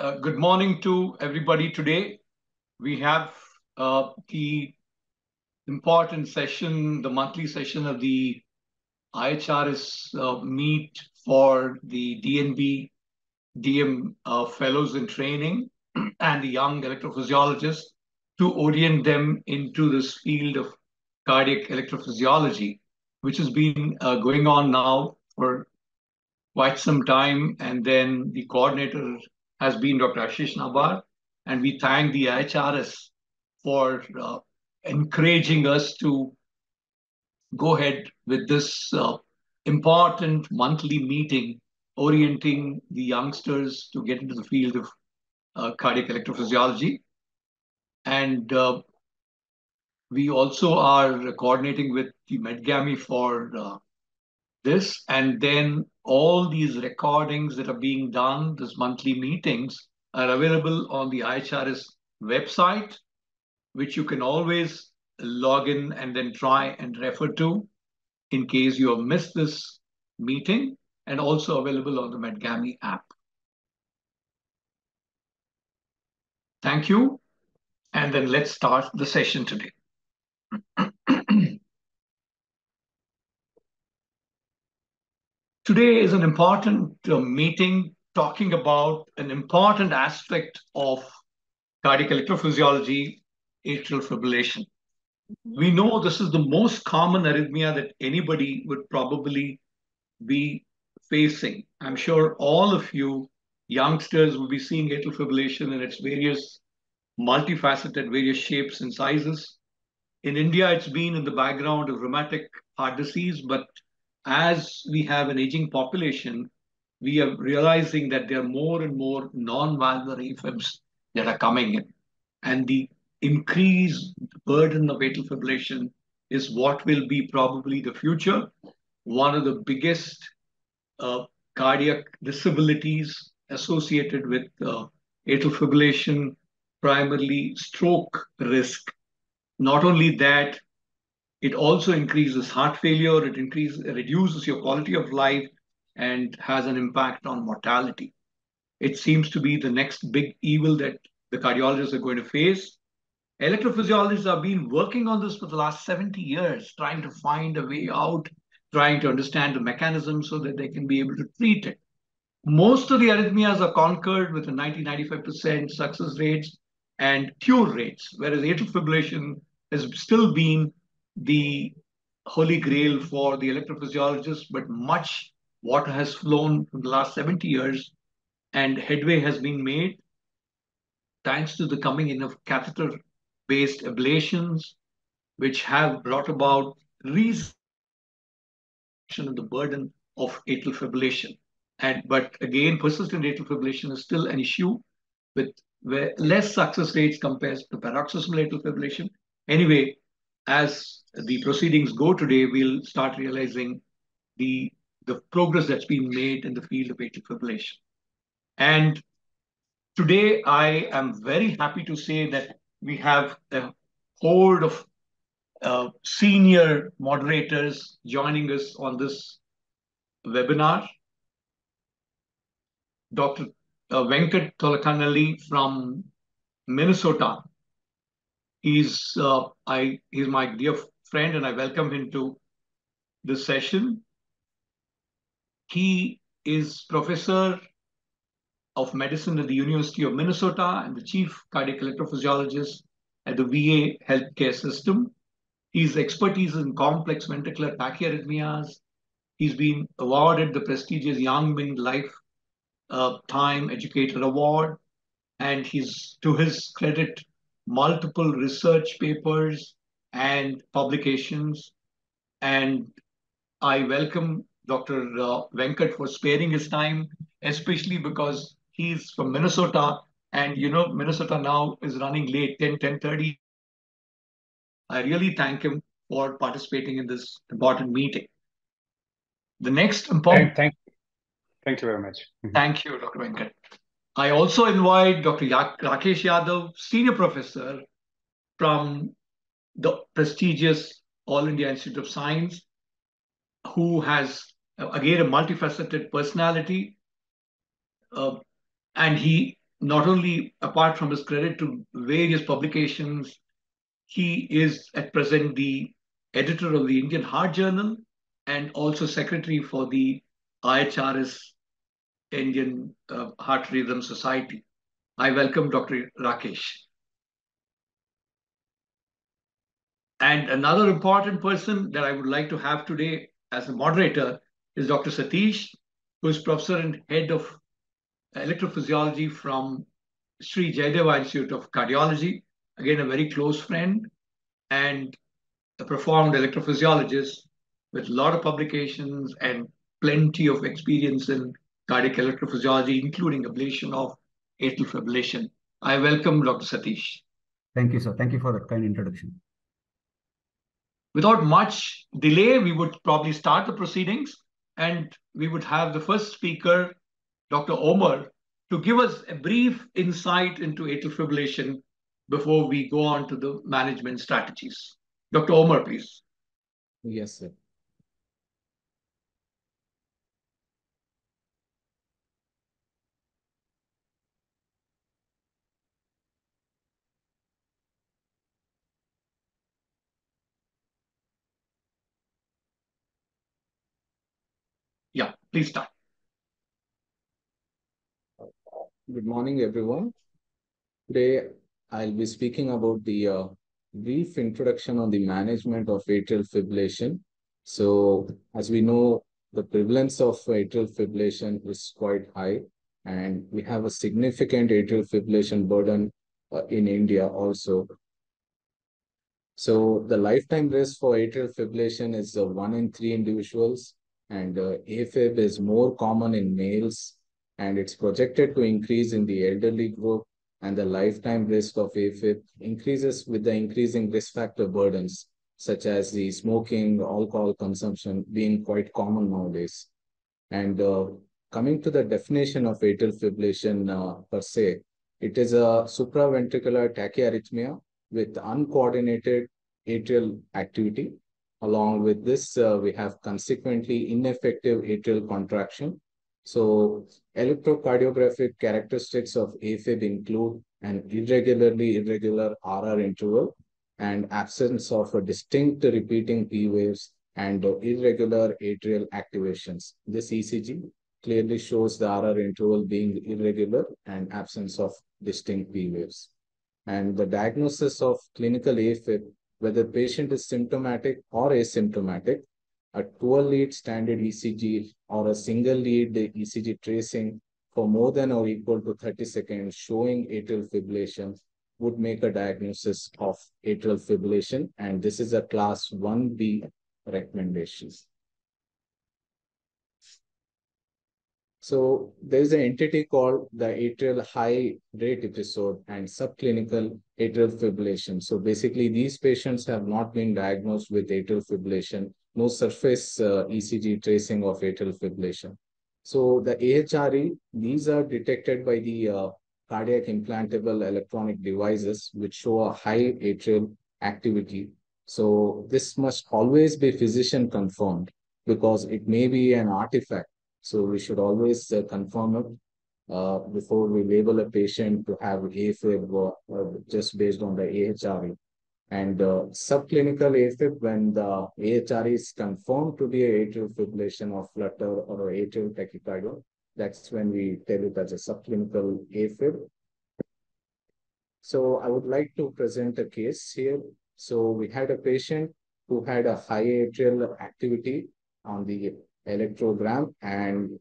Uh, good morning to everybody today. We have uh, the important session, the monthly session of the IHRS uh, meet for the DNB DM uh, fellows in training and the young electrophysiologists to orient them into this field of cardiac electrophysiology, which has been uh, going on now for quite some time. And then the coordinator has been Dr. Ashish Nabar. And we thank the IHRS for uh, encouraging us to go ahead with this uh, important monthly meeting, orienting the youngsters to get into the field of uh, cardiac electrophysiology. And uh, we also are coordinating with the Medgami for uh, this. And then all these recordings that are being done, these monthly meetings, are available on the IHRS website, which you can always log in and then try and refer to in case you have missed this meeting, and also available on the Medgami app. Thank you. And then let's start the session today. Today is an important uh, meeting talking about an important aspect of cardiac electrophysiology, atrial fibrillation. We know this is the most common arrhythmia that anybody would probably be facing. I'm sure all of you youngsters will be seeing atrial fibrillation in its various multifaceted, various shapes and sizes. In India, it's been in the background of rheumatic heart disease, but as we have an aging population, we are realizing that there are more and more non-valvular AFibs that are coming in. And the increased burden of atrial fibrillation is what will be probably the future. One of the biggest uh, cardiac disabilities associated with uh, atrial fibrillation, primarily stroke risk. Not only that, it also increases heart failure, it increases, reduces your quality of life, and has an impact on mortality. It seems to be the next big evil that the cardiologists are going to face. Electrophysiologists have been working on this for the last 70 years, trying to find a way out, trying to understand the mechanism so that they can be able to treat it. Most of the arrhythmias are conquered with a 90-95% success rates and cure rates, whereas atrial fibrillation has still been the holy grail for the electrophysiologists, but much water has flown in the last 70 years and headway has been made thanks to the coming in of catheter-based ablations, which have brought about reduction of the burden of atrial fibrillation. And but again, persistent atrial fibrillation is still an issue with less success rates compared to paroxysmal atrial fibrillation. Anyway, as the proceedings go today, we'll start realizing the, the progress that's been made in the field of atrial fibrillation. And today, I am very happy to say that we have a horde of uh, senior moderators joining us on this webinar. Dr. Uh, Venkat Tholakanahalli from Minnesota He's uh, I he's my dear friend, and I welcome him to this session. He is professor of medicine at the University of Minnesota and the chief cardiac electrophysiologist at the VA healthcare system. His expertise in complex ventricular tachyarrhythmias. He's been awarded the prestigious Yang Ming Life uh, Time Educator Award, and he's to his credit multiple research papers and publications. And I welcome Dr. Uh, Venkat for sparing his time, especially because he's from Minnesota. And you know, Minnesota now is running late, 10, 10 30. I really thank him for participating in this important meeting. The next important. Thank, thank, thank you very much. Thank you, Dr. Venkat. I also invite Dr. Rakesh Yadav, Senior Professor from the prestigious All India Institute of Science, who has, again, a multifaceted personality. Uh, and he not only apart from his credit to various publications, he is at present the editor of the Indian Heart Journal and also secretary for the IHRS Indian uh, Heart Rhythm Society. I welcome Dr. Rakesh. And another important person that I would like to have today as a moderator is Dr. Satish, who is professor and head of electrophysiology from Sri Jayadeva Institute of Cardiology. Again, a very close friend and a profound electrophysiologist with a lot of publications and plenty of experience in cardiac electrophysiology, including ablation of atrial fibrillation. I welcome Dr. Satish. Thank you, sir. Thank you for that kind introduction. Without much delay, we would probably start the proceedings and we would have the first speaker, Dr. Omar, to give us a brief insight into atrial fibrillation before we go on to the management strategies. Dr. Omar, please. Yes, sir. Yeah, please start. Good morning, everyone. Today, I'll be speaking about the uh, brief introduction on the management of atrial fibrillation. So, as we know, the prevalence of atrial fibrillation is quite high, and we have a significant atrial fibrillation burden uh, in India also. So, the lifetime risk for atrial fibrillation is uh, one in three individuals, and uh, AFib is more common in males, and it's projected to increase in the elderly group and the lifetime risk of AFib increases with the increasing risk factor burdens, such as the smoking, alcohol consumption being quite common nowadays. And uh, coming to the definition of atrial fibrillation uh, per se, it is a supraventricular tachyarrhythmia with uncoordinated atrial activity. Along with this, uh, we have consequently ineffective atrial contraction so electrocardiographic characteristics of AFib include an irregularly irregular RR interval and absence of a distinct repeating P waves and irregular atrial activations. This ECG clearly shows the RR interval being irregular and absence of distinct P waves. And the diagnosis of clinical AFib, whether patient is symptomatic or asymptomatic, a 12 lead standard ECG or a single lead ECG tracing for more than or equal to 30 seconds showing atrial fibrillation would make a diagnosis of atrial fibrillation. And this is a class 1B recommendation. So there's an entity called the atrial high rate episode and subclinical atrial fibrillation. So basically these patients have not been diagnosed with atrial fibrillation no surface uh, ECG tracing of atrial fibrillation. So the AHRE, these are detected by the uh, cardiac implantable electronic devices, which show a high atrial activity. So this must always be physician confirmed because it may be an artifact. So we should always uh, confirm it uh, before we label a patient to have AFib uh, just based on the AHRE. And uh, subclinical AFib, when the AHR is confirmed to be atrial fibrillation or flutter or atrial tachycardia, that's when we tell it as a subclinical AFib. So I would like to present a case here. So we had a patient who had a high atrial activity on the electrogram and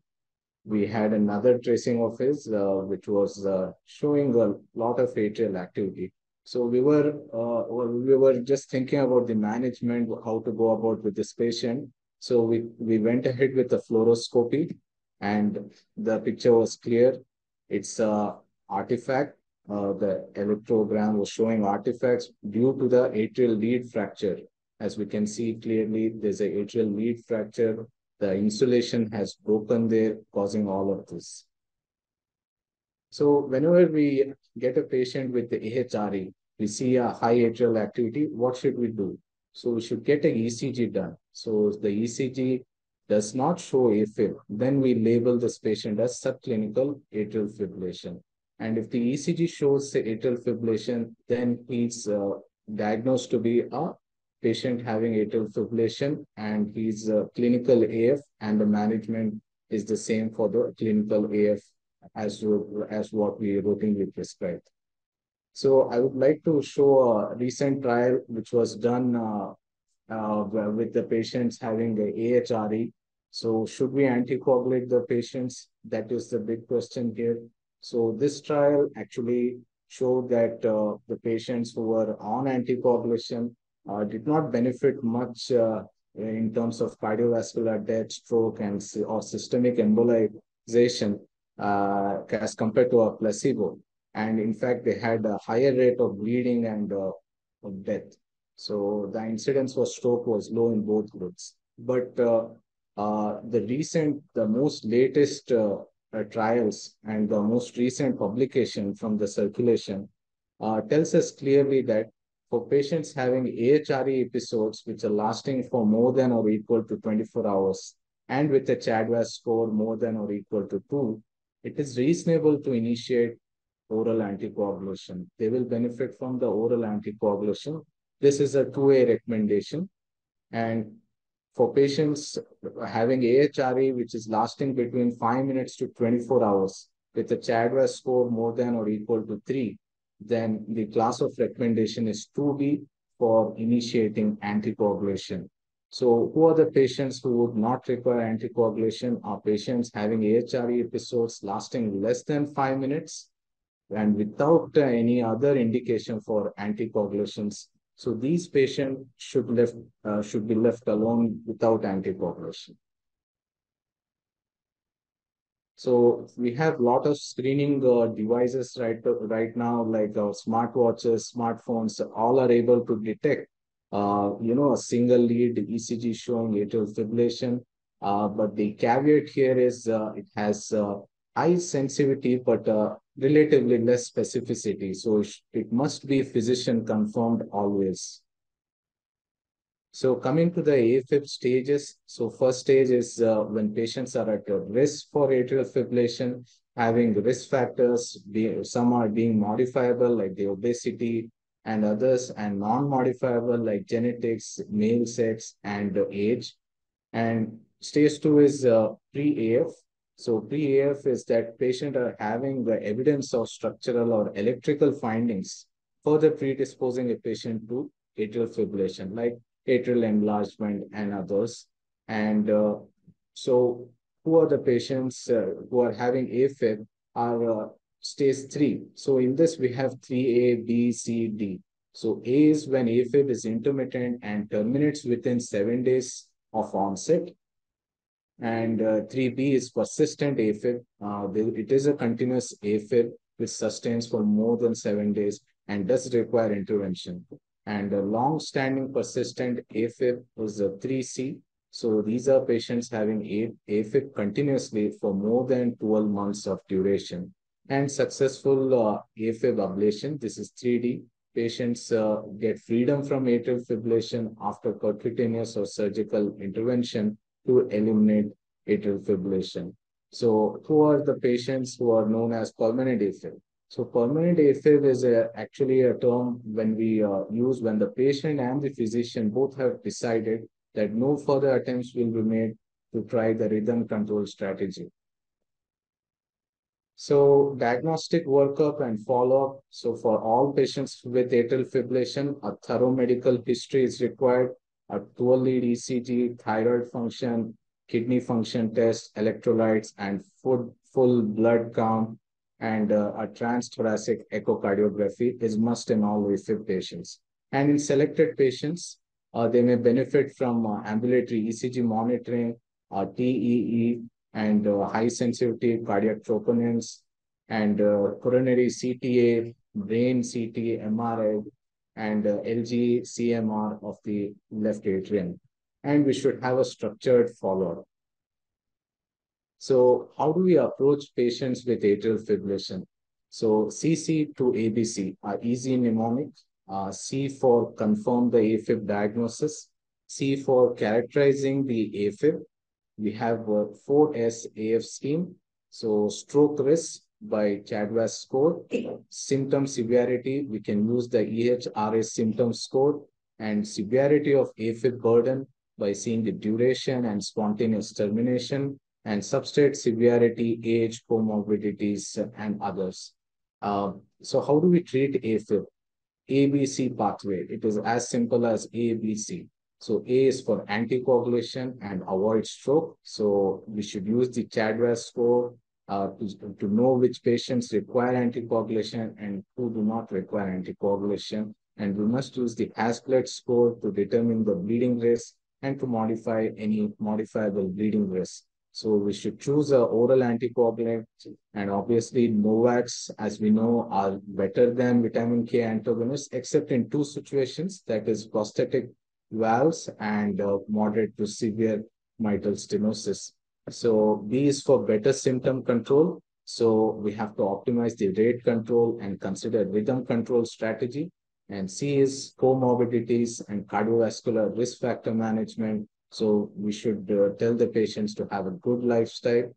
we had another tracing of his, uh, which was uh, showing a lot of atrial activity. So we were uh, we were just thinking about the management, how to go about with this patient. So we, we went ahead with the fluoroscopy and the picture was clear. It's a artifact. Uh, the electrogram was showing artifacts due to the atrial lead fracture. As we can see clearly, there's a atrial lead fracture. The insulation has broken there, causing all of this. So whenever we get a patient with the AHRE, we see a high atrial activity, what should we do? So we should get an ECG done. So the ECG does not show AFib, then we label this patient as subclinical atrial fibrillation. And if the ECG shows say, atrial fibrillation, then he's uh, diagnosed to be a patient having atrial fibrillation and he's a clinical AF and the management is the same for the clinical AF as, as what we routinely prescribe. So I would like to show a recent trial which was done uh, uh, with the patients having the AHRE. So should we anticoagulate the patients? That is the big question here. So this trial actually showed that uh, the patients who were on anticoagulation uh, did not benefit much uh, in terms of cardiovascular death, stroke, and or systemic embolization uh, as compared to a placebo. And in fact, they had a higher rate of bleeding and uh, of death. So the incidence for stroke was low in both groups. But uh, uh, the recent, the most latest trials and the most recent publication from the circulation tells us clearly that for patients having AHRE episodes which are lasting for more than or equal to 24 hours and with a CHA2DS2-VASc score more than or equal to 2, it is reasonable to initiate oral anticoagulation. They will benefit from the oral anticoagulation this is a 2A recommendation. And for patients having AHRE, which is lasting between 5 minutes to 24 hours, with a CHA2DS2-VASc score more than or equal to 3, then the class of recommendation is 2B for initiating anticoagulation. So who are the patients who would not require anticoagulation are patients having AHRE episodes lasting less than 5 minutes and without uh, any other indication for anticoagulations so these patients should left uh, should be left alone without anticoagulation. So we have a lot of screening uh, devices right right now, like uh, smartwatches, smartphones, all are able to detect, uh, you know, a single lead ECG showing atrial fibrillation. Uh, but the caveat here is uh, it has uh, high sensitivity, but uh, relatively less specificity. So it must be physician confirmed always. So coming to the AFib stages, so first stage is uh, when patients are at risk for atrial fibrillation, having risk factors, be, some are being modifiable like the obesity and others, and non-modifiable like genetics, male sex, and age. And stage two is uh, pre-AF, so pre-AF is that patient are having the evidence of structural or electrical findings further predisposing a patient to atrial fibrillation, like atrial enlargement and others. And uh, so who are the patients uh, who are having AFib are uh, stage 3. So in this, we have 3A, B, C, D. So A is when AFib is intermittent and terminates within 7 days of onset. And uh, 3B is persistent AFib. Uh, it is a continuous AFib which sustains for more than seven days and does require intervention. And a long-standing persistent AFib is a 3C. So these are patients having AFib continuously for more than 12 months of duration. And successful uh, AFib ablation, this is 3D. Patients uh, get freedom from atrial fibrillation after percutaneous or surgical intervention to eliminate atrial fibrillation. So who are the patients who are known as permanent AFib? So permanent AFib is a, actually a term when we uh, use when the patient and the physician both have decided that no further attempts will be made to try the rhythm control strategy. So diagnostic workup and follow-up. So for all patients with atrial fibrillation, a thorough medical history is required, a 12-lead ECG, thyroid function, kidney function test, electrolytes, and food, full blood count, and uh, a transthoracic echocardiography is must in all AFib patients. And in selected patients, uh, they may benefit from uh, ambulatory ECG monitoring, uh, TEE, and uh, high sensitivity cardiac troponins, and uh, coronary CTA, brain CT, MRI, and LG CMR of the left atrium and we should have a structured follow-up. So how do we approach patients with atrial fibrillation? So CC to ABC are easy mnemonic. Uh, C for confirm the AFib diagnosis. C for characterizing the AFib. We have a 4S AF scheme. So stroke risk, by CHA2DS2-VASc score. Symptom severity, we can use the EHRS symptom score and severity of AFib burden by seeing the duration and spontaneous termination and substrate severity, age, comorbidities, and others. Uh, so how do we treat AFib? ABC pathway. It is as simple as ABC. So A is for anticoagulation and avoid stroke. So we should use the CHA2DS2-VASc score uh, to, to know which patients require anticoagulation and who do not require anticoagulation. And we must use the HAS-BLED score to determine the bleeding risk and to modify any modifiable bleeding risk. So we should choose a oral anticoagulant and obviously NOACs, as we know, are better than vitamin K antagonists, except in two situations, that is prosthetic valves and uh, moderate to severe mitral stenosis. So B is for better symptom control. So we have to optimize the rate control and consider rhythm control strategy. And C is comorbidities and cardiovascular risk factor management. So we should uh, tell the patients to have a good lifestyle.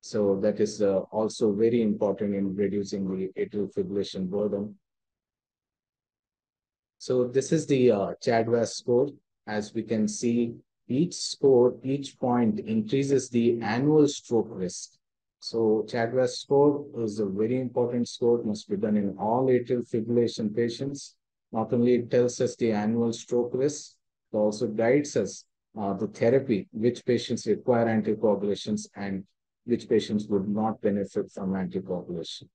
So that is uh, also very important in reducing the atrial fibrillation burden. So this is the uh, score. As we can see, each score, each point increases the annual stroke risk. So CHA2DS2-VASc score is a very important score, must be done in all atrial fibrillation patients. Not only it tells us the annual stroke risk, it also guides us uh, the therapy, which patients require anticoagulations and which patients would not benefit from anticoagulation.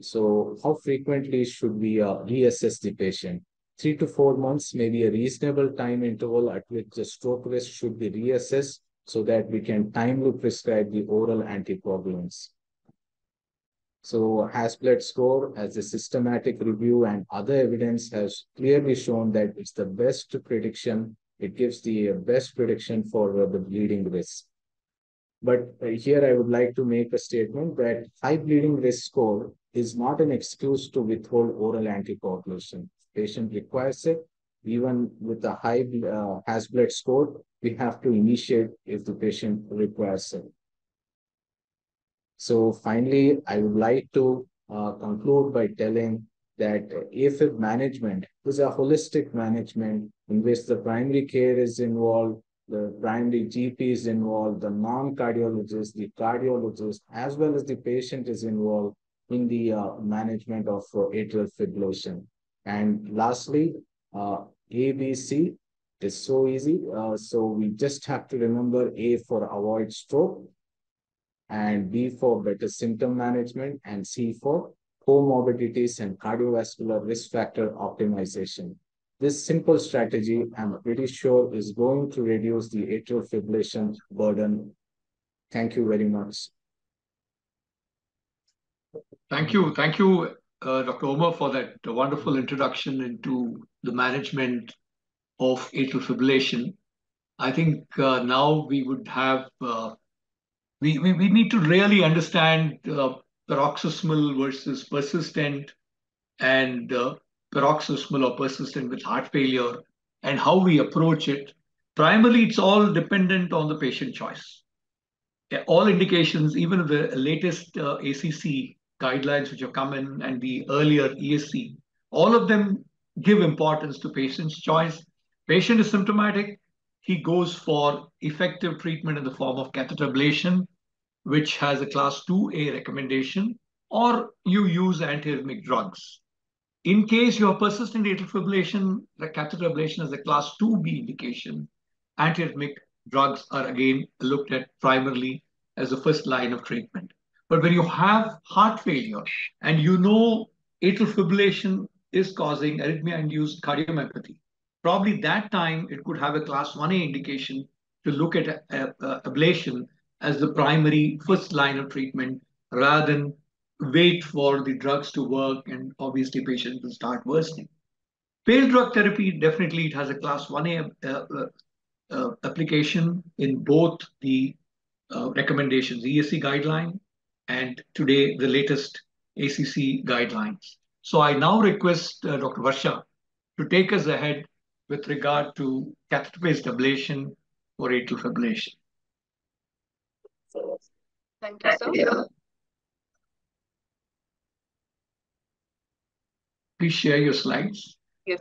So how frequently should we uh, reassess the patient? Three to four months may be a reasonable time interval at which the stroke risk should be reassessed so that we can timely prescribe the oral anticoagulants. So HAS-BLED score as a systematic review and other evidence has clearly shown that it's the best prediction it gives the best prediction for the bleeding risk. But here I would like to make a statement that high bleeding risk score is not an excuse to withhold oral anticoagulation. Patient requires it, even with a high uh, HAS-BLED score, we have to initiate if the patient requires it. So finally, I would like to uh, conclude by telling that AFib management is a holistic management in which the primary care is involved, the primary GP is involved, the non-cardiologist, the cardiologist, as well as the patient is involved in the uh, management of uh, atrial fibrillation. And lastly, uh, ABC is so easy. Uh, so we just have to remember A for avoid stroke, and B for better symptom management, and C for comorbidities and cardiovascular risk factor optimization. This simple strategy, I'm pretty sure, is going to reduce the atrial fibrillation burden. Thank you very much. Thank you. Thank you, uh, Dr. Omar, for that wonderful introduction into the management of atrial fibrillation. I think uh, now we would have, uh, we, we, we need to really understand uh, paroxysmal versus persistent and uh, paroxysmal or persistent with heart failure and how we approach it. Primarily, it's all dependent on the patient choice. All indications, even the latest uh, ACC guidelines which have come in and the earlier ESC, all of them give importance to patient's choice. Patient is symptomatic, he goes for effective treatment in the form of catheter ablation which has a class 2A recommendation, or you use antiarrhythmic drugs. In case you have persistent atrial fibrillation, the catheter ablation is a class 2B indication. Antiarrhythmic drugs are again looked at primarily as the first line of treatment. But when you have heart failure and you know atrial fibrillation is causing arrhythmia-induced cardiomyopathy, probably that time it could have a class 1A indication to look at a, a, a ablation as the primary first line of treatment rather than wait for the drugs to work and obviously patients will start worsening. Failed drug therapy, definitely it has a class 1A uh, uh, uh, application in both the uh, recommendations, ESC guideline, and today the latest ACC guidelines. So I now request uh, Dr. Varsha to take us ahead with regard to catheter-based ablation for atrial fibrillation. Thank you, sir. Yeah. Please share your slides. Yes.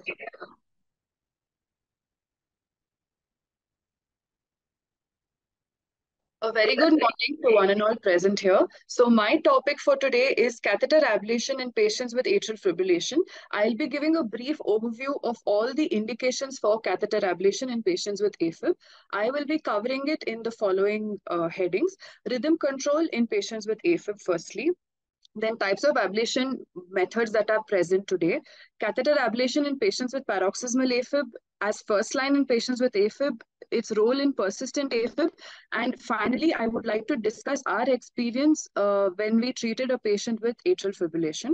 A very good morning to one and all present here. So my topic for today is catheter ablation in patients with atrial fibrillation. I'll be giving a brief overview of all the indications for catheter ablation in patients with AFib. I will be covering it in the following uh, headings. Rhythm control in patients with AFib firstly. Then types of ablation methods that are present today. Catheter ablation in patients with paroxysmal AFib as first line in patients with AFib, its role in persistent AFib. And finally, I would like to discuss our experience uh, when we treated a patient with atrial fibrillation.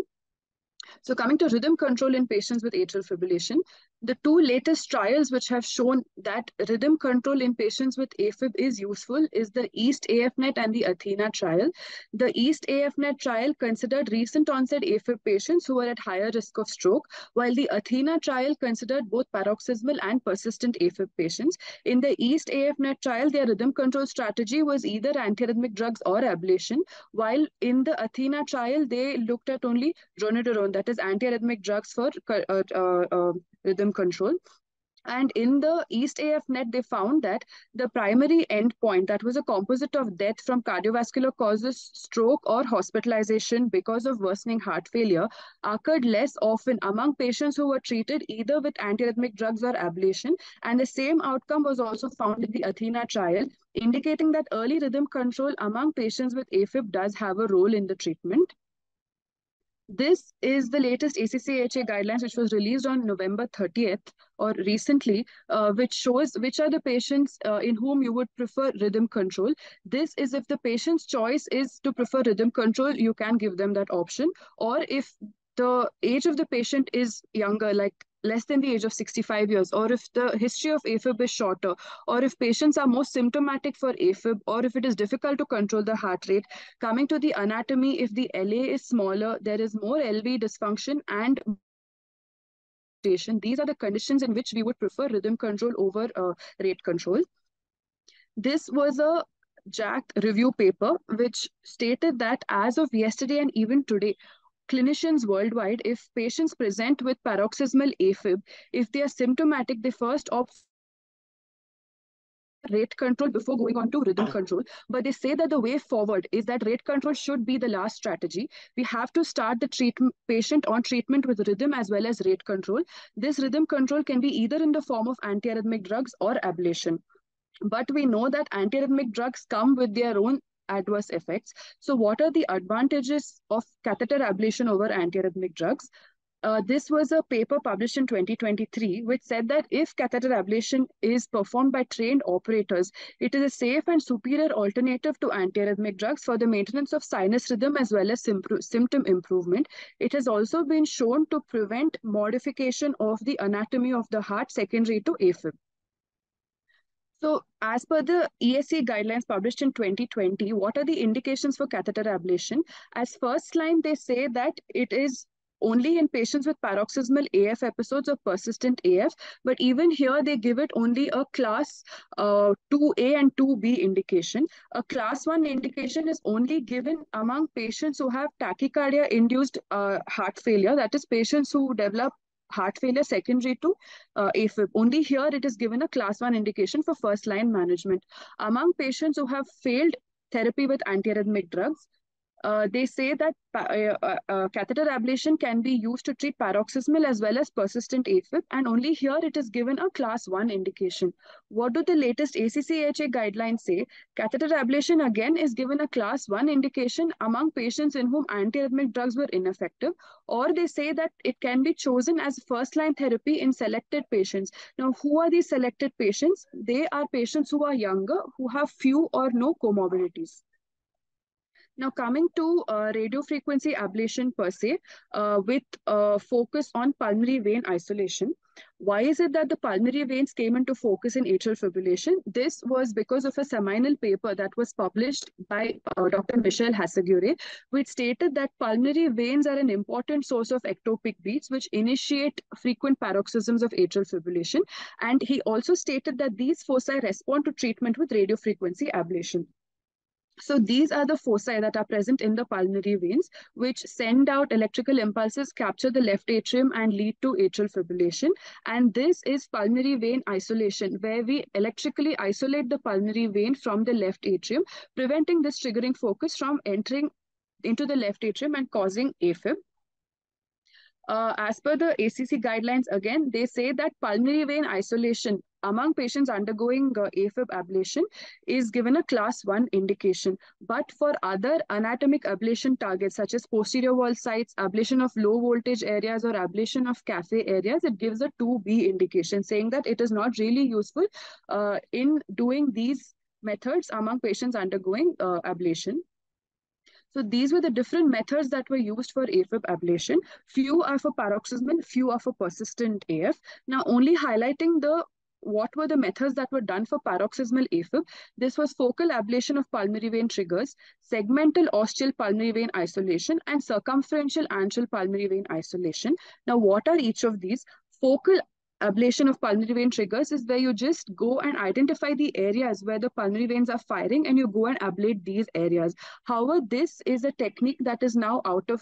So coming to rhythm control in patients with atrial fibrillation, the two latest trials which have shown that rhythm control in patients with AFib is useful is the EAST AFNet and the Athena trial. The EAST AFNet trial considered recent onset AFib patients who were at higher risk of stroke, while the Athena trial considered both paroxysmal and persistent AFib patients. In the EAST AFNet trial, their rhythm control strategy was either antiarrhythmic drugs or ablation, while in the Athena trial, they looked at only dronedarone, that is antiarrhythmic drugs for uh, uh, uh, rhythm control. And in the East AFNet, they found that the primary endpoint, that was a composite of death from cardiovascular causes, stroke, or hospitalization because of worsening heart failure, occurred less often among patients who were treated either with antiarrhythmic drugs or ablation. And the same outcome was also found in the Athena trial, indicating that early rhythm control among patients with AFib does have a role in the treatment. This is the latest ACC/AHA guidelines, which was released on November 30th or recently, uh, which shows which are the patients uh, in whom you would prefer rhythm control. This is if the patient's choice is to prefer rhythm control, you can give them that option. Or if the age of the patient is younger, like less than the age of 65 years, or if the history of AFib is shorter, or if patients are more symptomatic for AFib, or if it is difficult to control the heart rate. Coming to the anatomy, if the LA is smaller, there is more LV dysfunction and these are the conditions in which we would prefer rhythm control over uh, rate control. This was a JACC review paper, which stated that as of yesterday and even today, clinicians worldwide, if patients present with paroxysmal AFib, if they are symptomatic, they first opt rate control before going on to rhythm control. But they say that the way forward is that rate control should be the last strategy. We have to start the treatment patient on treatment with rhythm as well as rate control. This rhythm control can be either in the form of antiarrhythmic drugs or ablation. But we know that antiarrhythmic drugs come with their own adverse effects. So what are the advantages of catheter ablation over antiarrhythmic drugs? Uh, this was a paper published in 2023, which said that if catheter ablation is performed by trained operators, it is a safe and superior alternative to antiarrhythmic drugs for the maintenance of sinus rhythm as well as symptom improvement. It has also been shown to prevent modification of the anatomy of the heart secondary to AFib. So as per the ESC guidelines published in 2020, what are the indications for catheter ablation? As first line, they say that it is only in patients with paroxysmal AF episodes or persistent AF, but even here they give it only a class uh, 2A and 2B indication. A class 1 indication is only given among patients who have tachycardia-induced uh, heart failure, that is patients who develop heart failure secondary to uh, AFib. Only here it is given a class 1 indication for first line management. Among patients who have failed therapy with antiarrhythmic drugs, uh, they say that uh, uh, uh, catheter ablation can be used to treat paroxysmal as well as persistent AFib, and only here it is given a class 1 indication. What do the latest ACC/AHA guidelines say? Catheter ablation again is given a class 1 indication among patients in whom antiarrhythmic drugs were ineffective, or they say that it can be chosen as first-line therapy in selected patients. Now, who are these selected patients? They are patients who are younger, who have few or no comorbidities. Now coming to uh, radio frequency ablation per se, uh, with uh, focus on pulmonary vein isolation. Why is it that the pulmonary veins came into focus in atrial fibrillation? This was because of a seminal paper that was published by uh, Dr. Michel Haïssaguerre, which stated that pulmonary veins are an important source of ectopic beats, which initiate frequent paroxysms of atrial fibrillation. And he also stated that these foci respond to treatment with radiofrequency ablation. So these are the foci that are present in the pulmonary veins, which send out electrical impulses, capture the left atrium and lead to atrial fibrillation. And this is pulmonary vein isolation, where we electrically isolate the pulmonary vein from the left atrium, preventing this triggering focus from entering into the left atrium and causing AFib. Uh, as per the ACC guidelines, again, they say that pulmonary vein isolation among patients undergoing uh, AFib ablation is given a class 1 indication. But for other anatomic ablation targets such as posterior wall sites, ablation of low voltage areas or ablation of CFAE areas, it gives a 2B indication saying that it is not really useful uh, in doing these methods among patients undergoing uh, ablation. So these were the different methods that were used for AFib ablation. Few are for paroxysmal, few are for persistent AF. Now only highlighting the what were the methods that were done for paroxysmal AFib? This was focal ablation of pulmonary vein triggers, segmental ostial pulmonary vein isolation, and circumferential antral pulmonary vein isolation. Now, what are each of these? Focal ablation of pulmonary vein triggers is where you just go and identify the areas where the pulmonary veins are firing and you go and ablate these areas. However, this is a technique that is now out of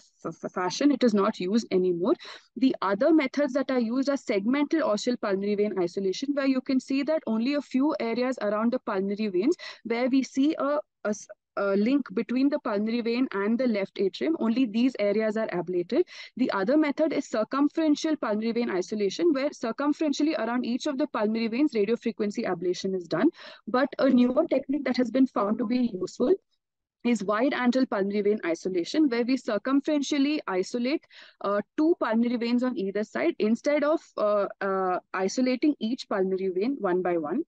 fashion. It is not used anymore. The other methods that are used are segmental ostial pulmonary vein isolation, where you can see that only a few areas around the pulmonary veins where we see a, a, uh, link between the pulmonary vein and the left atrium. Only these areas are ablated. The other method is circumferential pulmonary vein isolation, where circumferentially around each of the pulmonary veins, radiofrequency ablation is done. But a newer technique that has been found to be useful is wide antral pulmonary vein isolation, where we circumferentially isolate uh, two pulmonary veins on either side instead of uh, uh, isolating each pulmonary vein one by one.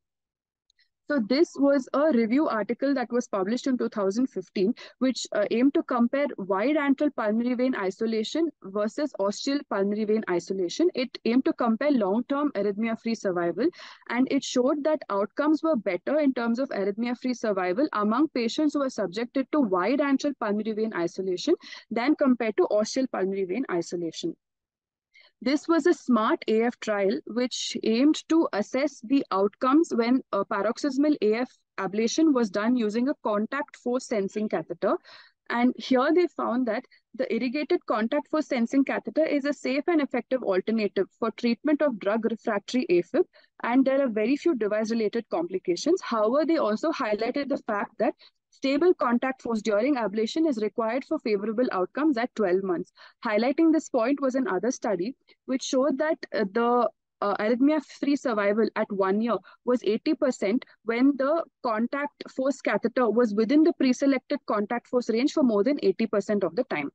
So this was a review article that was published in 2015, which uh, aimed to compare wide antral pulmonary vein isolation versus ostial pulmonary vein isolation. It aimed to compare long-term arrhythmia-free survival, and it showed that outcomes were better in terms of arrhythmia-free survival among patients who were subjected to wide antral pulmonary vein isolation than compared to ostial pulmonary vein isolation. This was a SMART AF trial which aimed to assess the outcomes when a paroxysmal AF ablation was done using a contact force sensing catheter. And here they found that the irrigated contact force sensing catheter is a safe and effective alternative for treatment of drug refractory AFib. And there are very few device related complications. However, they also highlighted the fact that Stable contact force during ablation is required for favorable outcomes at 12 months. Highlighting this point was another study which showed that uh, the uh, arrhythmia-free survival at one year was 80% when the contact force catheter was within the pre-selected contact force range for more than 80% of the time.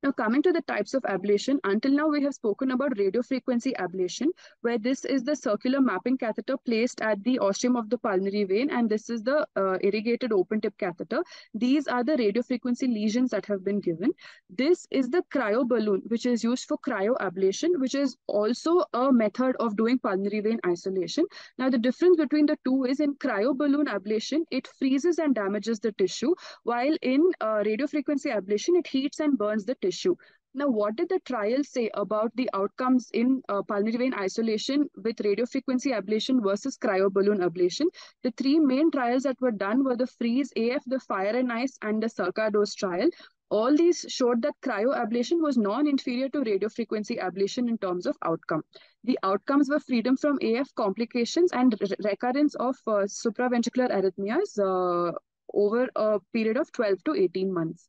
Now, coming to the types of ablation, until now we have spoken about radiofrequency ablation, where this is the circular mapping catheter placed at the ostium of the pulmonary vein, and this is the uh, irrigated open tip catheter. These are the radiofrequency lesions that have been given. This is the cryo balloon, which is used for cryo ablation, which is also a method of doing pulmonary vein isolation. Now, the difference between the two is in cryo balloon ablation, it freezes and damages the tissue, while in uh, radiofrequency ablation, it heats and burns the tissue tissue. Now, what did the trial say about the outcomes in uh, pulmonary vein isolation with radiofrequency ablation versus cryoballoon ablation? The three main trials that were done were the freeze AF, the fire and ice, and the CIRCA-DOSE trial. All these showed that cryoablation was non-inferior to radiofrequency ablation in terms of outcome. The outcomes were freedom from AF complications and recurrence of uh, supraventricular arrhythmias uh, over a period of 12 to 18 months.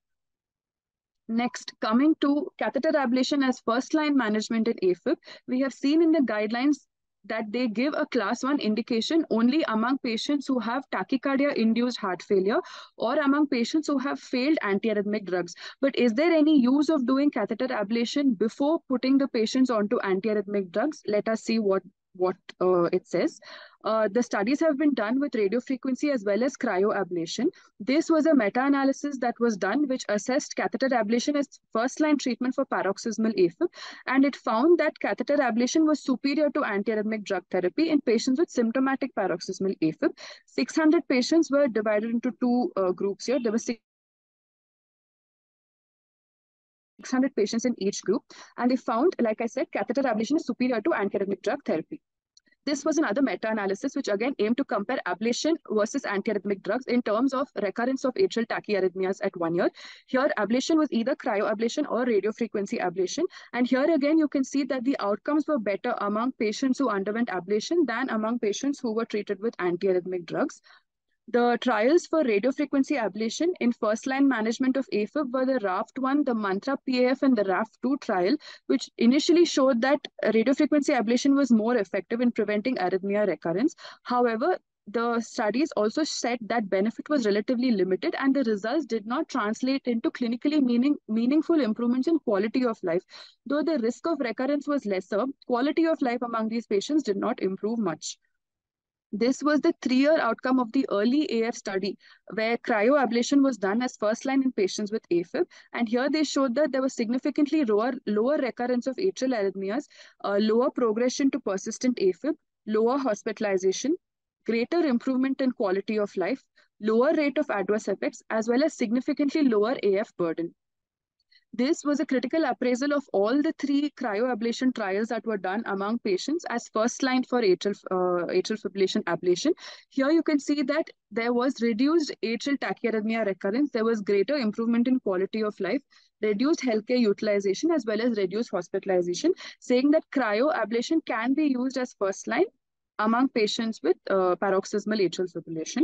Next, coming to catheter ablation as first-line management in AFib, we have seen in the guidelines that they give a class 1 indication only among patients who have tachycardia-induced heart failure or among patients who have failed antiarrhythmic drugs. But is there any use of doing catheter ablation before putting the patients onto antiarrhythmic drugs? Let us see what what uh, it says. Uh, the studies have been done with radiofrequency as well as cryoablation. This was a meta-analysis that was done which assessed catheter ablation as first-line treatment for paroxysmal AFib, and it found that catheter ablation was superior to antiarrhythmic drug therapy in patients with symptomatic paroxysmal AFib. 600 patients were divided into two uh, groups here. There were 600 patients in each group. And they found, like I said, catheter ablation is superior to antiarrhythmic drug therapy. This was another meta-analysis which again aimed to compare ablation versus antiarrhythmic drugs in terms of recurrence of atrial tachyarrhythmias at one year. Here, ablation was either cryoablation or radiofrequency ablation. And here again, you can see that the outcomes were better among patients who underwent ablation than among patients who were treated with antiarrhythmic drugs. The trials for radiofrequency ablation in first-line management of AFib were the RAFT-1, the MANTRA PAF, and the RAFT-2 trial, which initially showed that radiofrequency ablation was more effective in preventing arrhythmia recurrence. However, the studies also said that benefit was relatively limited and the results did not translate into clinically meaning, meaningful improvements in quality of life. Though the risk of recurrence was lesser, quality of life among these patients did not improve much. This was the three-year outcome of the early AF study, where cryoablation was done as first line in patients with AFib. And here they showed that there was significantly lower, lower recurrence of atrial arrhythmias, uh, lower progression to persistent AFib, lower hospitalization, greater improvement in quality of life, lower rate of adverse effects, as well as significantly lower AF burden. This was a critical appraisal of all the three cryoablation trials that were done among patients as first line for atrial, uh, atrial fibrillation ablation. Here you can see that there was reduced atrial tachyarrhythmia recurrence, there was greater improvement in quality of life, reduced healthcare utilization as well as reduced hospitalization, saying that cryoablation can be used as first line among patients with uh, paroxysmal atrial fibrillation.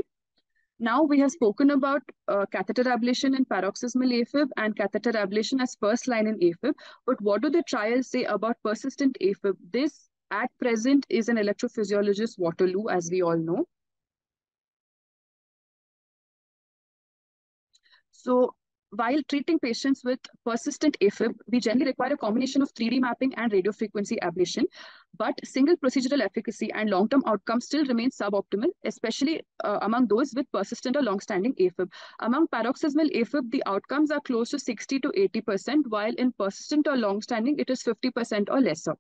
Now we have spoken about uh, catheter ablation in paroxysmal AFib and catheter ablation as first line in AFib. But what do the trials say about persistent AFib? This at present is an electrophysiologist Waterloo, as we all know. So while treating patients with persistent AFib, we generally require a combination of 3D mapping and radiofrequency ablation, but single procedural efficacy and long-term outcomes still remain suboptimal, especially uh, among those with persistent or long-standing AFib. Among paroxysmal AFib, the outcomes are close to 60 to 80%, while in persistent or long-standing, it is 50% or lesser.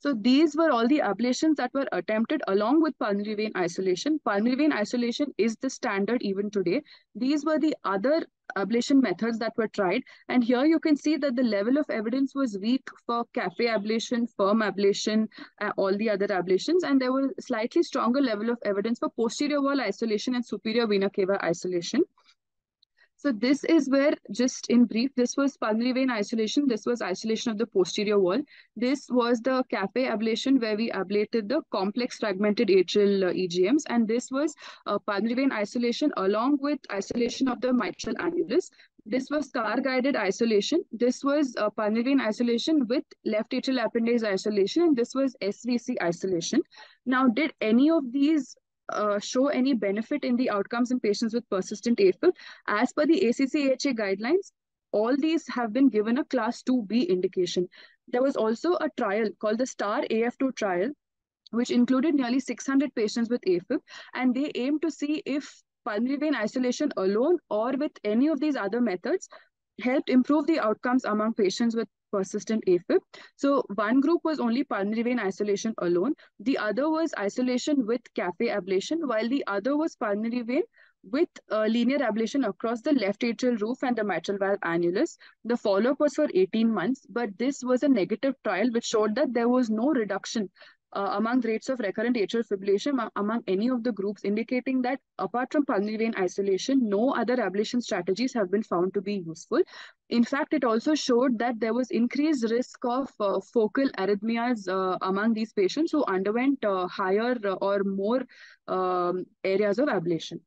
So these were all the ablations that were attempted along with pulmonary vein isolation. Pulmonary vein isolation is the standard even today. These were the other ablation methods that were tried. And here you can see that the level of evidence was weak for CFAE ablation, FIRM ablation, uh, all the other ablations. And there was slightly stronger level of evidence for posterior wall isolation and superior vena cava isolation. So this is where, just in brief, this was pulmonary vein isolation. This was isolation of the posterior wall. This was the CFAE ablation where we ablated the complex fragmented atrial uh, EGMs. And this was uh, pulmonary vein isolation along with isolation of the mitral annulus. This was scar-guided isolation. This was uh, pulmonary vein isolation with left atrial appendage isolation. And this was SVC isolation. Now, did any of these uh, show any benefit in the outcomes in patients with persistent AFib. As per the ACC/AHA guidelines, all these have been given a class 2B indication. There was also a trial called the STAR AF2 trial, which included nearly 600 patients with AFib, and they aimed to see if pulmonary vein isolation alone or with any of these other methods helped improve the outcomes among patients with persistent AFib. So one group was only pulmonary vein isolation alone. The other was isolation with CFAE ablation, while the other was pulmonary vein with uh, linear ablation across the left atrial roof and the mitral valve annulus. The follow-up was for 18 months, but this was a negative trial which showed that there was no reduction uh, among rates of recurrent atrial fibrillation among any of the groups, indicating that apart from pulmonary vein isolation, no other ablation strategies have been found to be useful. In fact, it also showed that there was increased risk of uh, focal arrhythmias uh, among these patients who underwent uh, higher or more um, areas of ablation.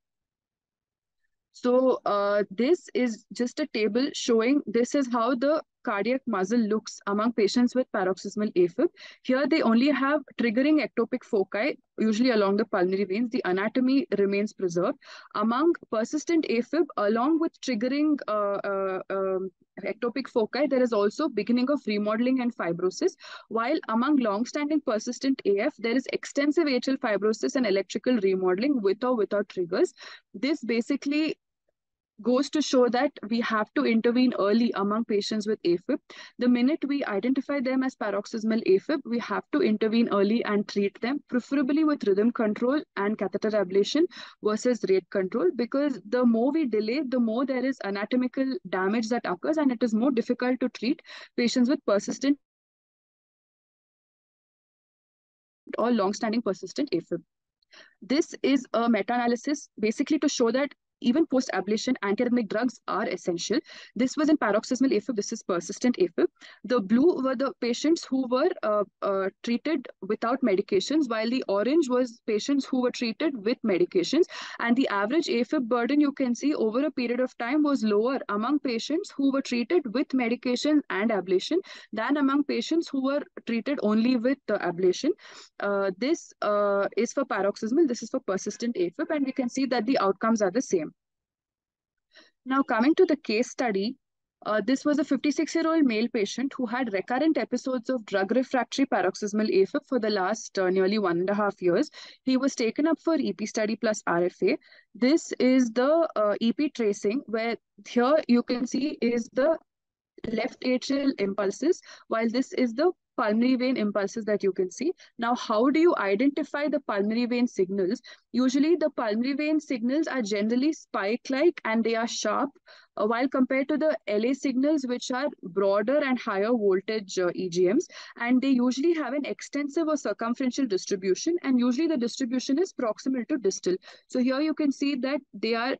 So uh, this is just a table showing this is how the cardiac muscle looks among patients with paroxysmal AFib. Here they only have triggering ectopic foci, usually along the pulmonary veins. The anatomy remains preserved. Among persistent AFib, along with triggering uh, uh, um, ectopic foci, there is also beginning of remodeling and fibrosis. While among long-standing persistent AF, there is extensive atrial fibrosis and electrical remodeling with or without triggers. This basically goes to show that we have to intervene early among patients with AFib. The minute we identify them as paroxysmal AFib, we have to intervene early and treat them, preferably with rhythm control and catheter ablation versus rate control, because the more we delay, the more there is anatomical damage that occurs and it is more difficult to treat patients with persistent or long-standing persistent AFib. This is a meta-analysis basically to show that even post-ablation, antiarrhythmic drugs are essential. This was in paroxysmal AFib. This is persistent AFib. The blue were the patients who were uh, uh, treated without medications, while the orange was patients who were treated with medications. And the average AFib burden you can see over a period of time was lower among patients who were treated with medication and ablation than among patients who were treated only with ablation. Uh, this uh, is for paroxysmal. This is for persistent AFib. And we can see that the outcomes are the same. Now, coming to the case study, uh, this was a 56 year old male patient who had recurrent episodes of drug refractory paroxysmal AFib for the last uh, nearly one and a half years. He was taken up for EP study plus RFA. This is the uh, EP tracing, where here you can see is the left atrial impulses, while this is the pulmonary vein impulses that you can see. Now, how do you identify the pulmonary vein signals? Usually, the pulmonary vein signals are generally spike-like and they are sharp, uh, while compared to the LA signals, which are broader and higher voltage uh, EGMs. And they usually have an extensive or circumferential distribution, and usually the distribution is proximal to distal. So here you can see that they are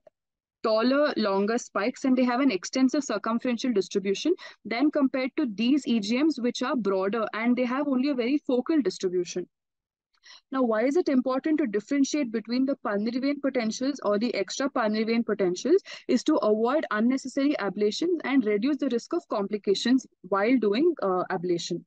taller, longer spikes, and they have an extensive circumferential distribution than compared to these EGMs, which are broader and they have only a very focal distribution. Now, why is it important to differentiate between the pulmonary vein potentials or the extra pulmonary vein potentials is to avoid unnecessary ablations and reduce the risk of complications while doing uh, ablation.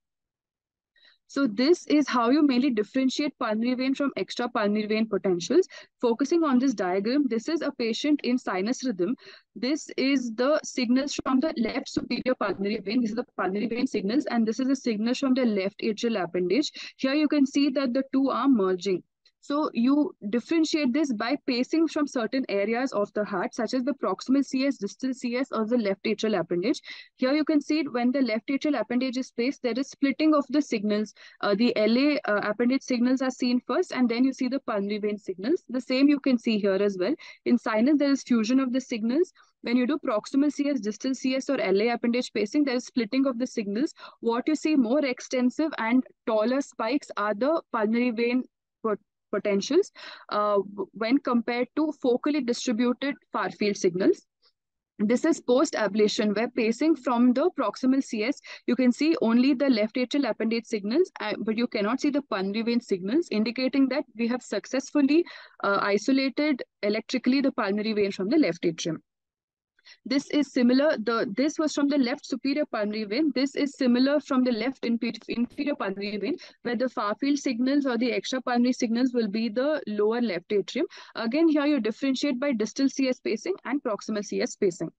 So this is how you mainly differentiate pulmonary vein from extra pulmonary vein potentials. Focusing on this diagram, this is a patient in sinus rhythm. This is the signals from the left superior pulmonary vein. This is the pulmonary vein signals, and this is the signals from the left atrial appendage. Here you can see that the two are merging. So you differentiate this by pacing from certain areas of the heart, such as the proximal CS, distal CS, or the left atrial appendage. Here you can see when the left atrial appendage is paced, there is splitting of the signals. Uh, the LA uh, appendage signals are seen first, and then you see the pulmonary vein signals. The same you can see here as well. In sinus, there is fusion of the signals. When you do proximal CS, distal CS, or LA appendage pacing, there is splitting of the signals. What you see more extensive and taller spikes are the pulmonary vein potentials uh, when compared to focally distributed far field signals. This is post-ablation where pacing from the proximal CS, you can see only the left atrial appendage signals, uh, but you cannot see the pulmonary vein signals, indicating that we have successfully uh, isolated electrically the pulmonary vein from the left atrium. This is similar. The This was from the left superior pulmonary vein. This is similar from the left inferior pulmonary vein, where the far field signals or the extra pulmonary signals will be the lower left atrium. Again, here you differentiate by distal CS spacing and proximal CS spacing.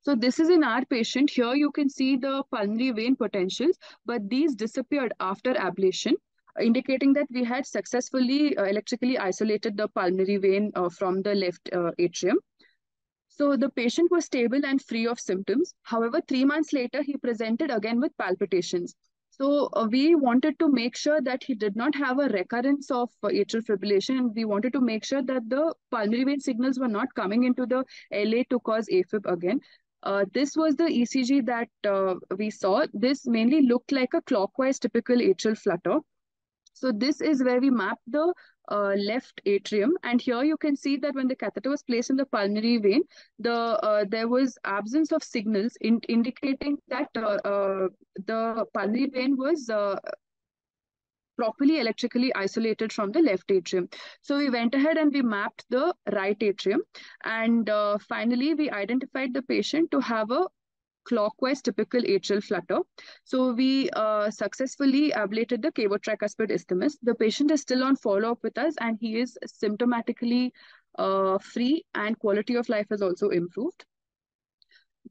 So this is in our patient. Here you can see the pulmonary vein potentials, but these disappeared after ablation indicating that we had successfully uh, electrically isolated the pulmonary vein uh, from the left uh, atrium. So the patient was stable and free of symptoms. However, three months later, he presented again with palpitations. So uh, we wanted to make sure that he did not have a recurrence of uh, atrial fibrillation. We wanted to make sure that the pulmonary vein signals were not coming into the LA to cause AFib again. Uh, this was the ECG that uh, we saw. This mainly looked like a clockwise typical atrial flutter. So this is where we mapped the uh, left atrium. And here you can see that when the catheter was placed in the pulmonary vein, the uh, there was absence of signals in, indicating that uh, uh the pulmonary vein was uh, properly electrically isolated from the left atrium. So we went ahead and we mapped the right atrium. And uh, finally, we identified the patient to have a clockwise typical atrial flutter. So we uh, successfully ablated the cavotricuspid isthmus. The patient is still on follow-up with us and he is symptomatically uh, free and quality of life has also improved.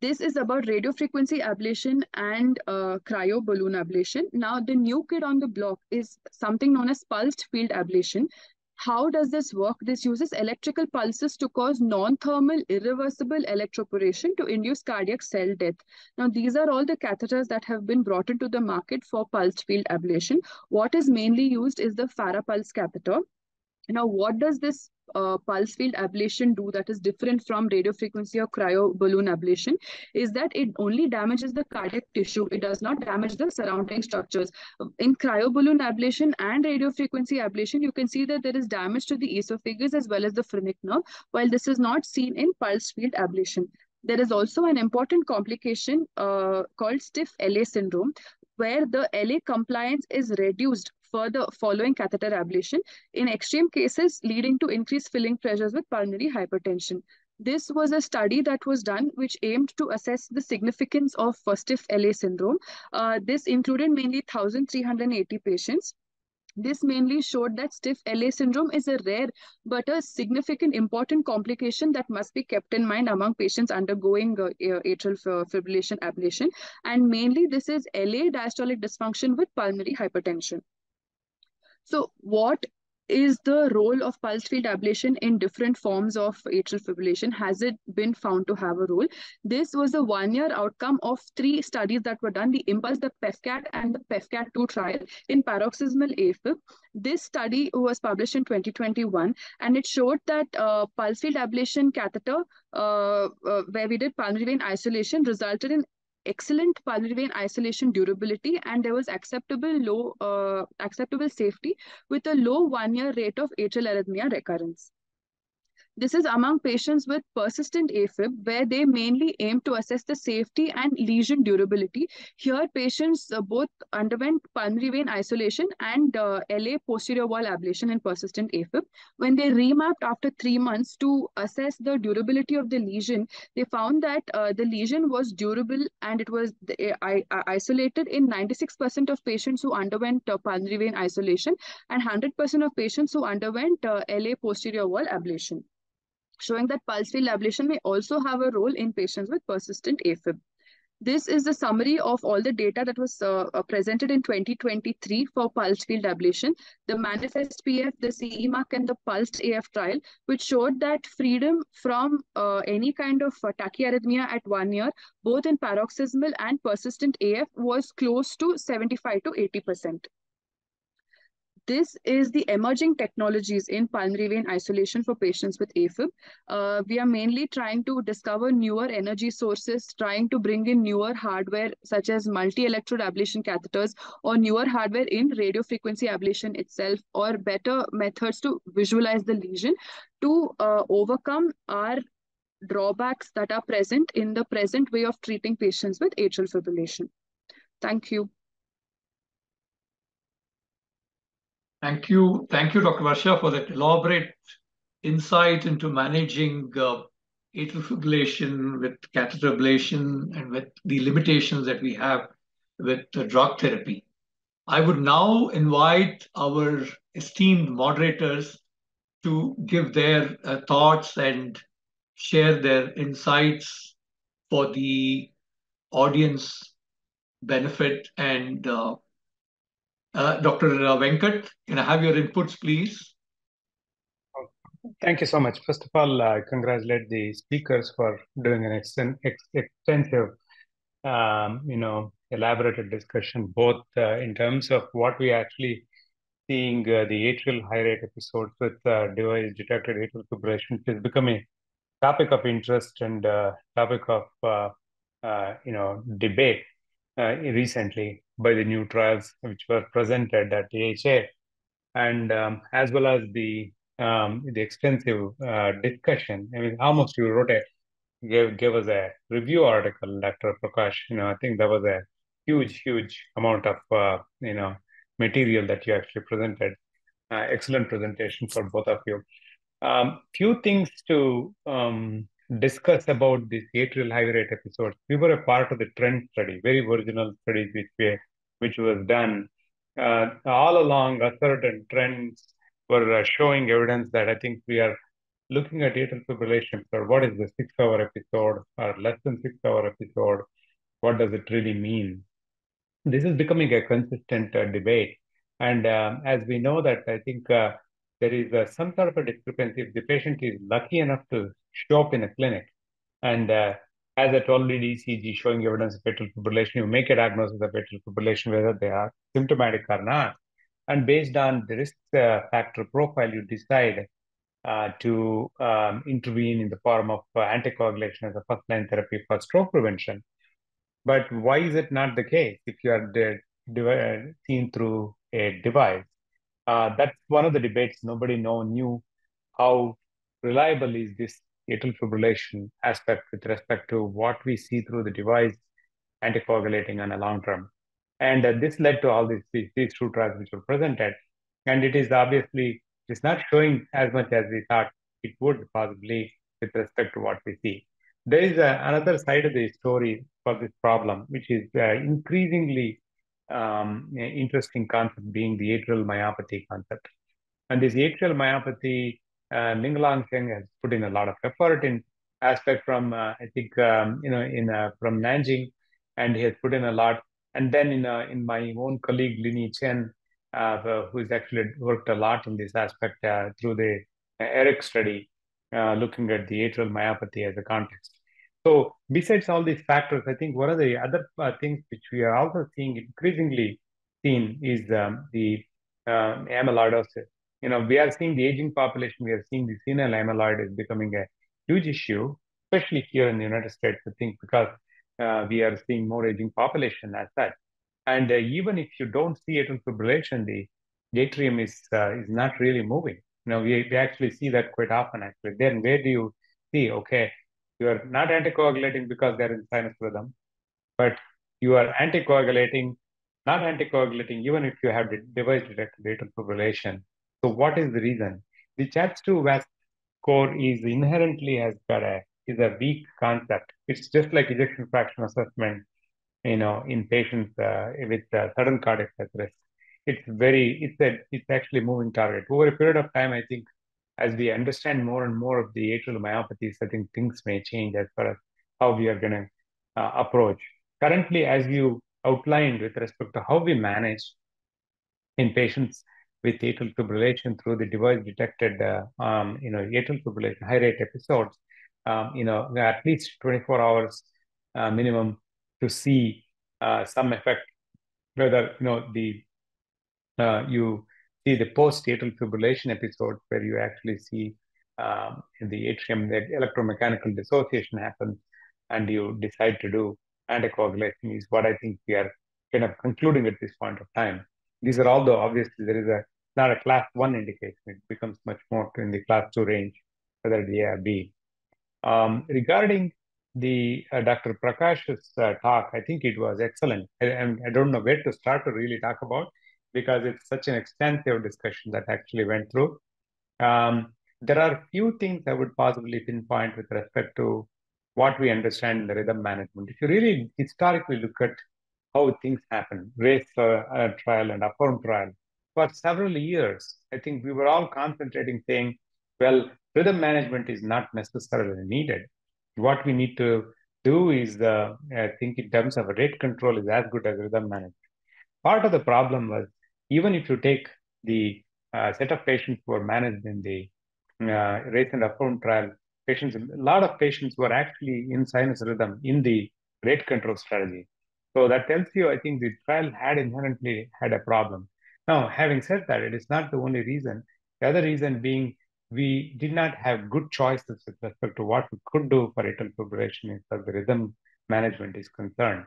This is about radiofrequency ablation and uh, cryo balloon ablation. Now, the new kid on the block is something known as pulsed field ablation. How does this work? This uses electrical pulses to cause non-thermal irreversible electroporation to induce cardiac cell death. Now, these are all the catheters that have been brought into the market for pulsed field ablation. What is mainly used is the Farapulse catheter. Now, what does this uh, pulse field ablation do that is different from radiofrequency or cryo balloon ablation is that it only damages the cardiac tissue. It does not damage the surrounding structures. In cryo balloon ablation and radiofrequency ablation, you can see that there is damage to the esophagus as well as the phrenic nerve, while this is not seen in pulse field ablation. There is also an important complication uh, called stiff LA syndrome, where the LA compliance is reduced further following catheter ablation, in extreme cases leading to increased filling pressures with pulmonary hypertension. This was a study that was done which aimed to assess the significance of first-stiff LA syndrome. Uh, this included mainly 1,380 patients. This mainly showed that stiff LA syndrome is a rare but a significant important complication that must be kept in mind among patients undergoing uh, atrial fibrillation ablation. And mainly this is LA diastolic dysfunction with pulmonary hypertension. So what is the role of pulse field ablation in different forms of atrial fibrillation? Has it been found to have a role? This was a one-year outcome of three studies that were done, the IMPULSE, the PEFCAT, and the PEFCAT-2 trial in paroxysmal AFib. This study was published in 2021, and it showed that uh, pulse field ablation catheter, uh, uh, where we did pulmonary vein isolation, resulted in excellent pulmonary vein isolation durability and there was acceptable low uh, acceptable safety with a low one year rate of atrial arrhythmia recurrence this is among patients with persistent AFib, where they mainly aim to assess the safety and lesion durability. Here, patients uh, both underwent pulmonary vein isolation and uh, LA posterior wall ablation in persistent AFib. When they remapped after three months to assess the durability of the lesion, they found that uh, the lesion was durable and it was uh, isolated in 96% of patients who underwent uh, pulmonary vein isolation and 100% of patients who underwent uh, LA posterior wall ablation showing that pulse field ablation may also have a role in patients with persistent AFib. This is the summary of all the data that was uh, uh presented in 2023 for pulse field ablation, the Manifest PF, the CE mark, and the Pulsed AF trial, which showed that freedom from uh, any kind of uh, tachyarrhythmia at one year, both in paroxysmal and persistent AF, was close to 75 to 80% this is the emerging technologies in pulmonary vein isolation for patients with AFib. Uh, we are mainly trying to discover newer energy sources, trying to bring in newer hardware such as multi-electrode ablation catheters or newer hardware in radiofrequency ablation itself or better methods to visualize the lesion to uh, overcome our drawbacks that are present in the present way of treating patients with atrial fibrillation. Thank you. Thank you. Thank you, Dr. Varsha, for that elaborate insight into managing uh, atrial fibrillation with catheter ablation and with the limitations that we have with uh, drug therapy. I would now invite our esteemed moderators to give their uh, thoughts and share their insights for the audience benefit and uh, Dr. Uh, Venkat, can I have your inputs, please? Thank you so much. First of all, I congratulate the speakers for doing an ex extensive, um, you know, elaborated discussion, both uh, in terms of what we actually seeing uh, the atrial high rate episodes with uh, device detected atrial fibrillation is becoming a topic of interest and uh, topic of you know debate recently by the new trials which were presented at AHA, and um, as well as the um, the extensive uh, discussion. I mean, almost you wrote a gave gave us a review article, Dr. Prakash. You know, I think that was a huge, huge amount of uh, you know material that you actually presented. Uh, excellent presentation for both of you. Um, few things to um, discuss about this atrial high rate episodes. We were a part of the trend study, very original studies which we, which was done. Uh, all along, certain trends were uh, showing evidence that I think we are looking at atrial fibrillation for what is the six-hour episode or less than six-hour episode? What does it really mean? This is becoming a consistent uh, debate. And um, as we know that, I think uh, there is uh, some sort of a discrepancy. If the patient is lucky enough to show up in a clinic and uh, has a 12 lead ECG showing evidence of atrial fibrillation, you make a diagnosis of atrial fibrillation, whether they are symptomatic or not. And based on the risk uh, factor profile, you decide uh, to um, intervene in the form of uh, anticoagulation as a first line therapy for stroke prevention. But why is it not the case if you are de- de- seen through a device? Uh, that's one of the debates. Nobody know, knew how reliable is this atrial fibrillation aspect with respect to what we see through the device anticoagulating on a long term. And uh, this led to all these, these, these two trials which were presented. And it is obviously, it's not showing as much as we thought it would possibly with respect to what we see. There is a, another side of the story for this problem, which is uh, increasingly um, interesting concept being the atrial myopathy concept. And this atrial myopathy, uh, Linglong Cheng has put in a lot of effort in aspect from, uh, I think, um, you know, in uh, from Nanjing, and he has put in a lot. And then in uh, in my own colleague Lin Yee Chen, uh, who has actually worked a lot in this aspect uh, through the ARIC study, uh, looking at the atrial myopathy as a context. So besides all these factors, I think one of the other uh, things which we are also seeing increasingly seen is um, the uh, amyloidosis. You know, we are seeing the aging population, we are seeing the senile amyloid is becoming a huge issue, especially here in the United States, I think, because uh, we are seeing more aging population as such. And uh, even if you don't see atrial fibrillation, the, atrium is uh, is not really moving. You know, we, we actually see that quite often. Actually, then where do you see? Okay, you are not anticoagulating because there is sinus rhythm, but you are anticoagulating, not anticoagulating, even if you have the device detected atrial fibrillation. So, what is the reason? The CHA2DS2-VASc score is inherently has got a is a weak concept. It's just like ejection fraction assessment, you know, in patients uh, with uh, sudden cardiac risk. It's very, it's a, it's actually moving target. Over a period of time, I think, as we understand more and more of the atrial myopathies, I think things may change as far as how we are going to uh, approach. Currently, as you outlined with respect to how we manage in patients with atrial fibrillation through the device-detected, uh, um, you know, atrial fibrillation high-rate episodes, um, you know, at least 24 hours uh, minimum to see uh, some effect, whether, you know, the uh, you see the post-atrial fibrillation episodes where you actually see um, in the atrium, the electromechanical dissociation happens and you decide to do anticoagulation is what I think we are kind of concluding at this point of time. These are all the obviously there is a not a class one indication, it becomes much more in the class two range, whether it A or B. Um, regarding the uh, Dr. Prakash's uh, talk, I think it was excellent. I, I don't know where to start to really talk about because it's such an extensive discussion that actually went through. Um, there are few things I would possibly pinpoint with respect to what we understand in the rhythm management. If you really historically look at how things happen, race uh, trial and AFFIRM trial, for several years, I think we were all concentrating saying, well, rhythm management is not necessarily needed. What we need to do is, uh, I think in terms of rate control is as good as rhythm management. Part of the problem was, even if you take the uh, set of patients who were managed in the uh, race and AFFIRM trial, patients, a lot of patients were actually in sinus rhythm in the rate control strategy. So that tells you, I think the trial had inherently had a problem. Now, having said that, it is not the only reason. The other reason being we did not have good choices with respect to what we could do for atrial fibrillation as far the rhythm management is concerned.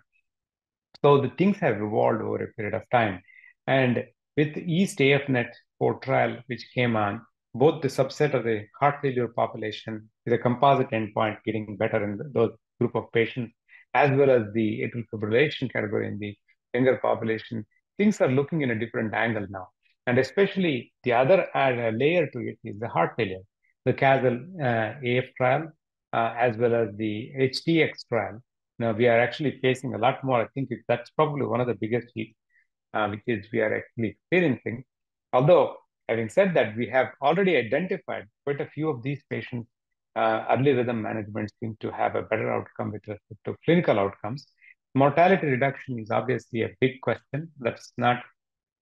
So the things have evolved over a period of time. And with East AFNet 4 trial, which came on, both the subset of the heart failure population with a composite endpoint getting better in those group of patients, as well as the atrial fibrillation category in the younger population, things are looking in a different angle now. And especially the other uh, layer to it is the heart failure, the CASTLE uh, AF trial, uh, as well as the HTX trial. Now we are actually facing a lot more. I think that's probably one of the biggest hits, uh, which is we are actually experiencing. Although, having said that, we have already identified quite a few of these patients. Uh, early rhythm management seems to have a better outcome with respect to clinical outcomes. Mortality reduction is obviously a big question. That's not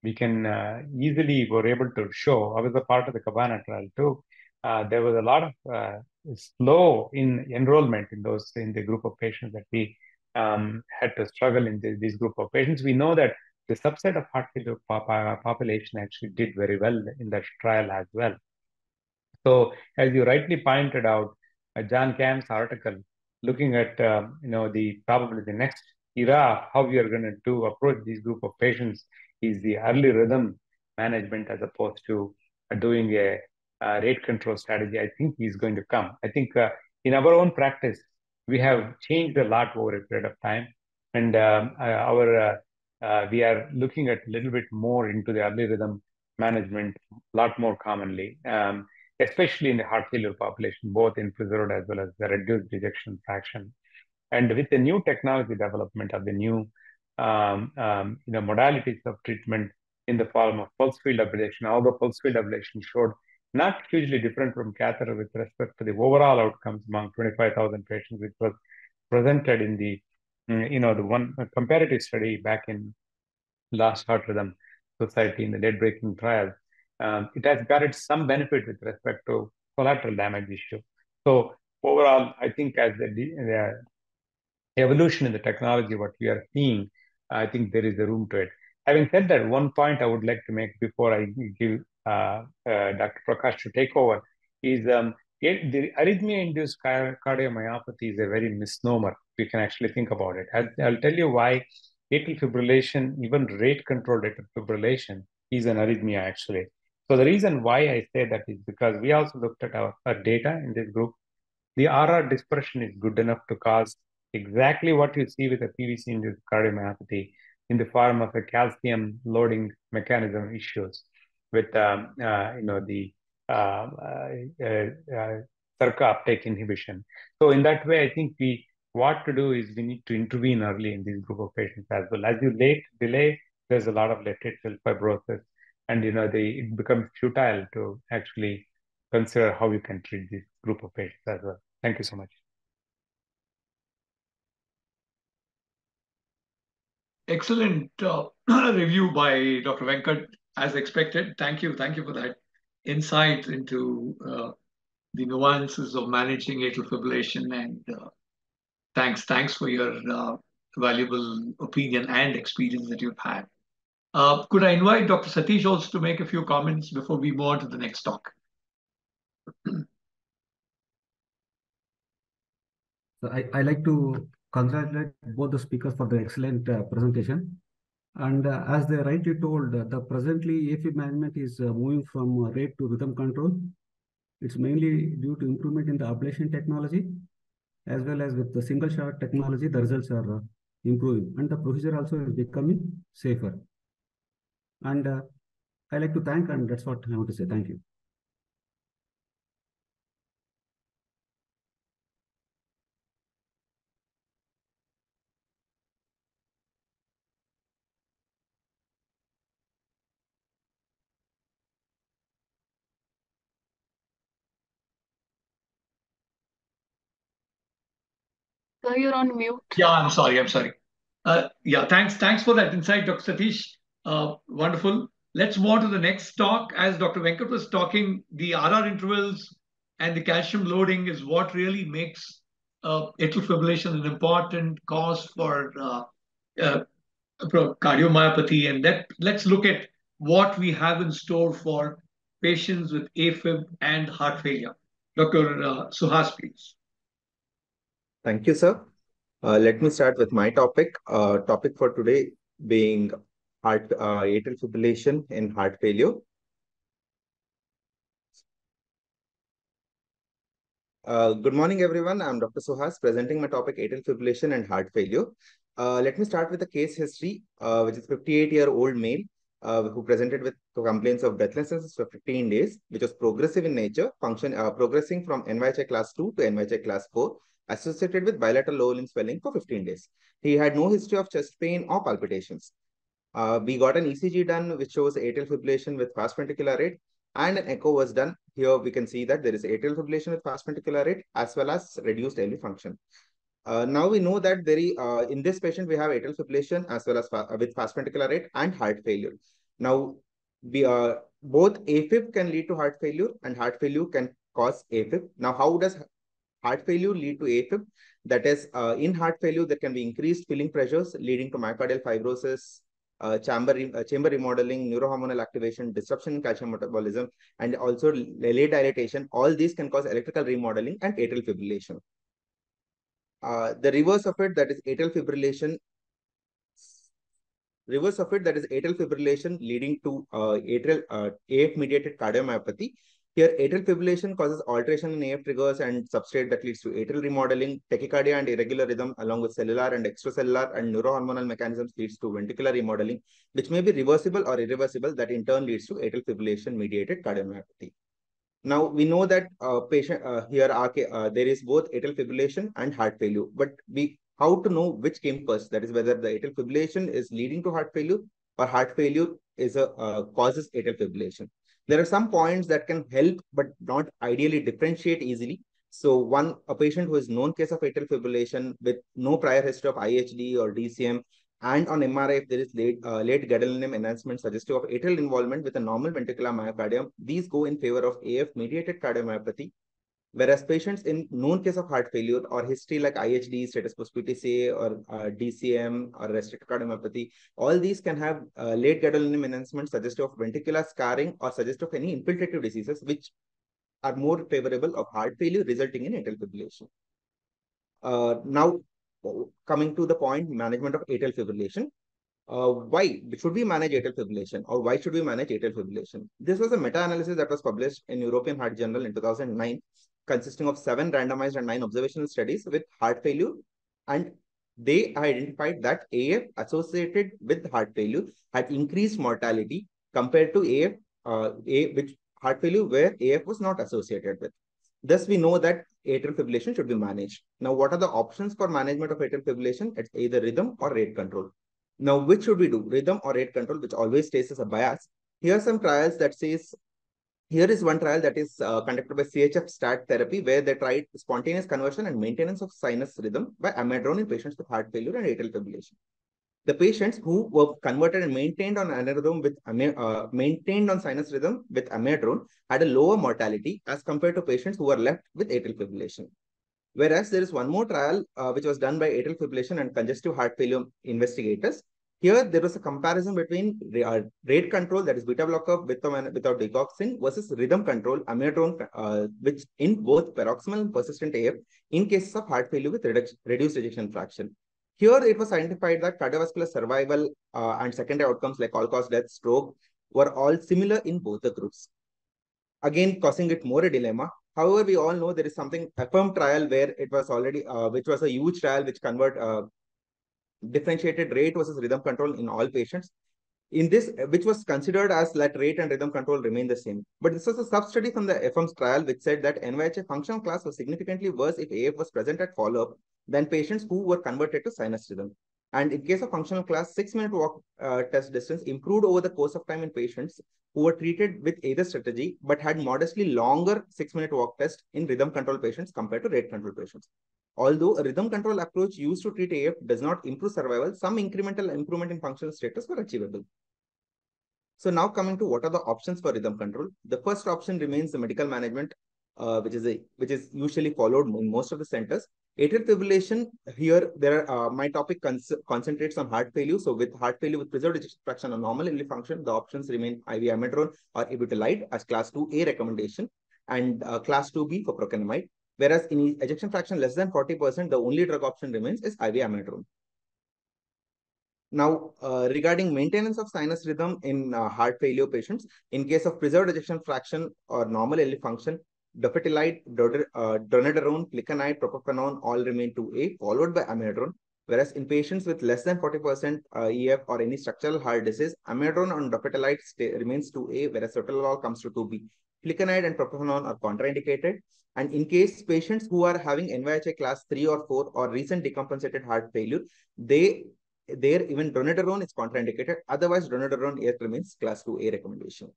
we can uh, easily were able to show. I was a part of the CABANA trial too. Uh, there was a lot of uh, slow in enrollment in those in the group of patients that we um, had to struggle in the, this group of patients. We know that the subset of heart failure population actually did very well in that trial as well. So as you rightly pointed out, uh, John Camm's article looking at uh, you know the probably the next era how we are going to do approach this group of patients is the early rhythm management as opposed to uh, doing a, a, rate control strategy. I think is going to come. I think uh, in our own practice we have changed a lot over a period of time, and um, uh, our uh, we are looking at a little bit more into the early rhythm management a lot more commonly. Um, especially in the heart failure population, both in preserved as well as the reduced ejection fraction. And with the new technology development of the new um, um, you know, modalities of treatment in the form of pulse field ablation, although pulse field ablation showed not hugely different from catheter with respect to the overall outcomes among 25,000 patients, which was presented in the, mm, you know, the one comparative study back in last heart rhythm society in the late breaking trial um, it has got some benefit with respect to collateral damage issue. So overall, I think as the, the evolution in the technology, what we are seeing, I think there is a room to it. Having said that, one point I would like to make before I give uh, uh, Dr. Prakash to take over is um, it, the arrhythmia-induced cardiomyopathy is a very misnomer. We can actually think about it. I'll, I'll tell you why atrial fibrillation, even rate-controlled atrial fibrillation, is an arrhythmia actually. So the reason why I say that is because we also looked at our, our data in this group. The RR dispersion is good enough to cause exactly what you see with a PVC-induced cardiomyopathy in the form of a calcium loading mechanism issues with um, uh, you know the uh, uh, uh, SERCA uptake inhibition. So in that way, I think we what to do is we need to intervene early in this group of patients as well. As you late delay, there's a lot of late atrial fibrosis and you know they it becomes futile to actually consider how you can treat this group of patients as well. Thank you so much. Excellent uh, review by Dr. Venkat, as expected. Thank you. Thank you for that insight into uh, the nuances of managing atrial fibrillation. And uh, thanks, thanks for your uh, valuable opinion and experience that you've had. Uh, could I invite Dr. Satish also to make a few comments before we move on to the next talk? so I, I like to congratulate both the speakers for the excellent uh, presentation. And uh, as they rightly told, uh, the presently AFib management is uh, moving from rate to rhythm control. It's mainly due to improvement in the ablation technology, as well as with the single shot technology, the results are uh, improving. And the procedure also is becoming safer. And uh, I like to thank, and that's what I want to say. Thank you. So you're on mute. Yeah, I'm sorry. I'm sorry. Uh, yeah, thanks. Thanks for that insight, Dr. Satish. Uh, wonderful. Let's move on to the next talk. As Dr. Venkat was talking, the RR intervals and the calcium loading is what really makes uh, atrial fibrillation an important cause for uh, uh, cardiomyopathy. And that, let's look at what we have in store for patients with AFib and heart failure. Dr. Uh, Suhas, please. Thank you, sir. Uh, let me start with my topic. Uh, topic for today being heart uh, atrial fibrillation in heart failure. Uh, good morning, everyone. I'm Dr. Suhas, presenting my topic atrial fibrillation and heart failure. Uh, let me start with a case history, uh, which is 58-year-old male uh, who presented with complaints of breathlessness for 15 days, which was progressive in nature, function uh, progressing from NYHA class 2 to NYHA class 4, associated with bilateral lower limb swelling for 15 days. He had no history of chest pain or palpitations. Uh, we got an ECG done, which shows atrial fibrillation with fast ventricular rate, and an echo was done. Here we can see that there is atrial fibrillation with fast ventricular rate as well as reduced LV function. Uh, now we know that there uh, in this patient we have atrial fibrillation as well as fa with fast ventricular rate and heart failure. Now we are both AFib can lead to heart failure and heart failure can cause AFib. Now how does heart failure lead to AFib? That is, uh, in heart failure, there can be increased filling pressures leading to myocardial fibrosis, uh, chamber, uh, chamber remodeling, neurohormonal activation, disruption in calcium metabolism, and also late dilatation. All these can cause electrical remodeling and atrial fibrillation. Uh, the reverse of it, that is atrial fibrillation, reverse of it, that is atrial fibrillation leading to uh, atrial uh, AF-mediated cardiomyopathy. Here, atrial fibrillation causes alteration in AF triggers and substrate that leads to atrial remodeling, tachycardia and irregular rhythm along with cellular and extracellular and neurohormonal mechanisms leads to ventricular remodeling, which may be reversible or irreversible that in turn leads to atrial fibrillation mediated cardiomyopathy. Now, we know that uh, patient uh, here uh, there is both atrial fibrillation and heart failure, but we how to know which came first, that is whether the atrial fibrillation is leading to heart failure or heart failure is a uh, causes atrial fibrillation. There are some points that can help, but not ideally differentiate easily. So one, a patient who is known case of atrial fibrillation with no prior history of IHD or DCM, and on MRI, if there is late, uh, late gadolinium enhancement suggestive of atrial involvement with a normal ventricular myocardium, these go in favor of AF-mediated cardiomyopathy Whereas patients in known case of heart failure or history like IHD, status post PTCA or uh, DCM or restricted cardiomyopathy, all these can have uh, late gadolinium enhancement suggestive of ventricular scarring or suggestive of any infiltrative diseases which are more favorable of heart failure resulting in atrial fibrillation. Uh, now, coming to the point, management of atrial fibrillation. Uh, why should we manage atrial fibrillation or why should we manage atrial fibrillation? This was a meta-analysis that was published in European Heart Journal in 2009 consisting of seven randomized and nine observational studies with heart failure. And they identified that AF associated with heart failure had increased mortality compared to AF, uh, A, which heart failure where AF was not associated with. Thus, we know that atrial fibrillation should be managed. Now, what are the options for management of atrial fibrillation? It's either rhythm or rate control. Now, which should we do? Rhythm or rate control, which always stays as a bias. Here are some trials that says here is one trial that is uh, conducted by CHF STAT therapy, where they tried spontaneous conversion and maintenance of sinus rhythm by amiodarone in patients with heart failure and atrial fibrillation. The patients who were converted and maintained on amiodarone with uh, maintained on sinus rhythm with amiodarone had a lower mortality as compared to patients who were left with atrial fibrillation. Whereas there is one more trial uh, which was done by atrial fibrillation and congestive heart failure investigators, here, there was a comparison between uh, rate control, that is beta blocker with without digoxin, versus rhythm control, amiodarone, uh, which in both paroxysmal and persistent AF, in cases of heart failure with reduced ejection fraction. Here, it was identified that cardiovascular survival uh, and secondary outcomes like all-cause death, stroke, were all similar in both the groups. Again, causing it more a dilemma. However, we all know there is something affirmed trial where it was already, uh, which was a huge trial which convert uh, differentiated rate versus rhythm control in all patients. In this, which was considered as that rate and rhythm control remain the same. But this was a sub-study from the FM's trial which said that NYHA functional class was significantly worse if AF was present at follow-up than patients who were converted to sinus rhythm. And in case of functional class, six-minute walk uh, test distance improved over the course of time in patients who were treated with either strategy, but had modestly longer six-minute walk test in rhythm control patients compared to rate control patients. Although a rhythm control approach used to treat AF does not improve survival, some incremental improvement in functional status were achievable. So now coming to what are the options for rhythm control. The first option remains the medical management, uh, which is a which is usually followed in most of the centers. Atrial fibrillation, here there are, uh, my topic concentrates on heart failure. So with heart failure with preserved ejection fraction or normal LV function, the options remain IV amiodarone or ibutilide as class 2A recommendation and uh, class 2B for procainamide. Whereas in ejection fraction less than 40%, the only drug option remains is IV amiodarone. Now, uh, regarding maintenance of sinus rhythm in uh, heart failure patients, in case of preserved ejection fraction or normal LV function, dofetilide, uh, dronedarone, flecainide, propafenone all remain 2A, followed by amiodarone. Whereas in patients with less than 40% uh, EF or any structural heart disease, amiodarone and dofetilide remains 2A, whereas sotalol comes to 2B. Flecainide and propafenone are contraindicated. And in case patients who are having NYHA class 3 or 4 or recent decompensated heart failure, they there even dronedarone is contraindicated. Otherwise, dronedarone remains class 2A recommendation.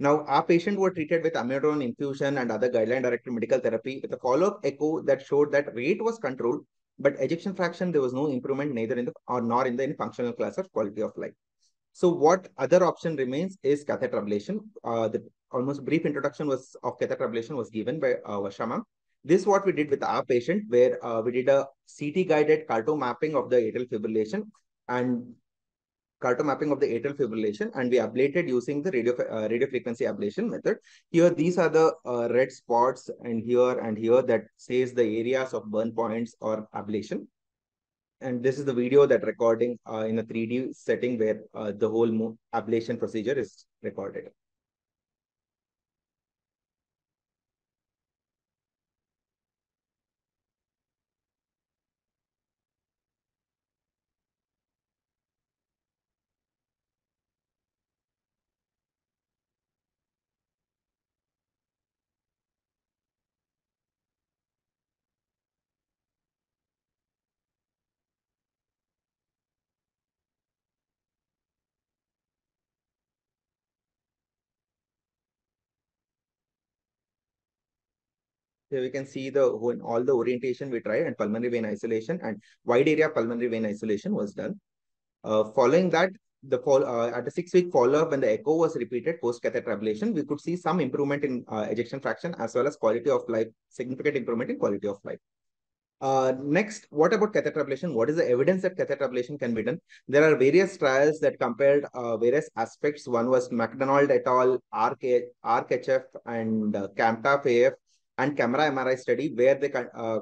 Now, our patient were treated with amiodarone infusion and other guideline-directed medical therapy with a follow-up echo that showed that rate was controlled, but ejection fraction, there was no improvement neither in the or nor in the in functional class or quality of life. So what other option remains is catheter ablation. Uh, the almost brief introduction was of catheter ablation was given by uh, Varsha This is what we did with our patient, where uh, we did a CT guided CARTO mapping of the atrial fibrillation, and CARTO mapping of the atrial fibrillation and we ablated using the radio, uh, radio frequency ablation method. Here, these are the uh, red spots and here and here that says the areas of burn points or ablation. And this is the video that recording uh, in a 3D setting where uh, the whole ablation procedure is recorded. Here we can see the all the orientation we tried and pulmonary vein isolation and wide area pulmonary vein isolation was done. Uh, following that, the fall, uh, at a six-week follow-up, when the echo was repeated post-catheter ablation, we could see some improvement in uh, ejection fraction as well as quality of life, significant improvement in quality of life. Uh, next, what about catheter ablation? What is the evidence that catheter ablation can be done? There are various trials that compared uh, various aspects. One was McDonald et al., ARC, and uh, CAMTAF-AF and CAMERA-MRI study where they uh,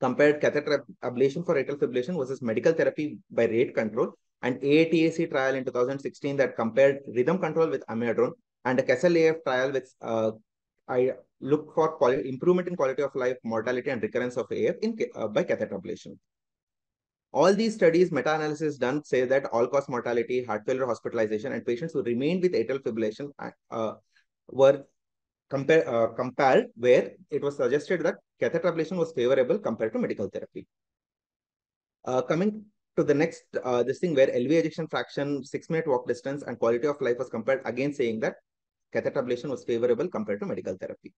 compared catheter ablation for atrial fibrillation versus medical therapy by rate control and AATAC trial in 2016 that compared rhythm control with amiodarone and a CASTLE-AF trial which uh, I look for quality, improvement in quality of life, mortality, and recurrence of AF in uh, by catheter ablation. All these studies, meta-analysis done, say that all-cause mortality, heart failure hospitalization, and patients who remained with atrial fibrillation uh, were compare, uh, compared where it was suggested that catheter ablation was favorable compared to medical therapy. Uh, coming to the next, uh, this thing where LV ejection fraction, six minute walk distance and quality of life was compared again saying that catheter ablation was favorable compared to medical therapy.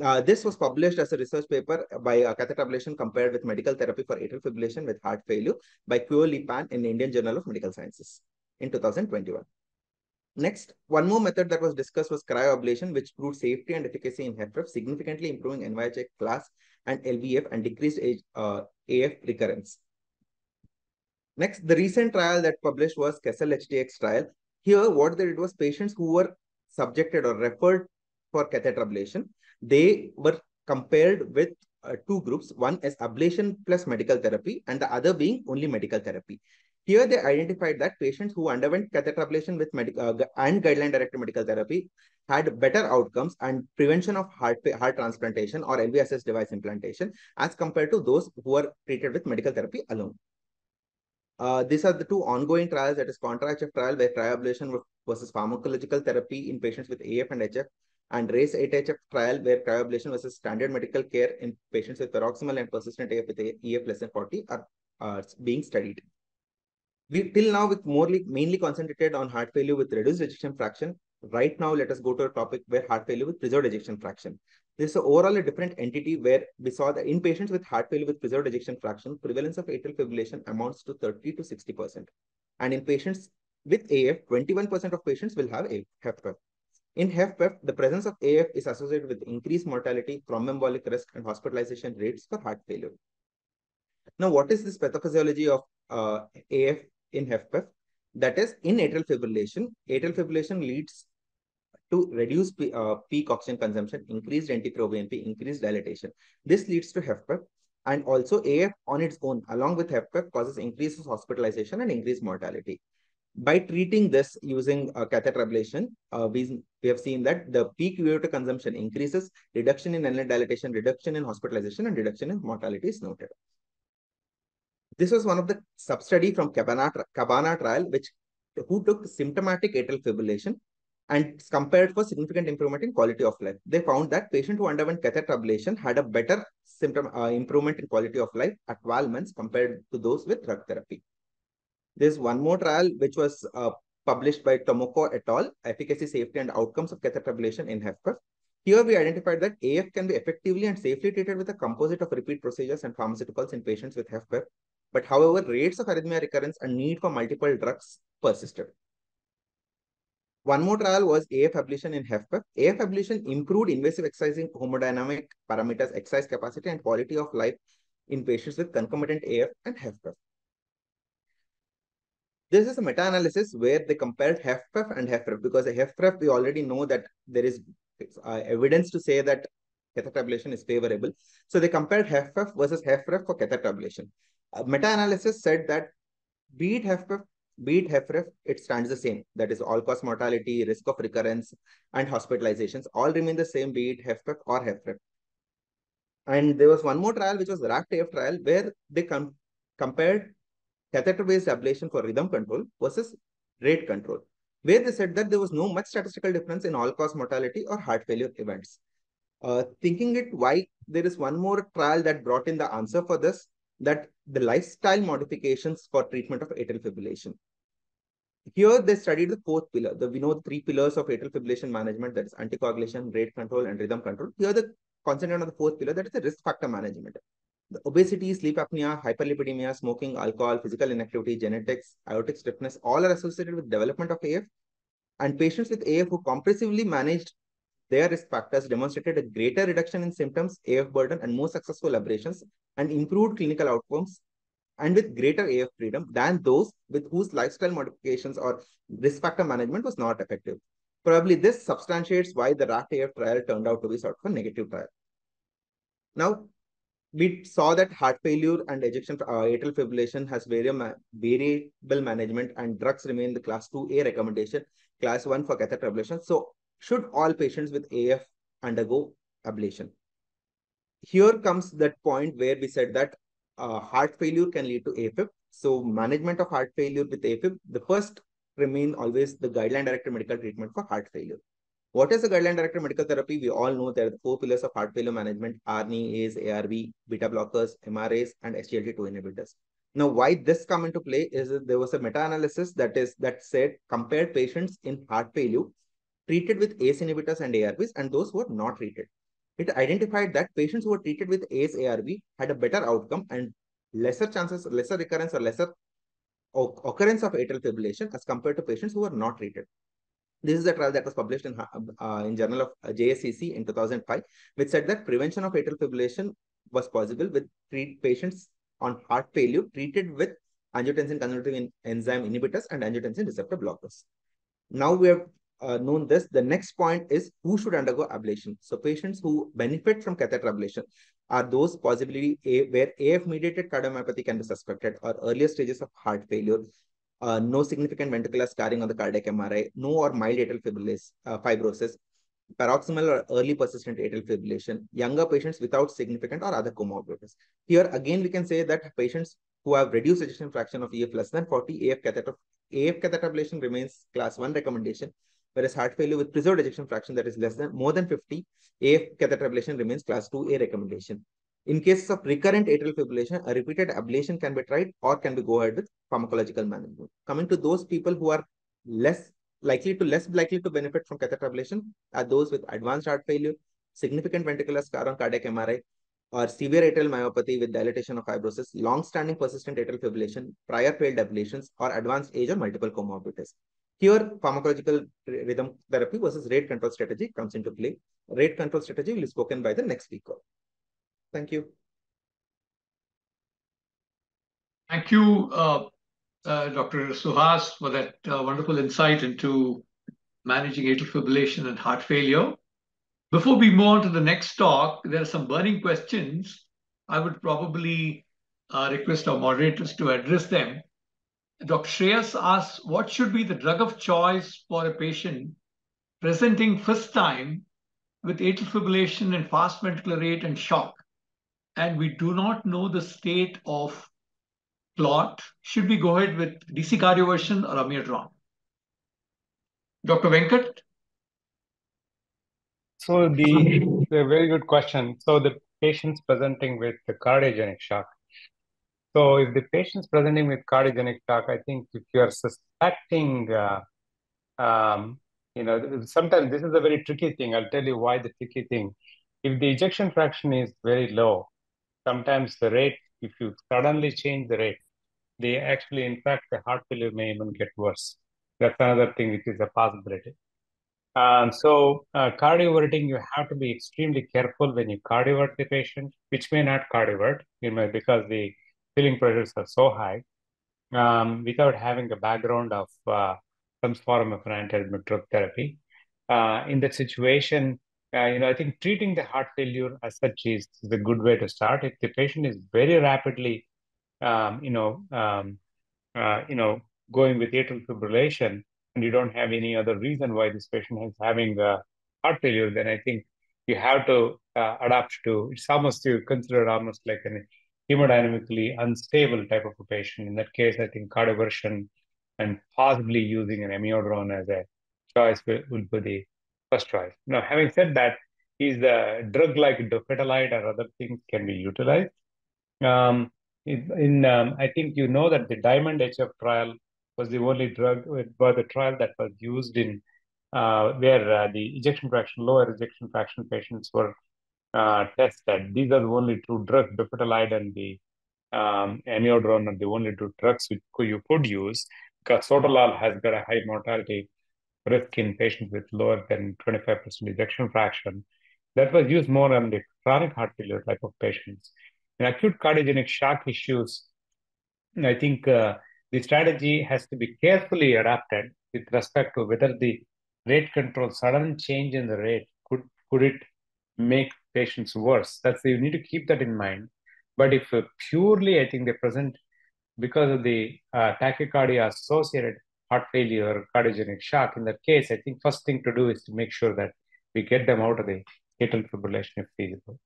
Uh, this was published as a research paper by uh, catheter ablation compared with medical therapy for atrial fibrillation with heart failure by Kuo Li Pan in Indian Journal of Medical Sciences in 2021. Next, one more method that was discussed was cryoablation, which proved safety and efficacy in HFrEF, significantly improving NYHA class and LVEF and decreased age, uh, AF recurrence. Next, the recent trial that published was CASTLE-HTx trial. Here, what they did was patients who were subjected or referred for catheter ablation, they were compared with uh, two groups. One is ablation plus medical therapy and the other being only medical therapy. Here, they identified that patients who underwent catheter ablation with medical uh, and guideline-directed medical therapy had better outcomes and prevention of heart, heart transplantation or LVSS device implantation as compared to those who were treated with medical therapy alone. Uh, these are the two ongoing trials, that is contra-HF trial where cryoablation versus pharmacological therapy in patients with AF and HF and RACE 8HF trial where cryoablation versus standard medical care in patients with paroxysmal and persistent AF with EF less than 40 are, are being studied. We till now with more mainly concentrated on heart failure with reduced ejection fraction. Right now, let us go to a topic where heart failure with preserved ejection fraction. This is overall a different entity where we saw that in patients with heart failure with preserved ejection fraction, prevalence of atrial fibrillation amounts to 30 to 60%. And in patients with AF, 21% of patients will have HFpEF. In HFpEF, the presence of AF is associated with increased mortality, thromboembolic risk, and hospitalization rates for heart failure. Now, what is this pathophysiology of uh, AF in HFpEF. That is, in atrial fibrillation, atrial fibrillation leads to reduced uh, peak oxygen consumption, increased NT-proBNP, increased dilatation. This leads to HFpEF. And also AF on its own, along with HFpEF, causes increased hospitalization and increased mortality. By treating this using uh, catheter ablation, uh, we, we have seen that the peak VO2 consumption increases, reduction in inlet dilatation, reduction in hospitalization, and reduction in mortality is noted. This was one of the sub-study from CABANA, CABANA trial, which who took symptomatic atrial fibrillation and compared for significant improvement in quality of life. They found that patient who underwent catheter ablation had a better symptom uh, improvement in quality of life at 12 months compared to those with drug therapy. There's one more trial which was uh, published by Tomoko et al. Efficacy, safety, and outcomes of catheter ablation in HFpEF. Here we identified that AF can be effectively and safely treated with a composite of repeat procedures and pharmaceuticals in patients with HFpEF but however, rates of arrhythmia recurrence and need for multiple drugs persisted. One more trial was AF ablation in HFpEF. AF ablation improved invasive exercising hemodynamic parameters, exercise capacity, and quality of life in patients with concomitant AF and HFpEF. This is a meta-analysis where they compared HFrEF and HFrEF because the HFrEF, we already know that there is uh, evidence to say that catheter ablation is favorable. So they compared HFrEF versus HFrEF for catheter ablation. Uh, meta-analysis said that be it HFrEF, be it HFrEF, it stands the same. That is all-cause mortality, risk of recurrence, and hospitalizations all remain the same, be it HFrEF or HFrEF. And there was one more trial, which was the RAFT-AF trial, where they com compared catheter-based ablation for rhythm control versus rate control, where they said that there was no much statistical difference in all-cause mortality or heart failure events. Uh, thinking it why there is one more trial that brought in the answer for this, that the lifestyle modifications for treatment of atrial fibrillation. Here they studied the fourth pillar. The, we know the three pillars of atrial fibrillation management, that is anticoagulation, rate control, and rhythm control. Here the concentrate on the fourth pillar, that is the risk factor management. The obesity, sleep apnea, hyperlipidemia, smoking, alcohol, physical inactivity, genetics, aortic stiffness, all are associated with development of AF. And patients with AF who comprehensively managed their risk factors demonstrated a greater reduction in symptoms, AF burden, and more successful abrasions, and improved clinical outcomes, and with greater AF freedom than those with whose lifestyle modifications or risk factor management was not effective. Probably this substantiates why the RAFT-AF trial turned out to be sort of a negative trial. Now, we saw that heart failure and ejection uh, atrial fibrillation has variable, variable management and drugs remain the class 2A recommendation, class 1 for catheter ablation. So should all patients with AF undergo ablation? Here comes that point where we said that uh, heart failure can lead to AFib. So management of heart failure with AFib, the first remain always the guideline directed medical treatment for heart failure. What is the guideline directed medical therapy? We all know there are the four pillars of heart failure management, ACE, ARB, beta blockers, MRAs, and SGLT2 inhibitors. Now, why this come into play is that there was a meta-analysis that is that said compared patients in heart failure treated with ACE inhibitors and ARBs and those who were not treated. It identified that patients who were treated with ACE ARB had a better outcome and lesser chances, lesser recurrence or lesser occurrence of atrial fibrillation as compared to patients who were not treated. This is a trial that was published in, uh, in Journal of JSCC in 2005, which said that prevention of atrial fibrillation was possible with treat patients on heart failure treated with angiotensin converting enzyme inhibitors and angiotensin receptor blockers. Now we have uh, known this, the next point is who should undergo ablation. So patients who benefit from catheter ablation are those possibly a, where AF-mediated cardiomyopathy can be suspected or earlier stages of heart failure, uh, no significant ventricular scarring on the cardiac MRI, no or mild atrial uh, fibrosis, paroxysmal or early persistent atrial fibrillation, younger patients without significant or other comorbidities. Here again, we can say that patients who have reduced ejection fraction of EF less than 40, AF catheter, AF catheter ablation remains class 1 recommendation, whereas heart failure with preserved ejection fraction that is less than more than 50, AF catheter ablation remains class 2A recommendation. In cases of recurrent atrial fibrillation, a repeated ablation can be tried or can be go ahead with pharmacological management. Coming to those people who are less likely to less likely to benefit from catheter ablation are those with advanced heart failure, significant ventricular scar on cardiac MRI, or severe atrial myopathy with dilatation of fibrosis, long-standing persistent atrial fibrillation, prior failed ablations, or advanced age or multiple comorbidities. Here, pharmacological rhythm therapy versus rate control strategy comes into play. Rate control strategy will be spoken by the next speaker. Thank you. Thank you, uh, uh, Dr. Suhas, for that uh, wonderful insight into managing atrial fibrillation and heart failure. Before we move on to the next talk, there are some burning questions. I would probably uh, request our moderators to address them. Dr. Shreyas asks, what should be the drug of choice for a patient presenting first time with atrial fibrillation and fast ventricular rate and shock, and we do not know the state of clot? Should we go ahead with DC cardioversion or amiodarone? Dr. Venkat? So the, the very good question. So the patients presenting with the cardiogenic shock, so if the patient's presenting with cardiogenic shock, I think if you are suspecting, uh, um, you know, sometimes this is a very tricky thing. I'll tell you why the tricky thing. If the ejection fraction is very low, sometimes the rate, if you suddenly change the rate, they actually, in fact, the heart failure may even get worse. That's another thing which is a possibility. Um, so uh, cardioverting, you have to be extremely careful when you cardiovert the patient, which may not cardiovert, you know, because the filling pressures are so high. um, without having a background of uh, some form of an antiarrhythmic drug therapy. Uh, in that situation, uh, you know, I think treating the heart failure as such is, is a good way to start. If the patient is very rapidly, um, you know, um, uh, you know, going with atrial fibrillation, and you don't have any other reason why this patient is having heart failure, then I think you have to uh, adapt to. It's almost you consider almost like an hemodynamically unstable type of a patient. In that case, I think cardioversion and possibly using an amiodarone as a choice will be the first choice. Now, having said that, is the drug like dofetilide or other things can be utilized. Um, in, in um, I think you know that the Diamond HF trial was the only drug, was the trial that was used in uh, where uh, the ejection fraction, lower ejection fraction patients were uh, tested. These are the only two drugs, dofetilide and the um, amiodarone are the only two drugs which you could use because sotalol has got a high mortality risk in patients with lower than 25% ejection fraction. That was used more on the chronic heart failure type of patients. In acute cardiogenic shock issues, I think uh, the strategy has to be carefully adapted with respect to whether the rate control, sudden change in the rate, could, could it make patients worse? That's you need to keep that in mind. But if uh, purely, I think they present because of the uh, tachycardia associated heart failure or cardiogenic shock, in that case, I think first thing to do is to make sure that we get them out of the atrial fibrillation if feasible.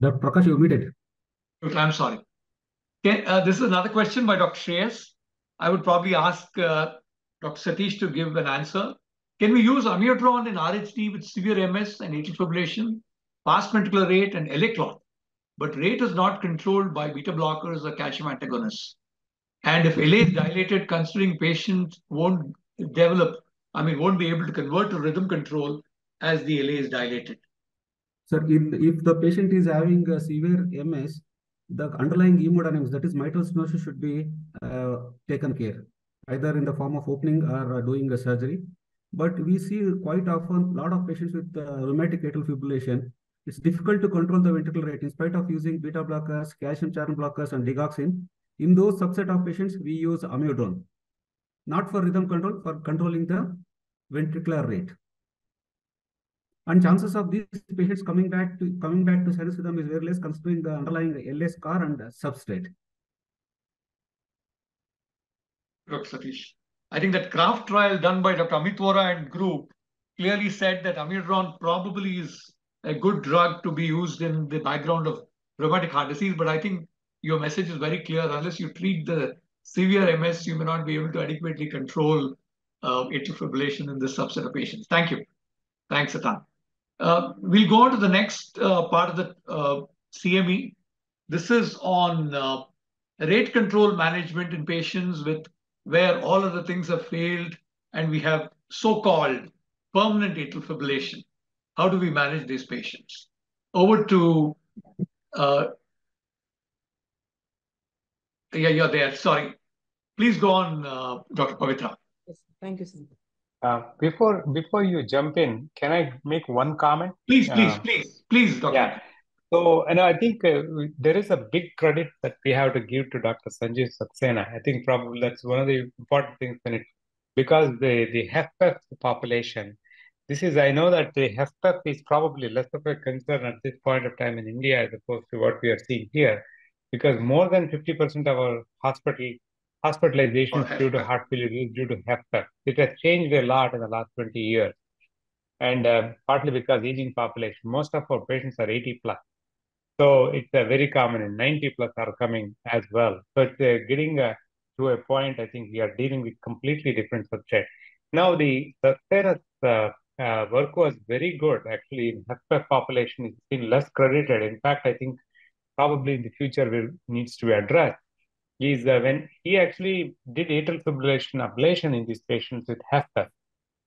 Dr. Prakash, you muted. I'm sorry. Okay, uh, this is another question by Dr. Shreyas. I would probably ask uh, Dr. Satish to give an answer. Can we use amiodarone in RHD with severe MS and atrial fibrillation, fast ventricular rate, and clot? But rate is not controlled by beta blockers or calcium antagonists. And if LA is dilated, considering patients won't develop, I mean, won't be able to convert to rhythm control as the LA is dilated. Sir, if, if the patient is having a severe MS, the underlying hemodynamics, that is mitral stenosis, should be uh, taken care, either in the form of opening or uh, doing a surgery. But we see quite often a lot of patients with uh, rheumatic atrial fibrillation. It's difficult to control the ventricular rate in spite of using beta blockers, calcium channel blockers, and digoxin. In those subset of patients, we use amiodarone, not for rhythm control, for controlling the ventricular rate. And chances of these patients coming back to coming back to rhythm is very less considering the underlying LS scar and substrate. Dr. Satish. I think that CRAFT trial done by Dr. Amit Vora and group clearly said that amiodarone probably is a good drug to be used in the background of rheumatic heart disease. But I think your message is very clear. Unless you treat the severe MS, you may not be able to adequately control uh, atrial fibrillation in this subset of patients. Thank you. Thanks, Atan. Uh, we'll go on to the next uh, part of the uh, CME. This is on rate control management in patients with where all of the things have failed and we have so-called permanent atrial fibrillation. How do we manage these patients? Over to, yeah, you're there. Sorry. Please go on, Dr. Pavitra. Yes, thank you, sir. Uh, before before you jump in, can I make one comment? Please, please, uh, please, please, Doctor. Yeah. So, and I think uh, there is a big credit that we have to give to Dr. Sanjeev Saksena. I think probably that's one of the important things when it because the the HFpEF population. This is I know that the HFpEF is probably less of a concern at this point of time in India as opposed to what we are seeing here, because more than fifty percent of our hospital hospitalizations due to heart failure is due to HFpEF. It has changed a lot in the last 20 years. And uh, partly because aging population, most of our patients are 80 plus. So it's uh, very common and 90 plus are coming as well. So it's uh, getting uh, to a point, I think we are dealing with completely different subject. Now the Saksena's uh, uh, work was very good actually in HFpEF population. It's been less credited. In fact, I think probably in the future will needs to be addressed is uh, when he actually did atrial fibrillation ablation in these patients with HFpEF.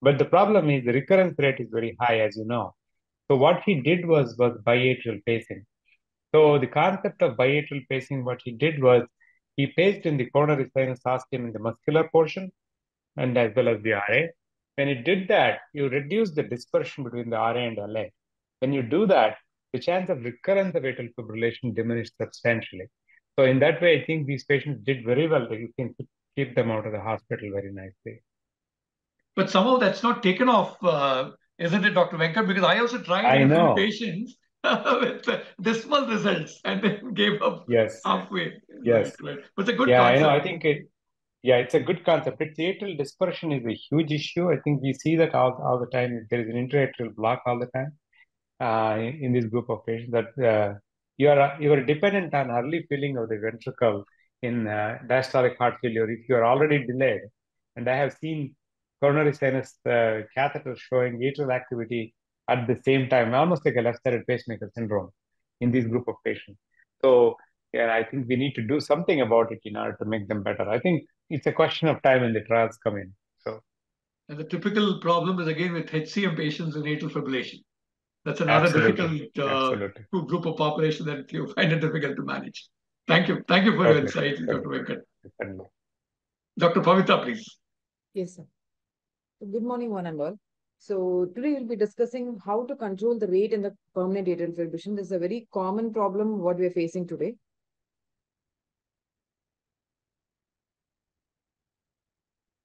But the problem is the recurrence rate is very high, as you know. So what he did was, was biatrial pacing. So the concept of biatrial pacing, what he did was he paced in the coronary sinus ostium in the muscular portion and as well as the RA. When you did that, you reduce the dispersion between the RA and LA. When you do that, the chance of recurrence of atrial fibrillation diminished substantially. So in that way, I think these patients did very well. That you can keep them out of the hospital very nicely. But somehow that's not taken off, uh, isn't it, Dr. Venkat? Because I also tried I know. patients with dismal results and then gave up yes. halfway. Yes. But it's a good yeah, concept. I know. I think it, yeah, it's a good concept. It's atrial dispersion is a huge issue. I think we see that all, all the time. There is an intraatrial block all the time uh, in, in this group of patients that uh, you are you are dependent on early filling of the ventricle in uh, diastolic heart failure if you are already delayed. And I have seen coronary sinus uh, catheters showing atrial activity at the same time, almost like a left-sided pacemaker syndrome in this group of patients. So yeah, I think we need to do something about it in order to make them better. I think it's a question of time when the trials come in. So, and the typical problem is again with HCM patients in atrial fibrillation. That's another Absolutely. difficult uh, group of population that you find it difficult to manage. Thank you. Thank you for okay. your insight, okay. Dr. Venkat. Dr. Pavitra, please. Yes, sir. Good morning, one and all. So today we'll be discussing how to control the rate in the permanent atrial fibrillation. This is a very common problem what we are facing today.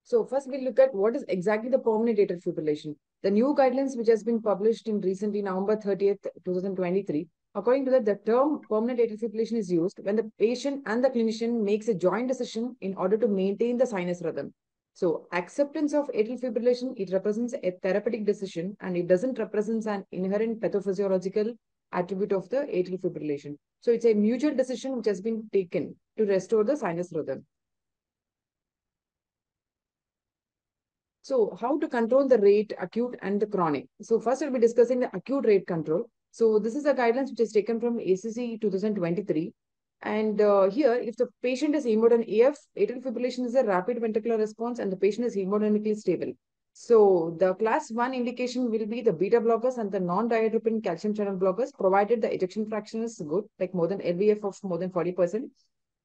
So first we'll look at what is exactly the permanent atrial fibrillation. The new guidelines which has been published in recently November 30th, 2023, according to that, the term permanent atrial fibrillation is used when the patient and the clinician makes a joint decision in order to maintain the sinus rhythm. So acceptance of atrial fibrillation, it represents a therapeutic decision and it doesn't represent an inherent pathophysiological attribute of the atrial fibrillation. So it's a mutual decision which has been taken to restore the sinus rhythm. So how to control the rate, acute and the chronic. So first we'll be discussing the acute rate control. So this is a guidelines which is taken from ACC 2023. And uh, here, if the patient is hemodynamic, AF, atrial fibrillation is a rapid ventricular response and the patient is hemodynamically stable. So the class 1 indication will be the beta blockers and the non-dihydropyridine calcium channel blockers, provided the ejection fraction is good, like more than LVF of more than 40%.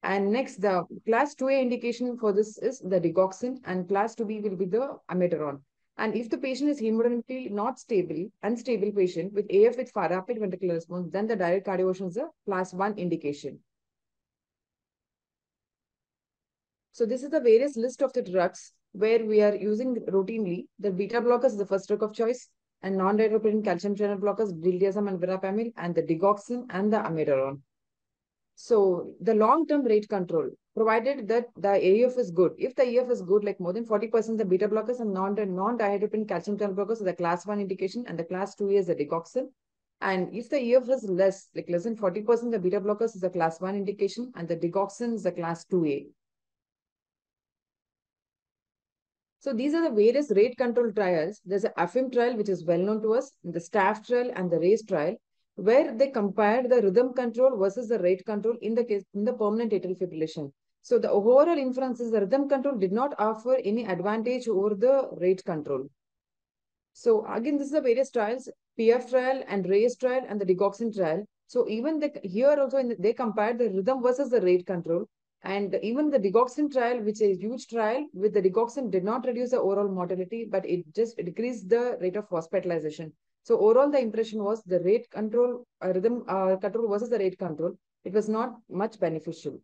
And next, the class 2A indication for this is the digoxin and class 2B will be the amiodarone. And if the patient is hemodynamically not stable, unstable patient with AF with rapid ventricular response, then the direct cardioversion is a class 1 indication. So this is the various list of the drugs where we are using routinely. The beta blockers is the first drug of choice and non-dihydropyridine calcium channel blockers, diltiazem and verapamil, and the digoxin and the amiodarone. So the long-term rate control, provided that the AF is good. If the AF is good, like more than 40% the beta blockers and non-dihydropyridine calcium channel blockers are the class 1 indication and the class 2 is the digoxin. And if the EF is less, like less than 40%, the beta blockers is the class 1 indication and the digoxin is the class 2A. So these are the various rate control trials. There's a AFFIRM trial, which is well known to us, the STAFF trial and the RACE trial where they compared the rhythm control versus the rate control in the case in the permanent atrial fibrillation. So the overall inference is the rhythm control did not offer any advantage over the rate control. So again, this is the various trials, PF trial and RACE trial and the digoxin trial. So even the, here also the, they compared the rhythm versus the rate control. And even the digoxin trial, which is a huge trial with the digoxin did not reduce the overall mortality, but it just decreased the rate of hospitalization. So overall, the impression was the rate control, uh, rhythm uh, control versus the rate control. It was not much beneficial.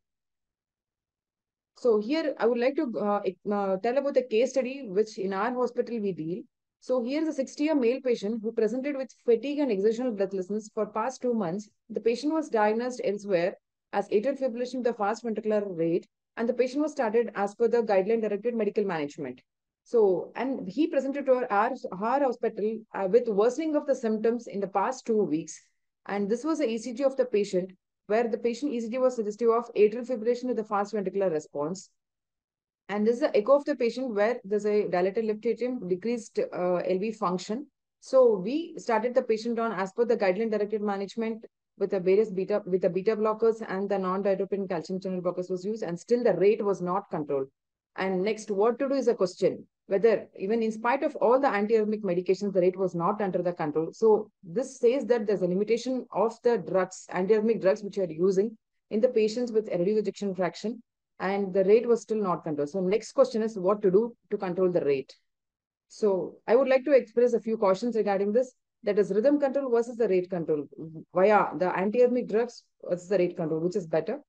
So here I would like to uh, uh, tell about the case study which in our hospital we deal. So here is a 60-year male patient who presented with fatigue and exertional breathlessness for past two months. The patient was diagnosed elsewhere as atrial fibrillation with a fast ventricular rate and the patient was started as per the guideline directed medical management. So, and he presented to our, our hospital uh, with worsening of the symptoms in the past two weeks. And this was the ECG of the patient, where the patient ECG was suggestive of atrial fibrillation with a fast ventricular response. And this is the echo of the patient where there's a dilated left atrium, decreased uh, LV function. So we started the patient on as per the guideline directed management with the various beta with the beta blockers and the non-dihydropyridine calcium channel blockers was used, and still the rate was not controlled. And next, what to do is a question whether even in spite of all the antiarrhythmic medications, the rate was not under the control. So this says that there's a limitation of the drugs, antiarrhythmic drugs, which are using in the patients with reduced ejection fraction. and the rate was still not controlled. So next question is what to do to control the rate. So I would like to express a few cautions regarding this. That is rhythm control versus the rate control via the antiarrhythmic drugs versus the rate control, which is better.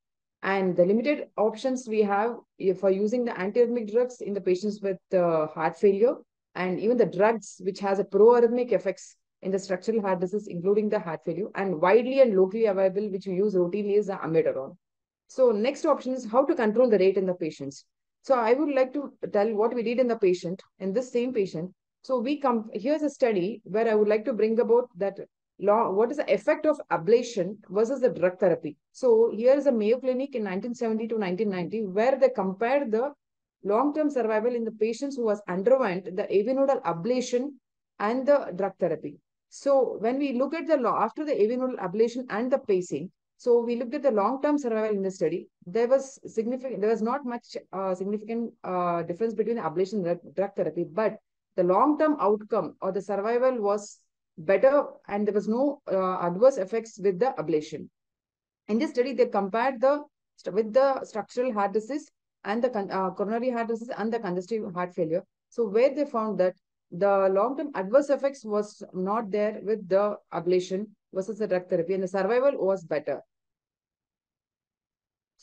And the limited options we have for using the antiarrhythmic drugs in the patients with uh, heart failure and even the drugs which has a pro-arrhythmic effects in the structural heart disease, including the heart failure, and widely and locally available, which we use routinely is the amiodarone. So next option is how to control the rate in the patients. So I would like to tell what we did in the patient, in this same patient. So we come, here's a study where I would like to bring about that law, what is the effect of ablation versus the drug therapy. So here is a Mayo Clinic in 1970 to 1990, where they compared the long-term survival in the patients who was underwent the AV nodal ablation and the drug therapy. So when we look at the law after the AV nodal ablation and the pacing, so we looked at the long-term survival in the study. There was significant, there was not much uh, significant uh, difference between ablation and drug therapy, but the long-term outcome or the survival was better and there was no uh, adverse effects with the ablation. In this study, they compared the with the structural heart disease and the uh, coronary heart disease and the congestive heart failure. So where they found that the long-term adverse effects was not there with the ablation versus the drug therapy and the survival was better.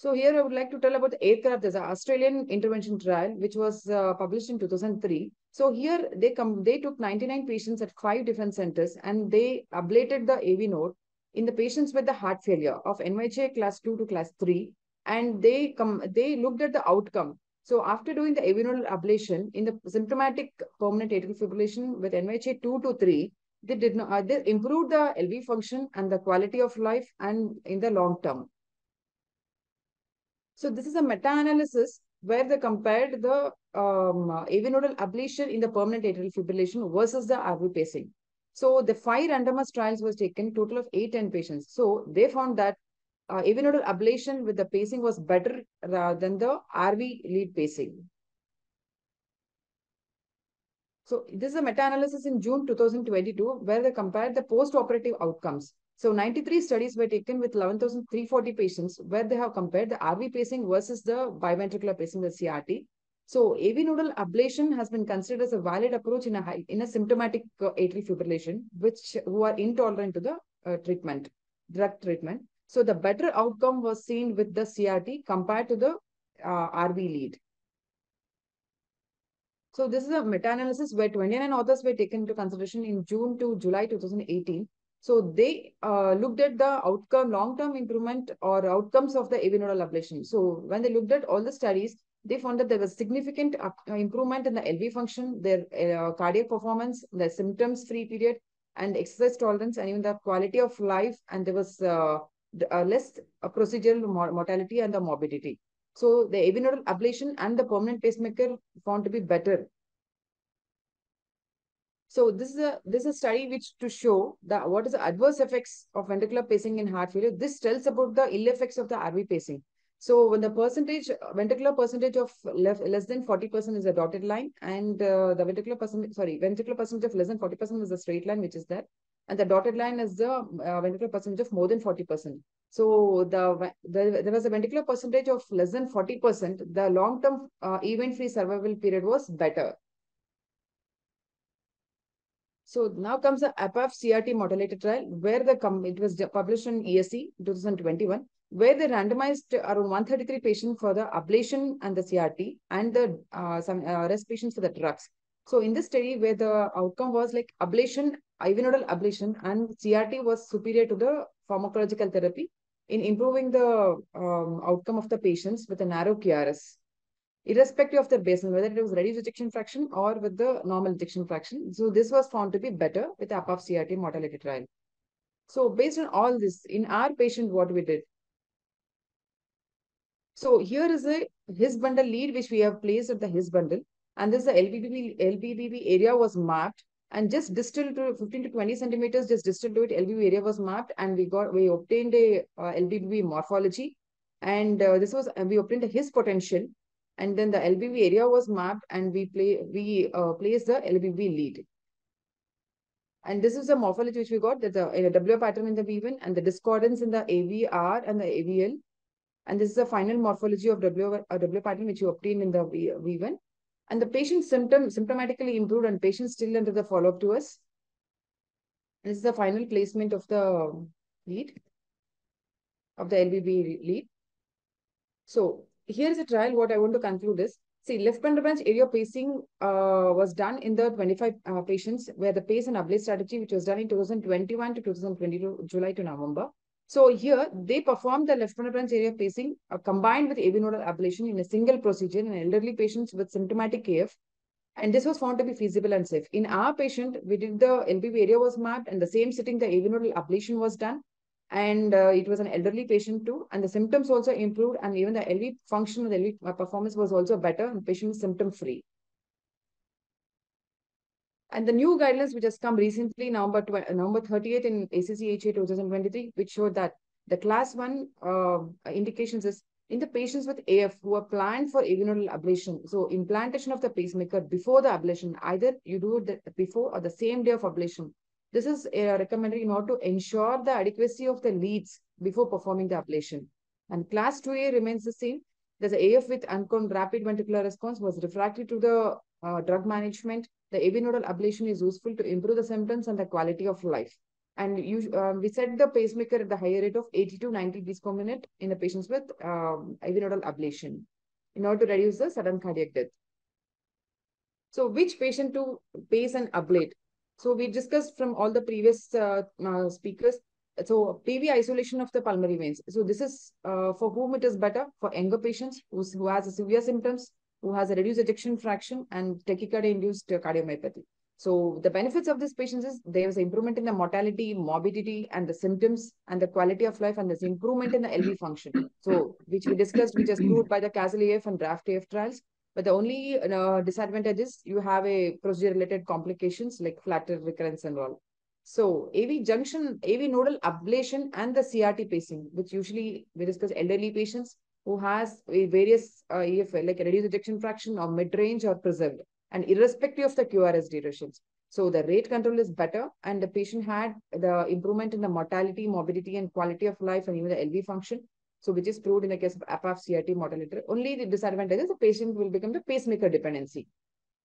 So here I would like to tell about the AIRCRAFT. There's an Australian intervention trial, which was uh, published in 2003. So here they come, they took 99 patients at five different centers and they ablated the AV node in the patients with the heart failure of NYHA class 2 to class 3. And they come, they looked at the outcome. So after doing the AV nodal ablation in the symptomatic permanent atrial fibrillation with NYHA 2 to 3, they did not, uh, they improved the LV function and the quality of life and in the long term. So this is a meta-analysis where they compared the um, AV nodal ablation in the permanent atrial fibrillation versus the RV pacing. So the five randomized trials was taken, total of eight ten patients. So they found that uh, AV nodal ablation with the pacing was better than the RV lead pacing. So this is a meta-analysis in June 2022 where they compared the post-operative outcomes. So 93 studies were taken with 11,340 patients where they have compared the RV pacing versus the biventricular pacing, the CRT. So AV nodal ablation has been considered as a valid approach in a high, in a symptomatic uh, atrial fibrillation, which who are intolerant to the uh, treatment, drug treatment. So the better outcome was seen with the CRT compared to the uh, RV lead. So this is a meta-analysis where 29 authors were taken into consideration in June to July 2018 so they uh, looked at the outcome, long-term improvement or outcomes of the AV nodal ablation. So when they looked at all the studies, they found that there was significant uh, improvement in the LV function, their uh, cardiac performance, the symptoms-free period, and exercise tolerance, and even the quality of life. And there was uh, uh less procedural mortality and the morbidity. So the AV nodal ablation and the permanent pacemaker found to be better so this is a this is a study which to show that what is the adverse effects of ventricular pacing in heart failure. This tells about the ill effects of the RV pacing. So when the percentage ventricular percentage of less, less than 40% is a dotted line and uh, the ventricular percentage, sorry, ventricular percentage of less than 40% is a straight line, which is there. And the dotted line is the uh, ventricular percentage of more than 40%. So the, the there was a ventricular percentage of less than 40%. The long-term uh, event-free survival period was better. So now comes the APAF CRT modulated trial, where the it was published in ESC 2021, where they randomized around 133 patients for the ablation and the CRT, and the uh, some uh, rest patients for the drugs. So in this study, where the outcome was like ablation, AV nodal ablation, and CRT was superior to the pharmacological therapy in improving the um, outcome of the patients with a narrow QRS irrespective of the baseline, whether it was reduced ejection fraction or with the normal ejection fraction. So this was found to be better with APAF CRT mortality trial. So based on all this, in our patient, what we did. So here is a His bundle lead which we have placed at the His bundle. And this is the LBBB, LBBB area was mapped and just distal to 15 to 20 centimeters, just distal to it, LBB area was mapped and we got, we obtained a uh, LBBB morphology. And uh, this was, we obtained a His potential and then the LBB area was mapped and we play we uh, placed the LBB lead. And this is the morphology which we got, that the W pattern in the V1 and the discordance in the AVR and the AVL. And this is the final morphology of W, uh, w pattern which you obtained in the v, V1. And the patient symptom symptomatically improved and patient still under the follow-up to us. This is the final placement of the lead, of the LBB lead. So here is a trial. What I want to conclude is, see, left bundle branch area pacing uh, was done in the 25 uh, patients where the pace and ablate strategy, which was done in 2021 to 2022, July to November. So here they performed the left frontal branch area pacing uh, combined with AV nodal ablation in a single procedure in elderly patients with symptomatic AF. And this was found to be feasible and safe. In our patient, we did the LVB area was mapped and the same sitting, the AV nodal ablation was done. And uh, it was an elderly patient too. And the symptoms also improved. And even the LV function, the LV uh, performance was also better and patient symptom free. And the new guidelines which has come recently, November, November 38 in ACC/AHA 2023, which showed that the class one uh, indications is in the patients with AF who are planned for AV nodal ablation. So implantation of the pacemaker before the ablation, either you do it before or the same day of ablation. This is a recommended in order to ensure the adequacy of the leads before performing the ablation. And class 2A remains the same. There's AF with uncontrolled rapid ventricular response was refractory to the uh, drug management the AV nodal ablation is useful to improve the symptoms and the quality of life. And you, uh, we set the pacemaker at the higher rate of 80 to 90 beats per minute in the patients with um, AV nodal ablation in order to reduce the sudden cardiac death. So which patient to pace and ablate? So we discussed from all the previous uh, uh, speakers. So PV isolation of the pulmonary veins. So this is uh, for whom it is better for younger patients who, who has severe symptoms who has a reduced ejection fraction and tachycardia-induced cardiomyopathy. So the benefits of these patients is there is improvement in the mortality, morbidity, and the symptoms and the quality of life, and there's improvement in the LV function. So which we discussed, which is proved by the CASTLE-AF and DRAFT-AF trials. But the only uh, disadvantage is you have a procedure-related complications like flutter recurrence and all. So AV junction, AV nodal ablation and the CRT pacing, which usually we discuss elderly patients who has a various uh, EFL, like reduced ejection fraction or mid-range or preserved, and irrespective of the QRS durations. So the rate control is better, and the patient had the improvement in the mortality, morbidity, and quality of life, and even the LV function. So which is proved in the case of APAF CRT mortality. Only the disadvantage is the patient will become the pacemaker dependency.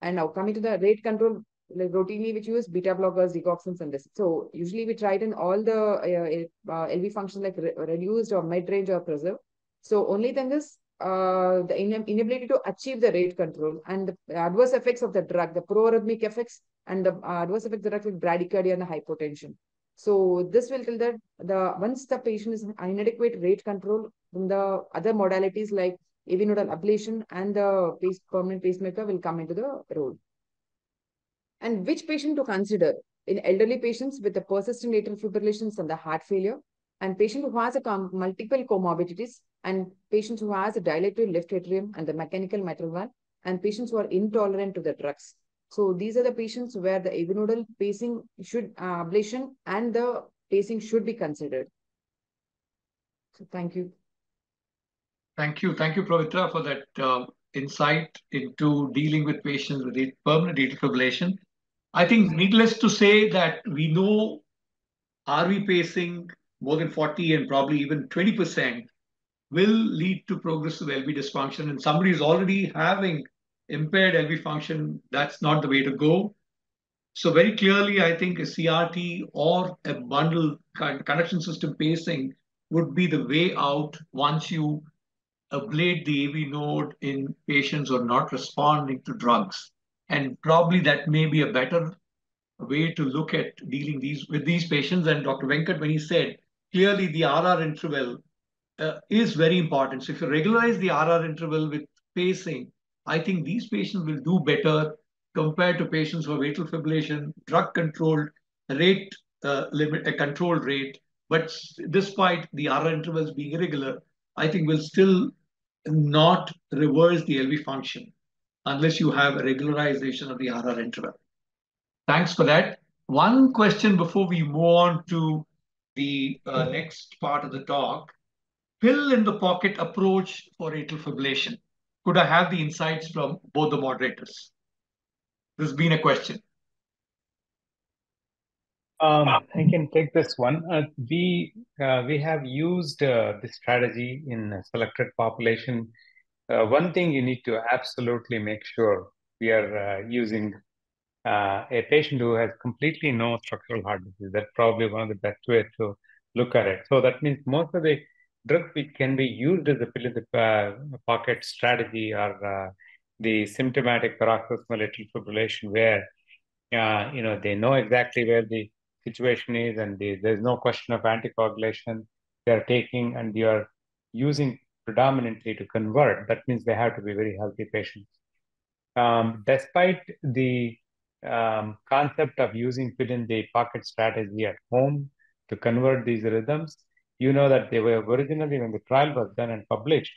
And now coming to the rate control, like routinely which use beta blockers, digoxins, and this. So usually we tried in all the uh, uh, LV functions like re reduced or mid-range or preserved. So only thing is uh, the inability to achieve the rate control and the adverse effects of the drug, the proarrhythmic effects and the uh, adverse effects of the drug like bradycardia and the hypotension. So this will tell that the once the patient is inadequate rate control, then the other modalities like AV nodal ablation and the pace, permanent pacemaker will come into the role. And which patient to consider? In elderly patients with the persistent atrial fibrillations and the heart failure, and patient who has a multiple comorbidities and patients who has a dilated left atrium and the mechanical mitral valve and patients who are intolerant to the drugs. So these are the patients where the AV nodal pacing should uh, ablation and the pacing should be considered. So thank you. Thank you. Thank you, Pavitra, for that uh, insight into dealing with patients with permanent atrial fibrillation. I think needless to say that we know RV pacing more than 40 and probably even 20% will lead to progressive LV dysfunction. And somebody is already having impaired LV function, that's not the way to go. So very clearly, I think a CRT or a bundle conduction system pacing would be the way out once you ablate the AV node in patients who are not responding to drugs. And probably that may be a better way to look at dealing these with these patients. And Dr. Venkat, when he said clearly the RR interval uh, is very important. So if you regularize the RR interval with pacing, I think these patients will do better compared to patients who have atrial fibrillation, drug controlled rate uh, limit, a controlled rate. But despite the RR intervals being irregular, I think will still not reverse the LV function unless you have a regularization of the RR interval. Thanks for that. One question before we move on to the uh, next part of the talk, pill in the pocket approach for atrial fibrillation. Could I have the insights from both the moderators? This has been a question. Um, I can take this one. Uh, we uh, we have used uh, this strategy in selected population. Uh, one thing you need to absolutely make sure we are uh, using uh, a patient who has completely no structural heart disease. That's probably one of the best ways to look at it. So that means most of the drugs which can be used as a pill in the pocket strategy are the symptomatic paroxysmal atrial fibrillation, where you know they know exactly where the situation is, and the, there's no question of anticoagulation they are taking, and you are using predominantly to convert. That means they have to be very healthy patients. Um, despite the um, concept of using pill in the pocket strategy at home to convert these rhythms, you know that they were originally when the trial was done and published,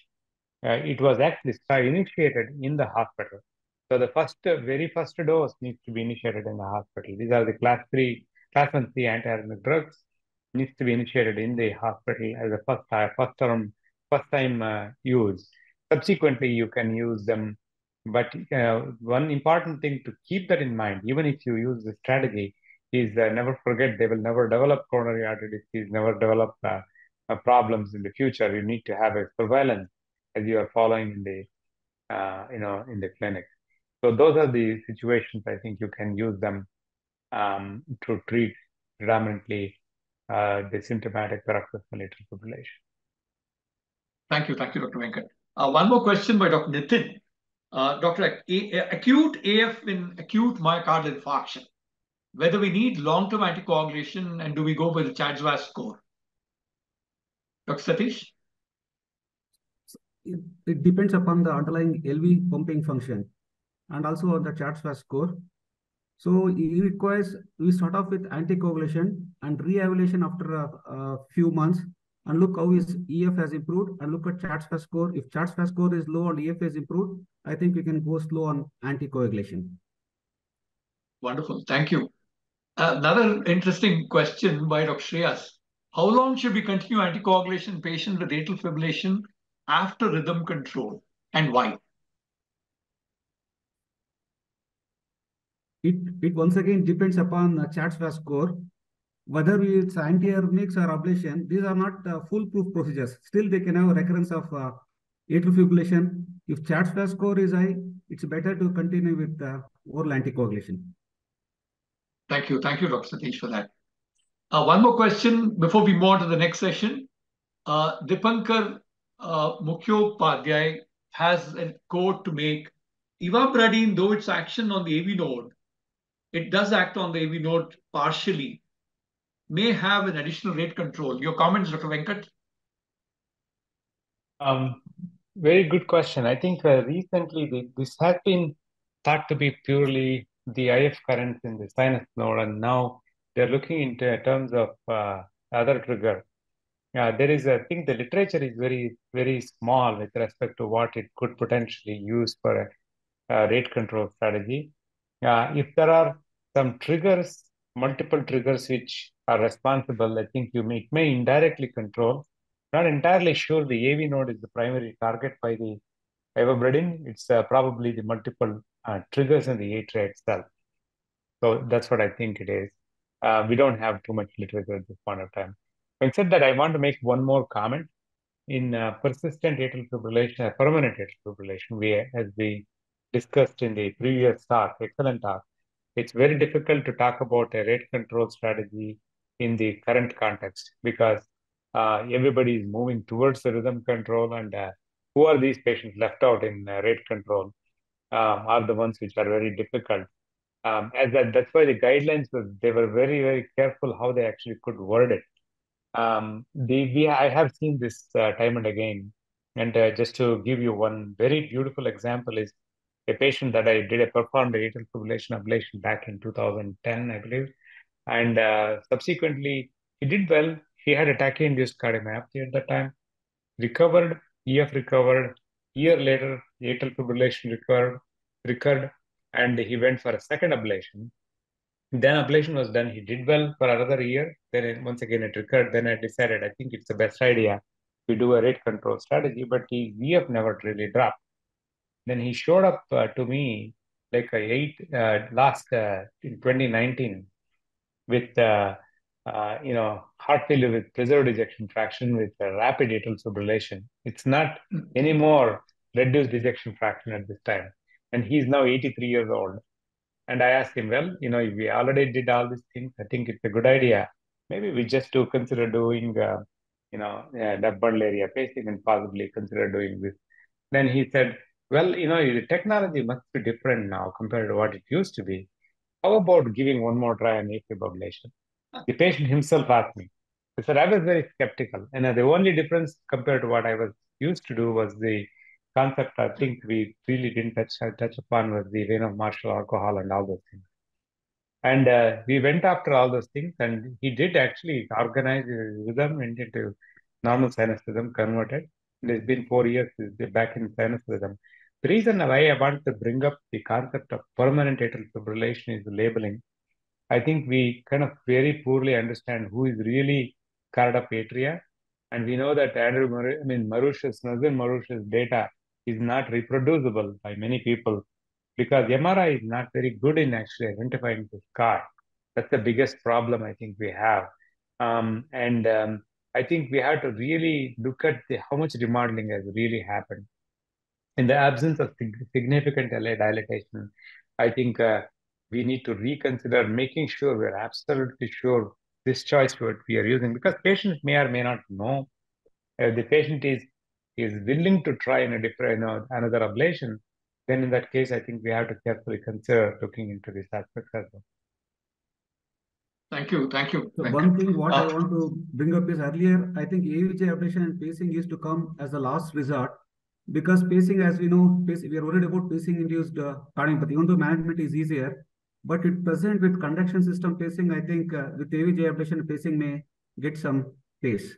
uh, it was actually initiated in the hospital. So the first, uh, very first dose needs to be initiated in the hospital. These are the class three class 1C antiarrhythmic drugs needs to be initiated in the hospital as a first time, first term, first time uh, use. Subsequently, you can use them. But uh, one important thing to keep that in mind, even if you use the strategy, is uh, never forget they will never develop coronary artery disease, never develop uh, uh, problems in the future. You need to have a surveillance as you are following in the, uh, you know, in the clinic. So those are the situations I think you can use them um, to treat predominantly uh, the symptomatic paroxysmal atrial fibrillation. Thank you. Thank you, Dr. Venkat. Uh, one more question by Dr. Nitin. Uh, Doctor, acute AF in acute myocardial infarction, whether we need long-term anticoagulation and do we go by the CHA2DS2-VASc score? Dr. Satish? It, it depends upon the underlying LV pumping function and also on the CHA2DS2-VASc score. So it requires, we start off with anticoagulation and re-evaluation after a, a, few months and look how his EF has improved and look at CHA2DS2-VASc score. If CHA2DS2-VASc score is low and EF has improved, I think we can go slow on anticoagulation. Wonderful. Thank you. Another interesting question by Dr. Shreyas. How long should we continue anticoagulation in patients with atrial fibrillation after rhythm control and why? it, it once again depends upon the CHA2DS2-VASc score. Whether it's antiarrhythmics or ablation, these are not uh, foolproof procedures. Still, they can have a recurrence of uh, atrial fibrillation. If CHA2DS2-VASc score is high, it's better to continue with uh, oral anticoagulation. Thank you. Thank you, Dr. Satish, for that. Uh, one more question before we move on to the next session. Uh, Dipankar uh, Mukhopadhyay has a quote to make. Ivabradine, though its action on the AV node it does act on the AV node partially, may have an additional rate control. Your comments, Dr. Venkat? Um, very good question. I think uh, recently this has been thought to be purely the IF currents in the sinus node, and now they're looking into terms of uh, other trigger. Uh, there is, I think the literature is very, very small with respect to what it could potentially use for a, a rate control strategy. Uh, if there are some triggers, multiple triggers which are responsible, I think you may, may indirectly control. Not entirely sure the AV node is the primary target by the ivabradine. It's uh, probably the multiple uh, triggers in the atria itself. So that's what I think it is. Uh, we don't have too much literature at this point of time. Having said that, I want to make one more comment. In uh, persistent atrial fibrillation, permanent atrial fibrillation, we, as we discussed in the previous talk, excellent talk, it's very difficult to talk about a rate control strategy in the current context because uh, everybody is moving towards the rhythm control and uh, who are these patients left out in uh, rate control are the ones which are very difficult. Um, as that, that's why the guidelines was they were very very careful how they actually could word it. Um, the we I have seen this uh, time and again, and uh, just to give you one very beautiful example is a patient that I did a performed atrial fibrillation ablation back in 2010, I believe. And uh, subsequently, he did well. He had a tachy-induced cardiomyopathy at that time, recovered, EF recovered. Year later, atrial fibrillation recovered, recurred, and he went for a second ablation. Then ablation was done. He did well for another year. Then once again it recurred. Then I decided I think it's the best idea to do a rate control strategy, but his EF never really dropped. Then he showed up uh, to me like a eight uh, last uh, in 2019 with uh, uh, you know heart failure with preserved ejection fraction with rapid atrial fibrillation. It's not anymore reduced ejection fraction at this time, and he's now 83 years old. And I asked him, well, you know, if we already did all these things, I think it's a good idea. Maybe we just do consider doing, uh, you know, that bundle area pacing and possibly consider doing this. Then he said, well, you know, the technology must be different now compared to what it used to be. How about giving one more try on AFib ablation? The patient himself asked me. He said, I was very skeptical. And the only difference compared to what I was used to do was the concept I think we really didn't touch touch upon was the vein of Marshall alcohol and all those things. And uh, we went after all those things, and he did actually organize rhythm into normal sinus rhythm converted. It's been four years back in sinus rhythm. The reason why I want to bring up the concept of permanent atrial fibrillation is labeling. I think we kind of very poorly understand who is really cardiac atria. And we know that Andrew, Mar- I mean, Marrouche's, Nazim Marrouche's data is not reproducible by many people because MRI is not very good in actually identifying the scar. That's the biggest problem I think we have. Um, and um, I think we have to really look at the, how much remodeling has really happened. In the absence of significant LA dilatation, I think uh, we need to reconsider making sure we're absolutely sure this choice what we are using because patients may or may not know. If the patient is is willing to try in a different, you know, another ablation, then in that case, I think we have to carefully consider looking into this aspect as well. Thank you. Thank you. So one thing what uh, I want to bring up is earlier, I think AVJ ablation and pacing used to come as a last resort because pacing, as we know, pacing, we are worried about pacing induced uh, cardiomyopathy, even though management is easier. But it present with conduction system pacing, I think uh, with AVJ ablation, pacing may get some pace.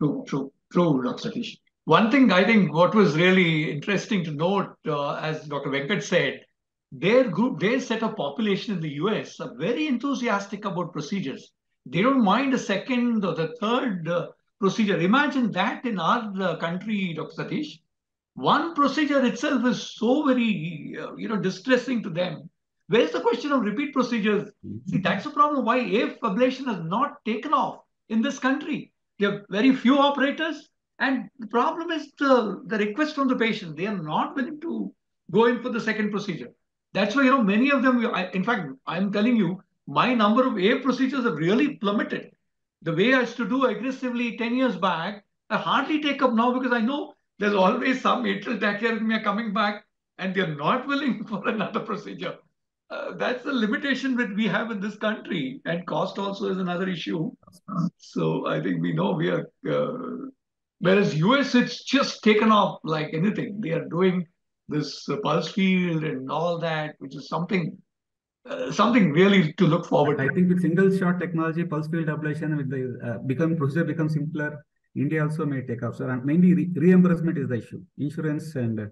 True, true. True, Dr. Satish. One thing I think what was really interesting to note, uh, as Dr. Venkat said, their group, their set of population in the US are very enthusiastic about procedures. They don't mind a second or the third uh, procedure. Imagine that in our uh, country, Dr. Satish. One procedure itself is so very, uh, you know, distressing to them. Where's the question of repeat procedures? See, that's the problem why AF ablation has not taken off in this country. There are very few operators. And the problem is the, the request from the patient. They are not willing to go in for the second procedure. That's why, you know, many of them, I, in fact, I'm telling you, my number of A procedures have really plummeted. The way I used to do aggressively 10 years back, I hardly take up now because I know there's always some atrial tachyarrhythmia coming back and they're not willing for another procedure. Uh, that's the limitation that we have in this country, and cost also is another issue. So I think we know we are. Uh, whereas US, it's just taken off like anything. They are doing this uh, pulse field and all that, which is something. Uh, something really to look forward I to. think with single shot technology, pulse field ablation with the uh, become procedure becomes simpler. India also may take off. So mainly re reimbursement is the issue, insurance and.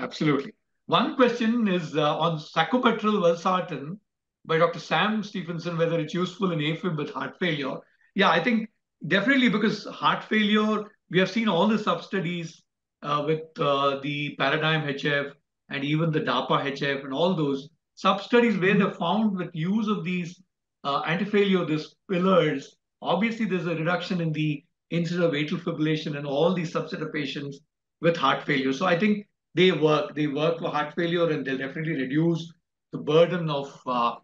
Absolutely. One question is uh, on sacubitril valsartan by Dr. Sam Stephenson, whether it's useful in AFib with heart failure. Yeah, I think definitely because heart failure, we have seen all the sub-studies uh, with uh, the Paradigm HF and even the DAPA HF and all those sub-studies where they found with use of these uh, antifailure, these pillars, obviously there's a reduction in the incidence of atrial fibrillation and all these subset of patients with heart failure. So I think they work. They work for heart failure and they'll definitely reduce the burden of uh,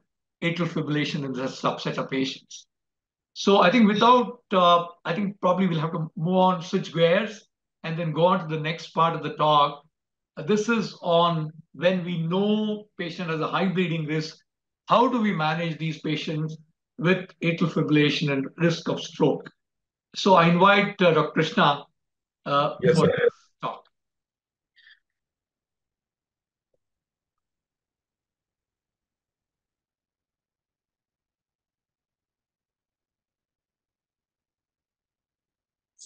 atrial fibrillation in this subset of patients. So I think without, uh, I think probably we'll have to move on, switch gears, and then go on to the next part of the talk. This is on when we know patient has a high bleeding risk, how do we manage these patients with atrial fibrillation and risk of stroke? So I invite uh, Dr. Krishna uh, yes, sir.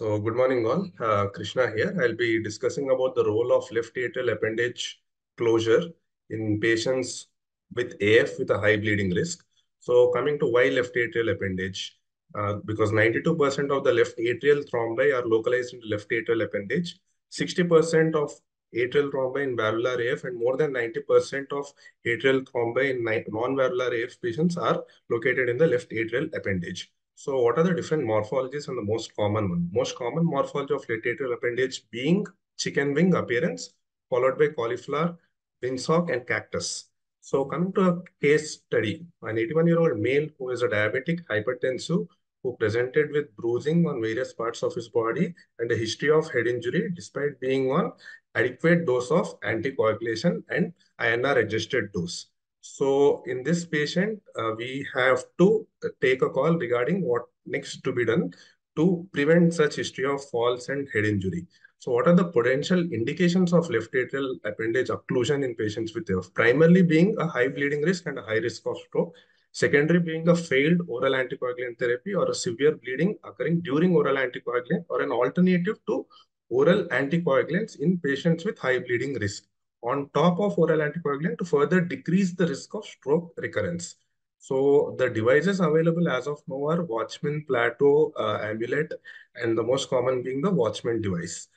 So good morning all, uh, Krishna here. I'll be discussing about the role of left atrial appendage closure in patients with AF with a high bleeding risk. So coming to why left atrial appendage, uh, because 92% of the left atrial thrombi are localized in the left atrial appendage. 60% of atrial thrombi in valvular AF and more than 90% of atrial thrombi in non-valvular AF patients are located in the left atrial appendage. So what are the different morphologies and the most common one? Most common morphology of left atrial appendage being chicken wing appearance, followed by cauliflower, windsock, and cactus. So coming to a case study, an 81-year-old male who is a diabetic hypertensive who presented with bruising on various parts of his body and a history of head injury despite being on adequate dose of anticoagulation and INR adjusted dose. So in this patient, uh, we have to take a call regarding what next to be done to prevent such history of falls and head injury. So what are the potential indications of left atrial appendage occlusion in patients with AF? Primarily being a high bleeding risk and a high risk of stroke. Secondary being a failed oral anticoagulant therapy or a severe bleeding occurring during oral anticoagulant or an alternative to oral anticoagulants in patients with high bleeding risk on top of oral anticoagulant to further decrease the risk of stroke recurrence. So the devices available as of now are Watchman, Plateau, uh, Amulet, and the most common being the Watchman device.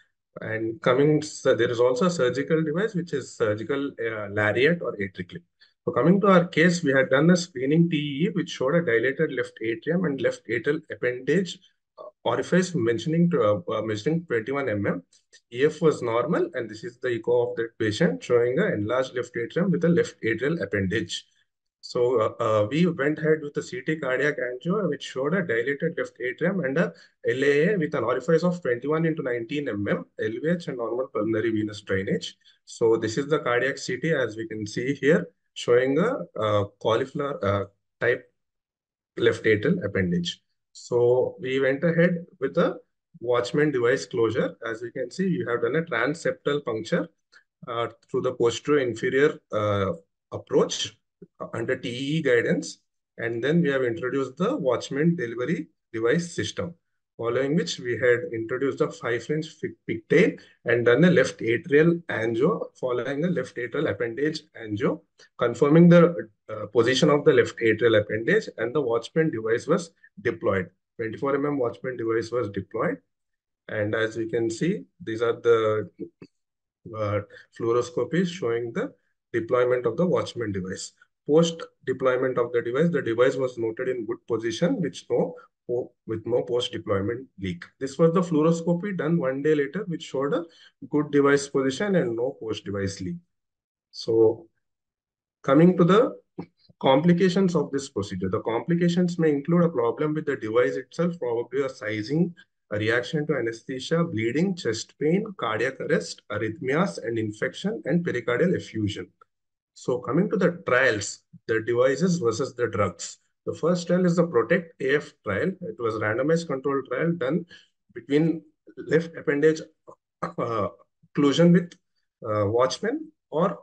And coming, so there is also a surgical device, which is surgical uh, lariat or AtriClip. So coming to our case, we had done a screening TEE, which showed a dilated left atrium and left atrial appendage orifice mentioning to, uh, uh, measuring 21 mm. EF was normal, and this is the echo of that patient showing an enlarged left atrium with a left atrial appendage. So uh, uh, we went ahead with the CT cardiac angio, which showed a dilated left atrium and a LAA with an orifice of 21 into 19 mm, LVH and normal pulmonary venous drainage. So this is the cardiac CT as we can see here showing a uh, cauliflower uh, type left atrial appendage. So we went ahead with a Watchman device closure. As you can see, you have done a transseptal puncture uh, through the posterior inferior uh, approach under TEE guidance. And then we have introduced the Watchman delivery device system following which we had introduced a 5-inch pigtail and done a left atrial angio following a left atrial appendage angio, confirming the uh, position of the left atrial appendage and the Watchman device was deployed. 24 mm Watchman device was deployed. And as you can see, these are the uh, fluoroscopies showing the deployment of the Watchman device. Post deployment of the device, the device was noted in good position, which no with no post-deployment leak. This was the fluoroscopy done one day later, which showed a good device position and no post-device leak. So coming to the complications of this procedure, the complications may include a problem with the device itself, probably a sizing, a reaction to anesthesia, bleeding, chest pain, cardiac arrest, arrhythmias and infection, and pericardial effusion. So coming to the trials, the devices versus the drugs. The first trial is the Protect AF trial. It was a randomized controlled trial done between left appendage uh, occlusion with uh, Watchman or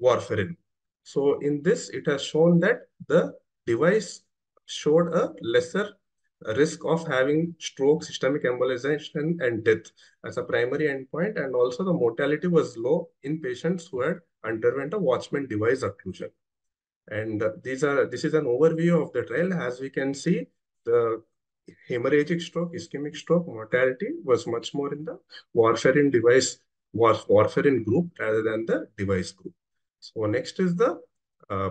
warfarin. So in this, it has shown that the device showed a lesser risk of having stroke, systemic embolization, and death as a primary endpoint. And also the mortality was low in patients who had underwent a Watchman device occlusion. And these are this is an overview of the trial. As we can see, the hemorrhagic stroke, ischemic stroke mortality was much more in the warfarin device, war, warfarin group rather than the device group. So next is the uh,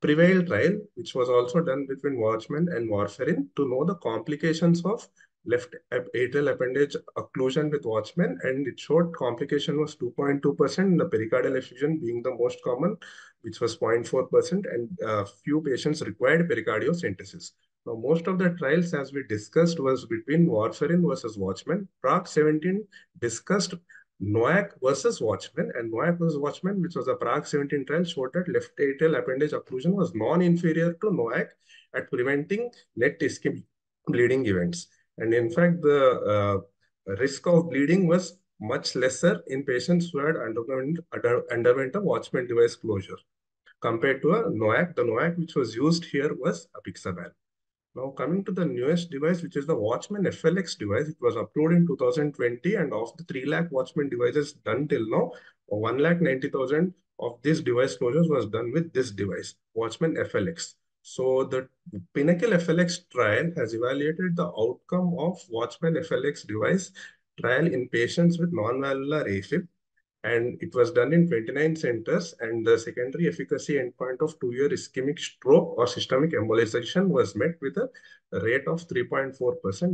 Prevail trial, which was also done between Watchman and warfarin to know the complications of left atrial appendage occlusion with Watchman, and it showed complication was 2.2%, the pericardial effusion being the most common, which was 0.4%, and uh, few patients required pericardiocentesis. Now, most of the trials, as we discussed, was between warfarin versus Watchman. Prague 17 discussed NOAC versus Watchman, and NOAC versus Watchman, which was a Prague 17 trial, showed that left atrial appendage occlusion was non-inferior to NOAC at preventing net ischemic bleeding events. And in fact, the uh, risk of bleeding was much lesser in patients who had underwent, underwent a Watchman device closure compared to a NOAC. The NOAC which was used here was apixaban. Now coming to the newest device, which is the Watchman FLX device, it was approved in 2020 and of the 3 lakh Watchman devices done till now, 1 lakh 90,000 of these device closures was done with this device, Watchman FLX. So the Pinnacle FLX trial has evaluated the outcome of Watchman FLX device trial in patients with non-valvular AFib. and it was done in 29 centers and the secondary efficacy endpoint of two-year ischemic stroke or systemic embolization was met with a rate of 3.4%,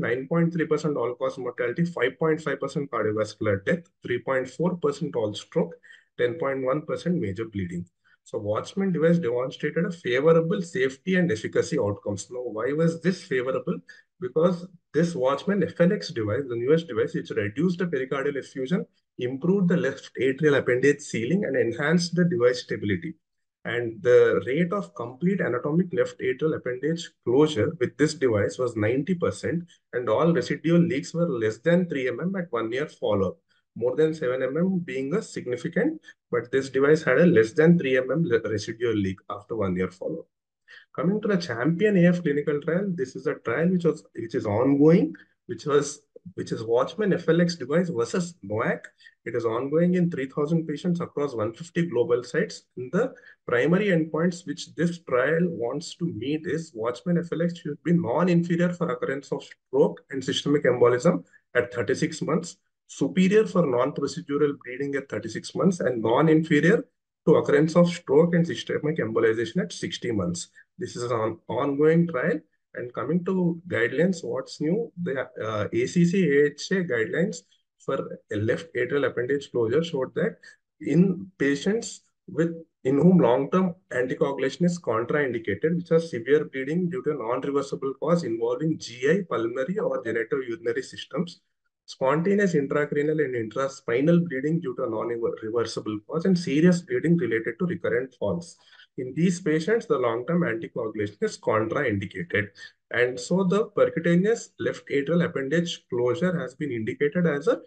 9.3% all-cause mortality, 5.5% cardiovascular death, 3.4% all stroke, 10.1% major bleeding. So Watchman device demonstrated a favorable safety and efficacy outcomes. Now, why was this favorable? Because this Watchman FLX device, the newest device, which reduced the pericardial effusion, improved the left atrial appendage sealing, and enhanced the device stability. And the rate of complete anatomic left atrial appendage closure with this device was 90%, and all residual leaks were less than 3 mm at one year follow-up more than 7 mm being a significant, but this device had a less than 3 mm residual leak after one year follow-up. Coming to the Champion AF clinical trial, this is a trial which was which is ongoing, which was which is Watchman FLX device versus NOAC. It is ongoing in 3,000 patients across 150 global sites. The primary endpoints which this trial wants to meet is Watchman FLX should be non-inferior for occurrence of stroke and systemic embolism at 36 months superior for non-procedural bleeding at 36 months and non-inferior to occurrence of stroke and systemic embolization at 60 months. This is an ongoing trial. And coming to guidelines, what's new? The uh, ACC AHA guidelines for left atrial appendage closure showed that in patients with in whom long-term anticoagulation is contraindicated, which are severe bleeding due to non-reversible cause involving GI, pulmonary, or genitourinary systems, spontaneous intracranial and intraspinal bleeding due to non-reversible cause, and serious bleeding related to recurrent falls. In these patients, the long-term anticoagulation is contraindicated. And so the percutaneous left atrial appendage closure has been indicated as a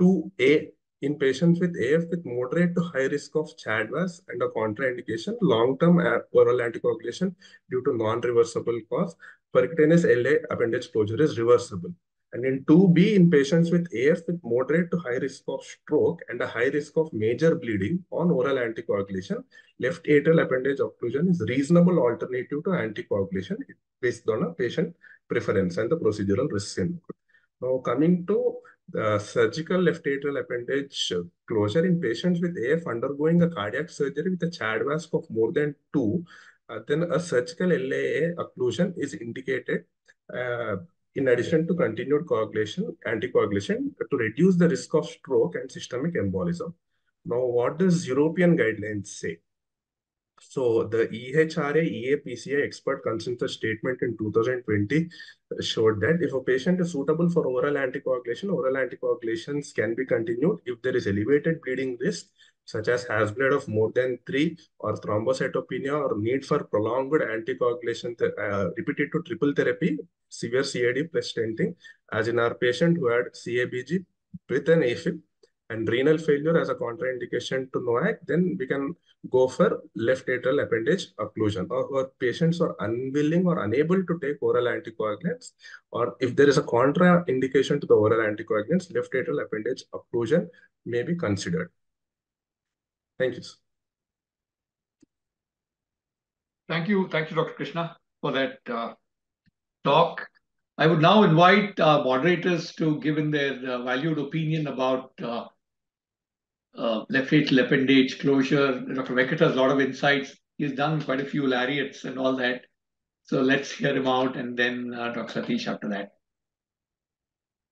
2A in patients with AF with moderate to high risk of CHA2DS2-VASc and a contraindication, long-term oral anticoagulation due to non-reversible cause, percutaneous LA appendage closure is reversible. And in 2B, in patients with AF with moderate to high risk of stroke and a high risk of major bleeding on oral anticoagulation, left atrial appendage occlusion is reasonable alternative to anticoagulation based on a patient preference and the procedural risk. Now, coming to the surgical left atrial appendage closure in patients with AF undergoing a cardiac surgery with a CHA2DS2-VASc of more than 2, uh, then a surgical LAA occlusion is indicated uh, in addition to continued coagulation, anticoagulation to reduce the risk of stroke and systemic embolism. Now, what does European guidelines say? So the EHRA EAPCI expert consensus statement in 2020 showed that if a patient is suitable for oral anticoagulation, oral anticoagulations can be continued if there is elevated bleeding risk such as HAS-BLED of more than three or thrombocytopenia or need for prolonged anticoagulation, uh, repeated to triple therapy, severe CAD plus stenting, as in our patient who had CABG with an AFib and renal failure as a contraindication to NOAC, then we can go for left atrial appendage occlusion. Or, or, patients are unwilling or unable to take oral anticoagulants, or if there is a contraindication to the oral anticoagulants, left atrial appendage occlusion may be considered. Thank you. Thank you. Thank you, Dr. Krishna, for that uh, talk. I would now invite uh, moderators to give in their uh, valued opinion about uh, uh, left atrial appendage closure. Dr. Venkata has a lot of insights. He's done quite a few lariats and all that. So let's hear him out and then uh, Dr. Satish after that.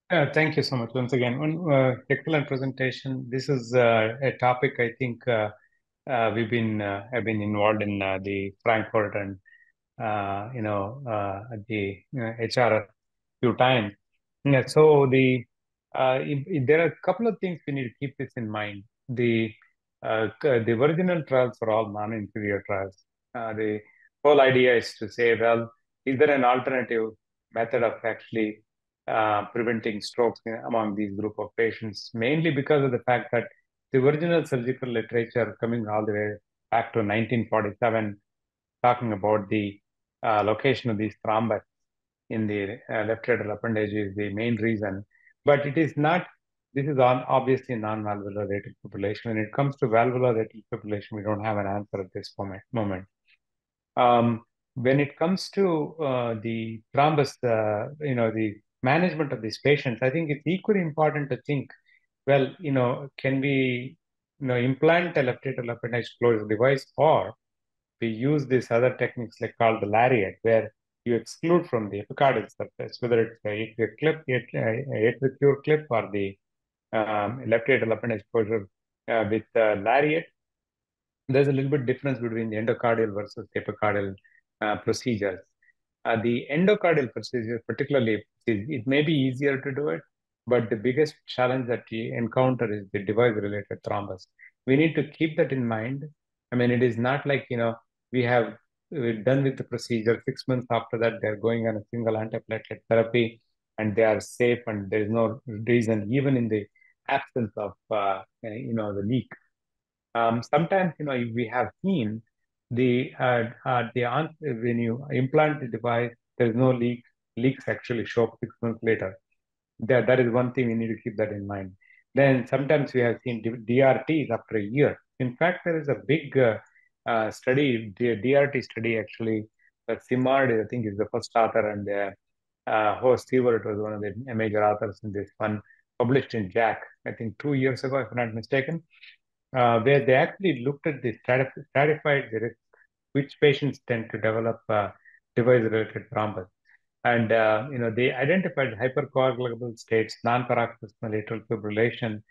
Uh, thank you so much once again. One uh, excellent presentation. This is uh, a topic I think uh, uh, we've been have been involved in the Frankfurt and you know the HR a few times. Yeah, so the if, if there are a couple of things we need to keep this in mind. The the original trials are all non-inferior trials. the whole idea is to say, well, is there an alternative method of actually uh, preventing strokes among these group of patients, mainly because of the fact that the original surgical literature coming all the way back to 1947, talking about the uh, location of these thrombus in the uh, left atrial appendage is the main reason. But it is not, this is on, obviously non-valvular atrial fibrillation. When it comes to valvular atrial fibrillation, we don't have an answer at this moment. moment. Um, when it comes to uh, the thrombus, uh, you know, the management of these patients, I think it's equally important to think, well, you know, can we you know, implant a left atrial appendage closure device, or we use these other techniques like called the lariat, where you exclude from the epicardial surface, whether it's a atrial clip, atrial clip, or the um, left atrial appendage closure uh, with uh, lariat. There's a little bit difference between the endocardial versus epicardial uh, procedures. Uh, the endocardial procedure, particularly, it may be easier to do it, but the biggest challenge that we encounter is the device-related thrombus. We need to keep that in mind. I mean, it is not like, you know, we have we're done with the procedure. Six months after that, they're going on a single antiplatelet therapy and they are safe and there's no reason, even in the absence of, uh, you know, the leak. Um, sometimes, you know, we have seen the, uh, uh, the when you implant the device, there's no leak, leaks actually show up six months later. That, that is one thing we need to keep that in mind. Then sometimes we have seen DRTs after a year. In fact, there is a big uh, uh, study, the DRT study actually, that Simard, I think, is the first author, and uh, uh, Horst Sievert was one of the major authors in this one, published in JACC, I think two years ago, if I'm not mistaken, uh, where they actually looked at the stratified the risk, which patients tend to develop uh, device-related thrombus. And, uh, you know, they identified hypercoagulable states, non-paroxysmal atrial fibrillation,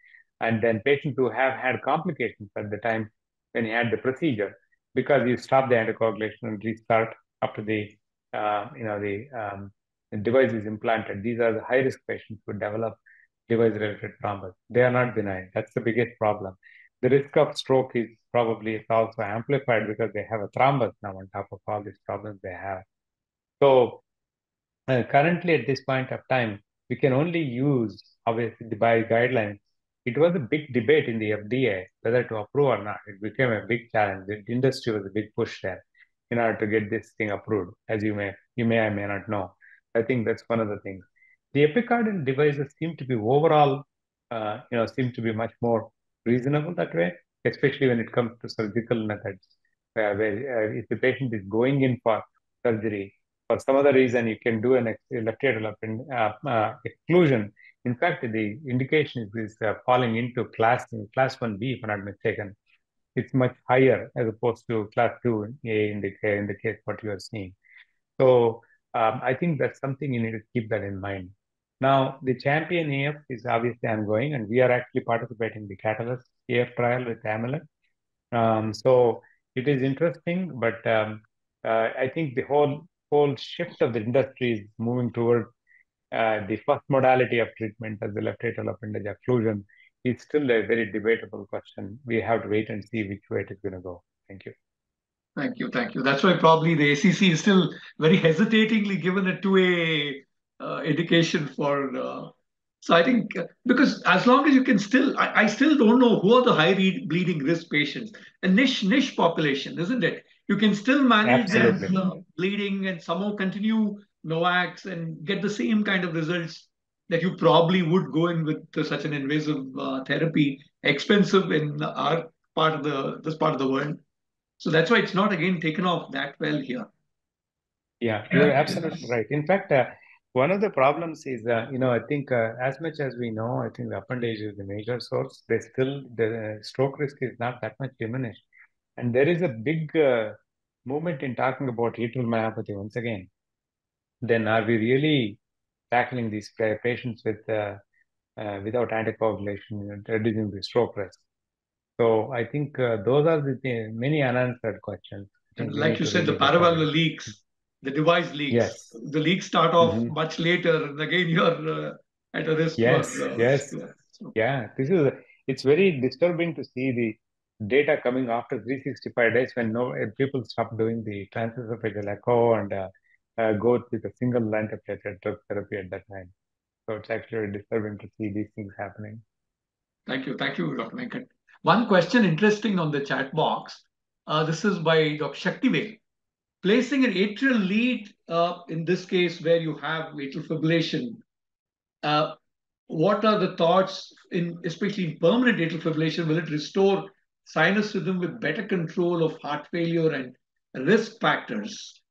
and then patients who have had complications at the time when you had the procedure because you stop the anticoagulation and restart after the uh, you know the, um, the, device is implanted. These are the high risk patients who develop device related thrombus. They are not benign. That's the biggest problem. The risk of stroke is probably also amplified because they have a thrombus now on top of all these problems they have. So uh, currently at this point of time, we can only use obviously by guidelines it was a big debate in the FDA whether to approve or not. It became a big challenge. The industry was a big push there in order to get this thing approved, as you may you may or may not know. I think that's one of the things. The epicardial devices seem to be overall, uh, you know, seem to be much more reasonable that way, especially when it comes to surgical methods, uh, where uh, if the patient is going in for surgery for some other reason, you can do an left atrial uh, uh, exclusion in fact, the indication is uh, falling into class class 1B, if I'm not mistaken. It's much higher as opposed to class 2A in the, in the case what you are seeing. So um, I think that's something you need to keep that in mind. Now, the Champion AF is obviously ongoing, and we are actually participating in the Catalyst AF trial with Amulet. Um, so it is interesting, but um, uh, I think the whole whole shift of the industry is moving toward uh, the first modality of treatment as the left atrial appendage occlusion is still a very debatable question. We have to wait and see which way it is going to go. Thank you. Thank you. Thank you. That's why probably the ACC is still very hesitatingly given a 2A uh, indication for. Uh, so I think uh, because as long as you can still, I, I still don't know who are the high bleeding risk patients. A niche niche population, isn't it? You can still manage their uh, bleeding and somehow continue NOACs and get the same kind of results that you probably would go in with such an invasive uh, therapy, expensive in our part of the this part of the world. So that's why it's not again taken off that well here. Yeah, you're absolutely right. In fact, uh, one of the problems is, uh, you know, I think uh, as much as we know, I think the appendage is the major source. They still the stroke risk is not that much diminished, and there is a big uh, movement in talking about atrial myopathy once again then are we really tackling these patients with uh, uh, without anticoagulation and reducing the stroke risk? So I think uh, those are the many unanswered questions. And like you said, the paravalvular leaks, the device leaks. Yes. The leaks start off mm -hmm. much later, and again you're uh, at a risk. Yes, for, uh, yes, so. yeah. This is it's very disturbing to see the data coming after 365 days when no people stop doing the transesophageal echo and uh, uh, go with a single antiplatelet drug therapy at that time. So it's actually disturbing to see these things happening. Thank you. Thank you, Dr. Venkat. One question interesting on the chat box. Uh, this is by Dr. Shaktivel. Placing an atrial lead, uh, in this case where you have atrial fibrillation, uh, what are the thoughts in, especially in permanent atrial fibrillation, will it restore sinus rhythm with better control of heart failure and risk factors?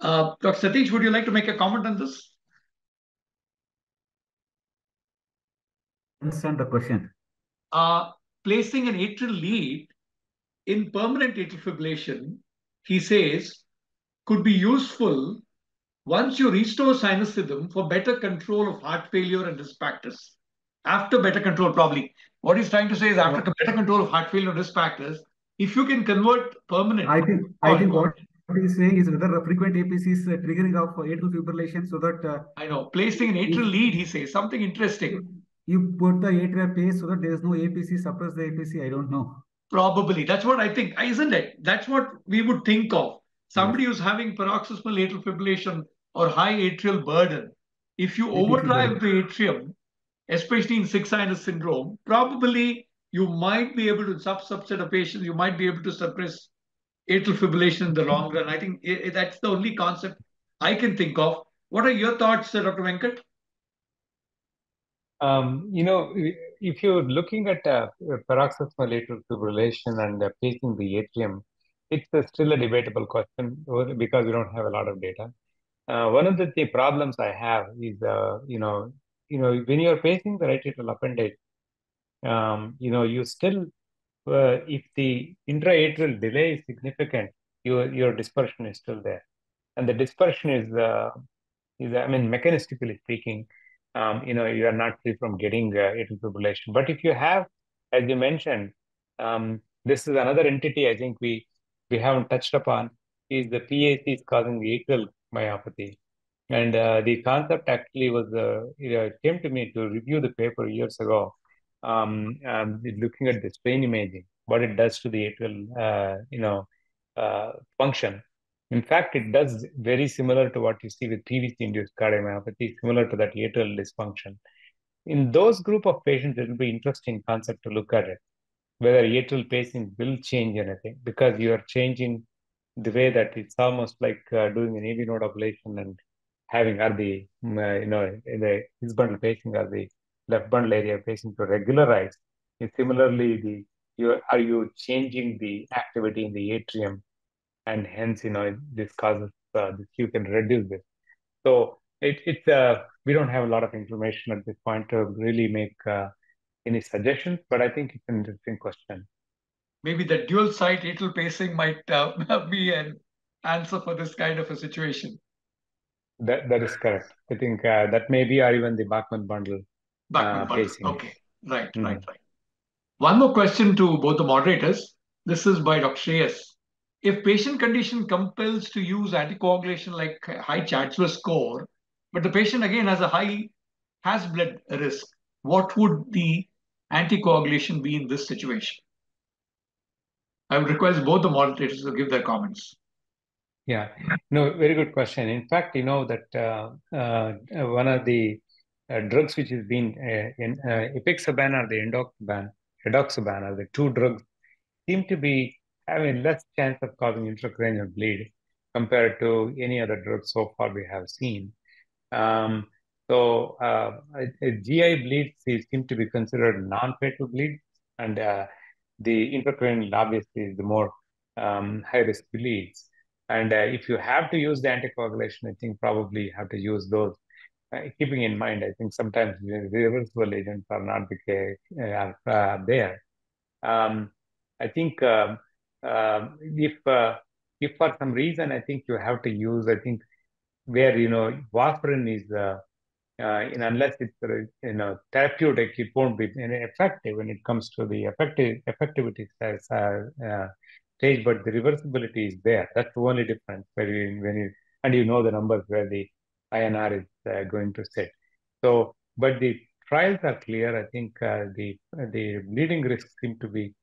Uh, Dr. Satish, would you like to make a comment on this? Understand the question. Uh, placing an atrial lead in permanent atrial fibrillation, he says, could be useful once you restore sinus rhythm for better control of heart failure and risk factors. After better control, probably. What he's trying to say is after Well- better control of heart failure and risk factors, if you can convert permanent. I think I think what he's saying is whether frequent APC is uh, triggering of atrial fibrillation so that uh, I know, placing an atrial lead, he says, something interesting. you put the atrial pace so that there is no APC, suppress the APC. I don't know. Probably. That's what I think, isn't it? That's what we would think of. Somebody who's having paroxysmal atrial fibrillation or high atrial burden, if you overdrive the atrium, especially in sick sinus syndrome, probably you might be able to, sub subset of patients, you might be able to suppress atrial fibrillation in the long run. I think that's the only concept I can think of. What are your thoughts, Dr. Venkat? Um, you know, if you're looking at uh, paroxysmal atrial fibrillation and uh, pacing the atrium, it's uh, still a debatable question because we don't have a lot of data. Uh, one of the, problems I have is, uh, you know, you know, when you're pacing the right atrial appendage, um, you know, you still, uh, if the intra-atrial delay is significant, your your dispersion is still there, and the dispersion is, uh, is I mean, mechanistically speaking, um, you know, you are not free from getting uh, atrial fibrillation. But if you have, as you mentioned, um, this is another entity I think we we haven't touched upon is the PAC is causing the atrial myopathy. And uh, the concept actually was, uh, it uh, came to me to review the paper years ago, um, um, looking at the strain imaging, what it does to the atrial, uh, you know, uh, function. In fact, it does very similar to what you see with PVC-induced cardiomyopathy, similar to that atrial dysfunction. In those group of patients, it will be interesting concept to look at it, whether atrial pacing will change anything, because you are changing the way that it's almost like uh, doing an AV node ablation and having or the mm, uh, you know in the his bundle pacing or the left bundle area pacing to regularize. And similarly, the you are you changing the activity in the atrium, and hence you know this causes uh, this you can reduce this. So it, it's uh, we don't have a lot of information at this point to really make uh, any suggestions, but I think it's an interesting question. Maybe the dual site atrial pacing might uh, be an answer for this kind of a situation. That that is correct. I think uh, that may be or even the Bachmann bundle. Bachmann Uh, bundle. pacing. Okay, right, Mhm. right, right. One more question to both the moderators. This is by Dr. Shreyas. If patient condition compels to use anticoagulation like high CHA2DS2-VASc score, but the patient again has a high HAS-BLED risk, what would the anticoagulation be in this situation? I would request both the moderators to give their comments. Yeah, no, very good question. In fact, you know that uh, uh, one of the uh, drugs which has been uh, in uh, Apixaban or the Endoxaban, Edoxaban are the two drugs seem to be having less chance of causing intracranial bleed compared to any other drug so far we have seen. Um, so uh, GI bleeds se- seem to be considered non-fatal bleeds, and uh, the intracranial obviously is the more um, high-risk bleeds. And uh, if you have to use the anticoagulation, I think probably you have to use those. Uh, keeping in mind, I think sometimes reversible agents are not the uh, uh, there. Um, I think um, um, if uh, if for some reason I think you have to use, I think where you know warfarin is uh, unless it's you know therapeutic, it won't be effective when it comes to the effective effectivity as uh, uh, stage, but the reversibility is there. That's the only difference when you, when you and you know the numbers where the INR is uh, going to sit. So, but the trials are clear. I think uh, the the bleeding risks seem to be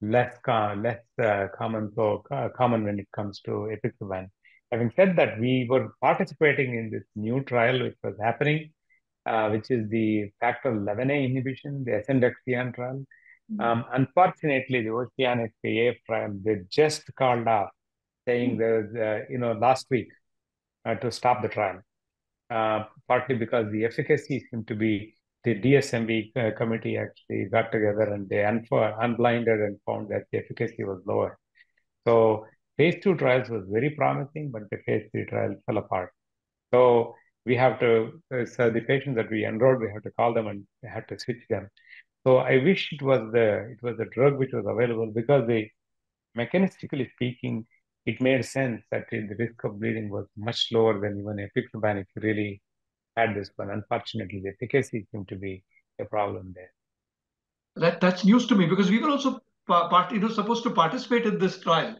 less less uh, common so uh, common when it comes to Apixaban. Having said that, we were participating in this new trial which was happening, which is the factor 11A inhibition, the Asundexian trial. Um, unfortunately, the Oceanic AF trial, they just called off saying there's, uh, you know, last week uh, to stop the trial, uh, partly because the efficacy seemed to be the DSMB uh, committee actually got together and they un- unblinded and found that the efficacy was lower. So phase two trials was very promising, but the phase three trial fell apart. So we have to, uh, so the patients that we enrolled, we have to call them and have to switch them. So I wish it was the it was the drug which was available because the mechanistically speaking, it made sense that the risk of bleeding was much lower than even apixaban if you really had this one. Unfortunately, the efficacy seemed to be a problem there. That that's news to me because we were also part, you know, supposed to participate in this trial,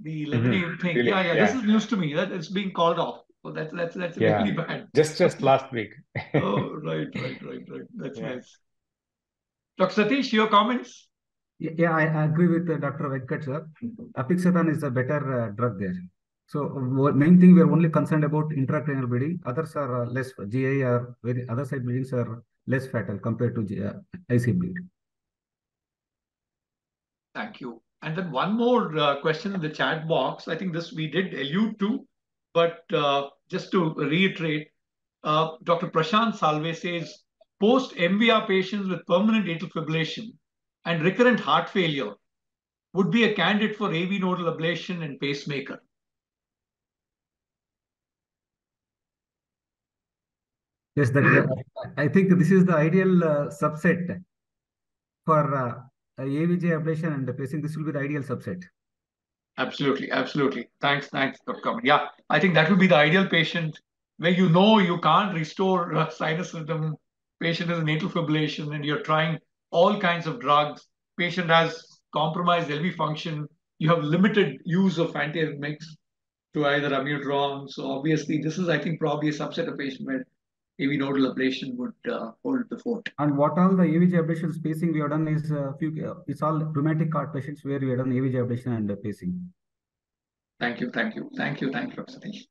the Lebanese mm-hmm. thing. Really? Yeah, yeah, yeah, This is news to me that it's being called off. So that's that's that's yeah. really bad. Just just last week. oh, right, right, right, right. That's yeah. nice. Dr. Satish, your comments? Yeah, I agree with uh, Dr. Venkat, sir. Apixaban is a better uh, drug there. So main thing we are only concerned about intracranial bleeding. Others are uh, less GI or very other side bleedings are less fatal compared to G, uh, IC bleed. Thank you. And then one more uh, question in the chat box. I think this we did allude to, but uh, just to reiterate, uh, Dr. Prashant Salve says post MVR patients with permanent atrial fibrillation and recurrent heart failure would be a candidate for AV nodal ablation and pacemaker. Yes, that, I think this is the ideal uh, subset for uh, AVJ ablation and pacing. This will be the ideal subset. Absolutely, absolutely. Thanks, thanks, Dr. Kaman. Yeah, I think that would be the ideal patient where you know you can't restore sinus rhythm. Patient has an atrial fibrillation, and you're trying all kinds of drugs. Patient has compromised LV function. You have limited use of antiarrhythmics to either amiodarone. So obviously, this is, I think, probably a subset of patient where AV nodal ablation would uh, hold the fort. And what all the AVJ ablation spacing we have done is uh, few, uh, it's all rheumatic heart patients where we have done AVJ ablation and pacing. Thank you, thank you, thank you, thank you, Dr. Satish.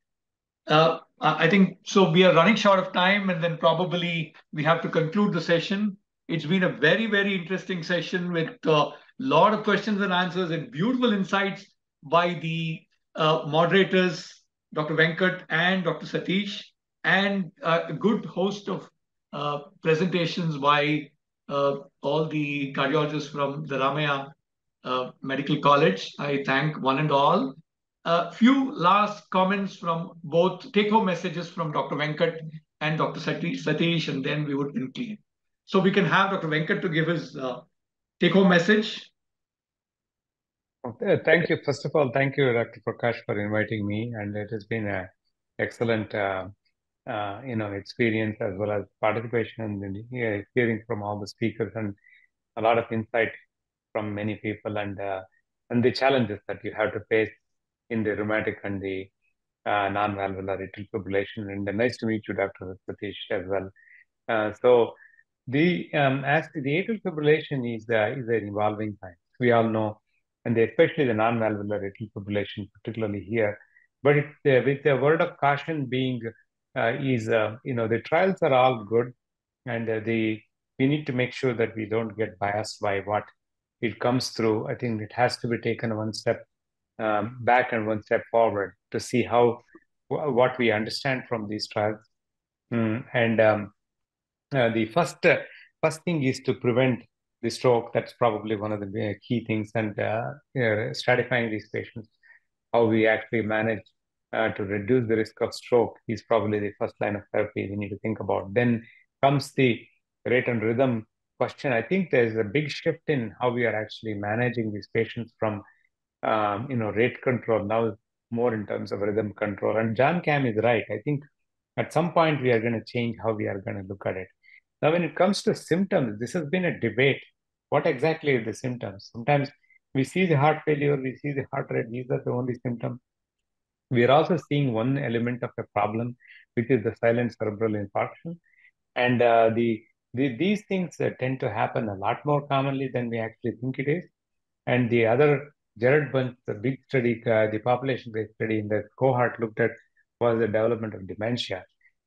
Uh, I think so. We are running short of time, and then probably we have to conclude the session. It's been a very, very interesting session with a uh, lot of questions and answers and beautiful insights by the uh, moderators, Dr. Venkat and Dr. Satish, and a good host of uh, presentations by uh, all the cardiologists from the Ramaiah uh, Medical College. I thank one and all. A few last comments from both take-home messages from Dr. Venkat and Dr. Satish, and then we would conclude. So we can have Dr. Venkat to give his uh, take-home message. Okay, thank you. First of all, thank you, Dr. Prakash, for inviting me, and it has been an excellent, uh, uh, you know, experience as well as participation and hearing from all the speakers and a lot of insight from many people and uh, and the challenges that you have to face in the rheumatic and the uh, non-valvular atrial fibrillation. And nice to meet you, Dr. Satish, as well. Uh, so the um, as the atrial fibrillation is uh, is an evolving science. We all know, and especially the non-valvular atrial fibrillation, particularly here. But uh, with the word of caution being uh, is uh, you know the trials are all good, and uh, the we need to make sure that we don't get biased by what it comes through. I think it has to be taken one step um, back and one step forward to see how what we understand from these trials, mm, and um, uh, the first uh, first thing is to prevent the stroke. That's probably one of the uh, key things, and uh, stratifying these patients, how we actually manage uh, to reduce the risk of stroke is probably the first line of therapy we need to think about. Then comes the rate and rhythm question. I think there's a big shift in how we are actually managing these patients from um, you know rate control now more in terms of rhythm control. And John Camm is right. I think at some point, we are going to change how we are going to look at it. Now, when it comes to symptoms, this has been a debate. What exactly are the symptoms? Sometimes we see the heart failure, we see the heart rate, these are the only symptoms. We are also seeing one element of a problem, which is the silent cerebral infarction. And uh, the, the, these things uh, tend to happen a lot more commonly than we actually think it is. And the other, Jared Bunch, the big study, uh, the population-based study in the cohort looked at was the development of dementia.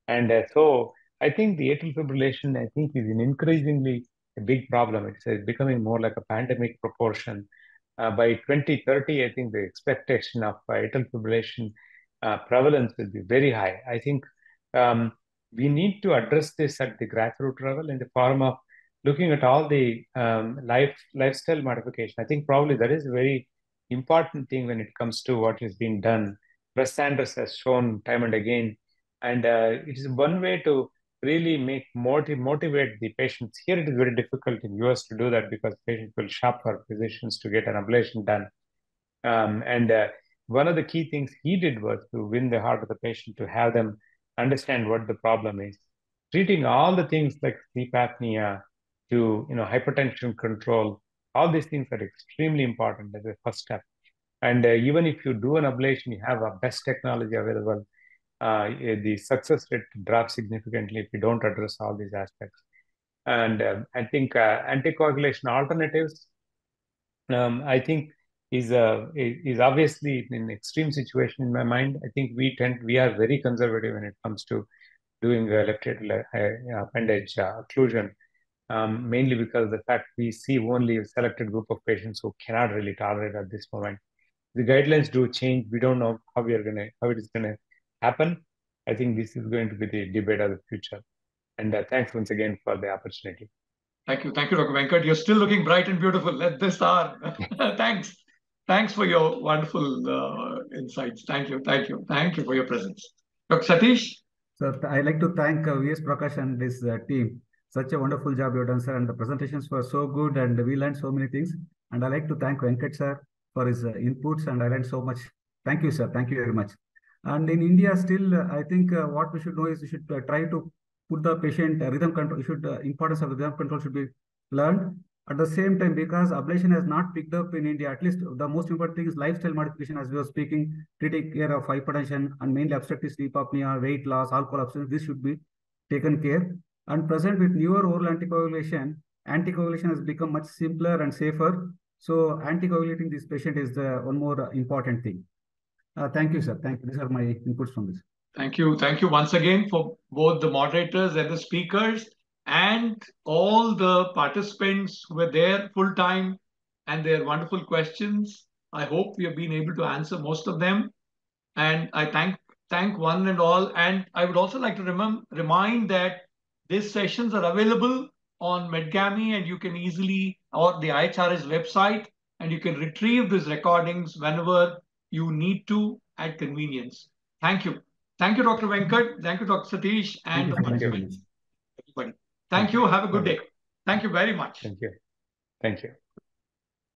And uh, so I think the atrial fibrillation, I think, is an increasingly big problem. It's uh, becoming more like a pandemic proportion. Uh, by 2030, I think the expectation of uh, atrial fibrillation uh, prevalence will be very high. I think um, we need to address this at the grassroots level in the form of looking at all the um, life lifestyle modification. I think probably that is a very important thing when it comes to what is being done Prash Sanders has shown time and again. And uh, it is one way to really make motiv motivate the patients. Here it is very difficult in US to do that because patients will shop for physicians to get an ablation done. Um, and uh, one of the key things he did was to win the heart of the patient, to have them understand what the problem is. Treating all the things like sleep apnea to you know hypertension control, all these things are extremely important as a first step. And uh, even if you do an ablation, you have a best technology available. Uh, the success rate drops significantly if you don't address all these aspects. And um, I think uh, anticoagulation alternatives, um, I think is uh, is obviously an extreme situation in my mind. I think we tend we are very conservative when it comes to doing a left atrial uh, appendage uh, occlusion, um, mainly because the fact we see only a selected group of patients who cannot really tolerate at this moment. The guidelines do change. We don't know how we are gonna how it is gonna happen. I think this is going to be the debate of the future. And uh, thanks once again for the opportunity. Thank you. Thank you, Dr. Venkat. You're still looking bright and beautiful at this hour. thanks. Thanks for your wonderful uh, insights. Thank you. Thank you. Thank you for your presence. Dr. Satish? Sir, I'd like to thank uh, VS Prakash and his uh, team. Such a wonderful job you've done, sir. And the presentations were so good and we learned so many things. And I'd like to thank Venkat, sir, for his uh, inputs. And I learned so much. Thank you, sir. Thank you very much. And in India, still, uh, I think uh, what we should know is we should uh, try to put the patient rhythm control, should importance of rhythm control should be learned at the same time, because ablation has not picked up in India, at least the most important thing is lifestyle modification, as we were speaking, taking care of hypertension and mainly obstructive sleep apnea, weight loss, alcohol abstinence. This should be taken care. And present with newer oral anticoagulation, anticoagulation has become much simpler and safer. So anticoagulating this patient is the one more important thing. Uh, thank you, sir. Thank you. These are my inputs from this. Thank you. Thank you once again for both the moderators and the speakers and all the participants who were there full time and their wonderful questions. I hope we have been able to answer most of them. And I thank thank one and all. And I would also like to remem- remind that these sessions are available on Medgami and you can easily, or the IHRS website, and you can retrieve these recordings whenever you need to at convenience. Thank you. Thank you, Dr. Venkat. Thank you, Dr. Satish, and the participants. Everybody. Thank you. Have a good day. Thank you very much. Thank you. Thank you.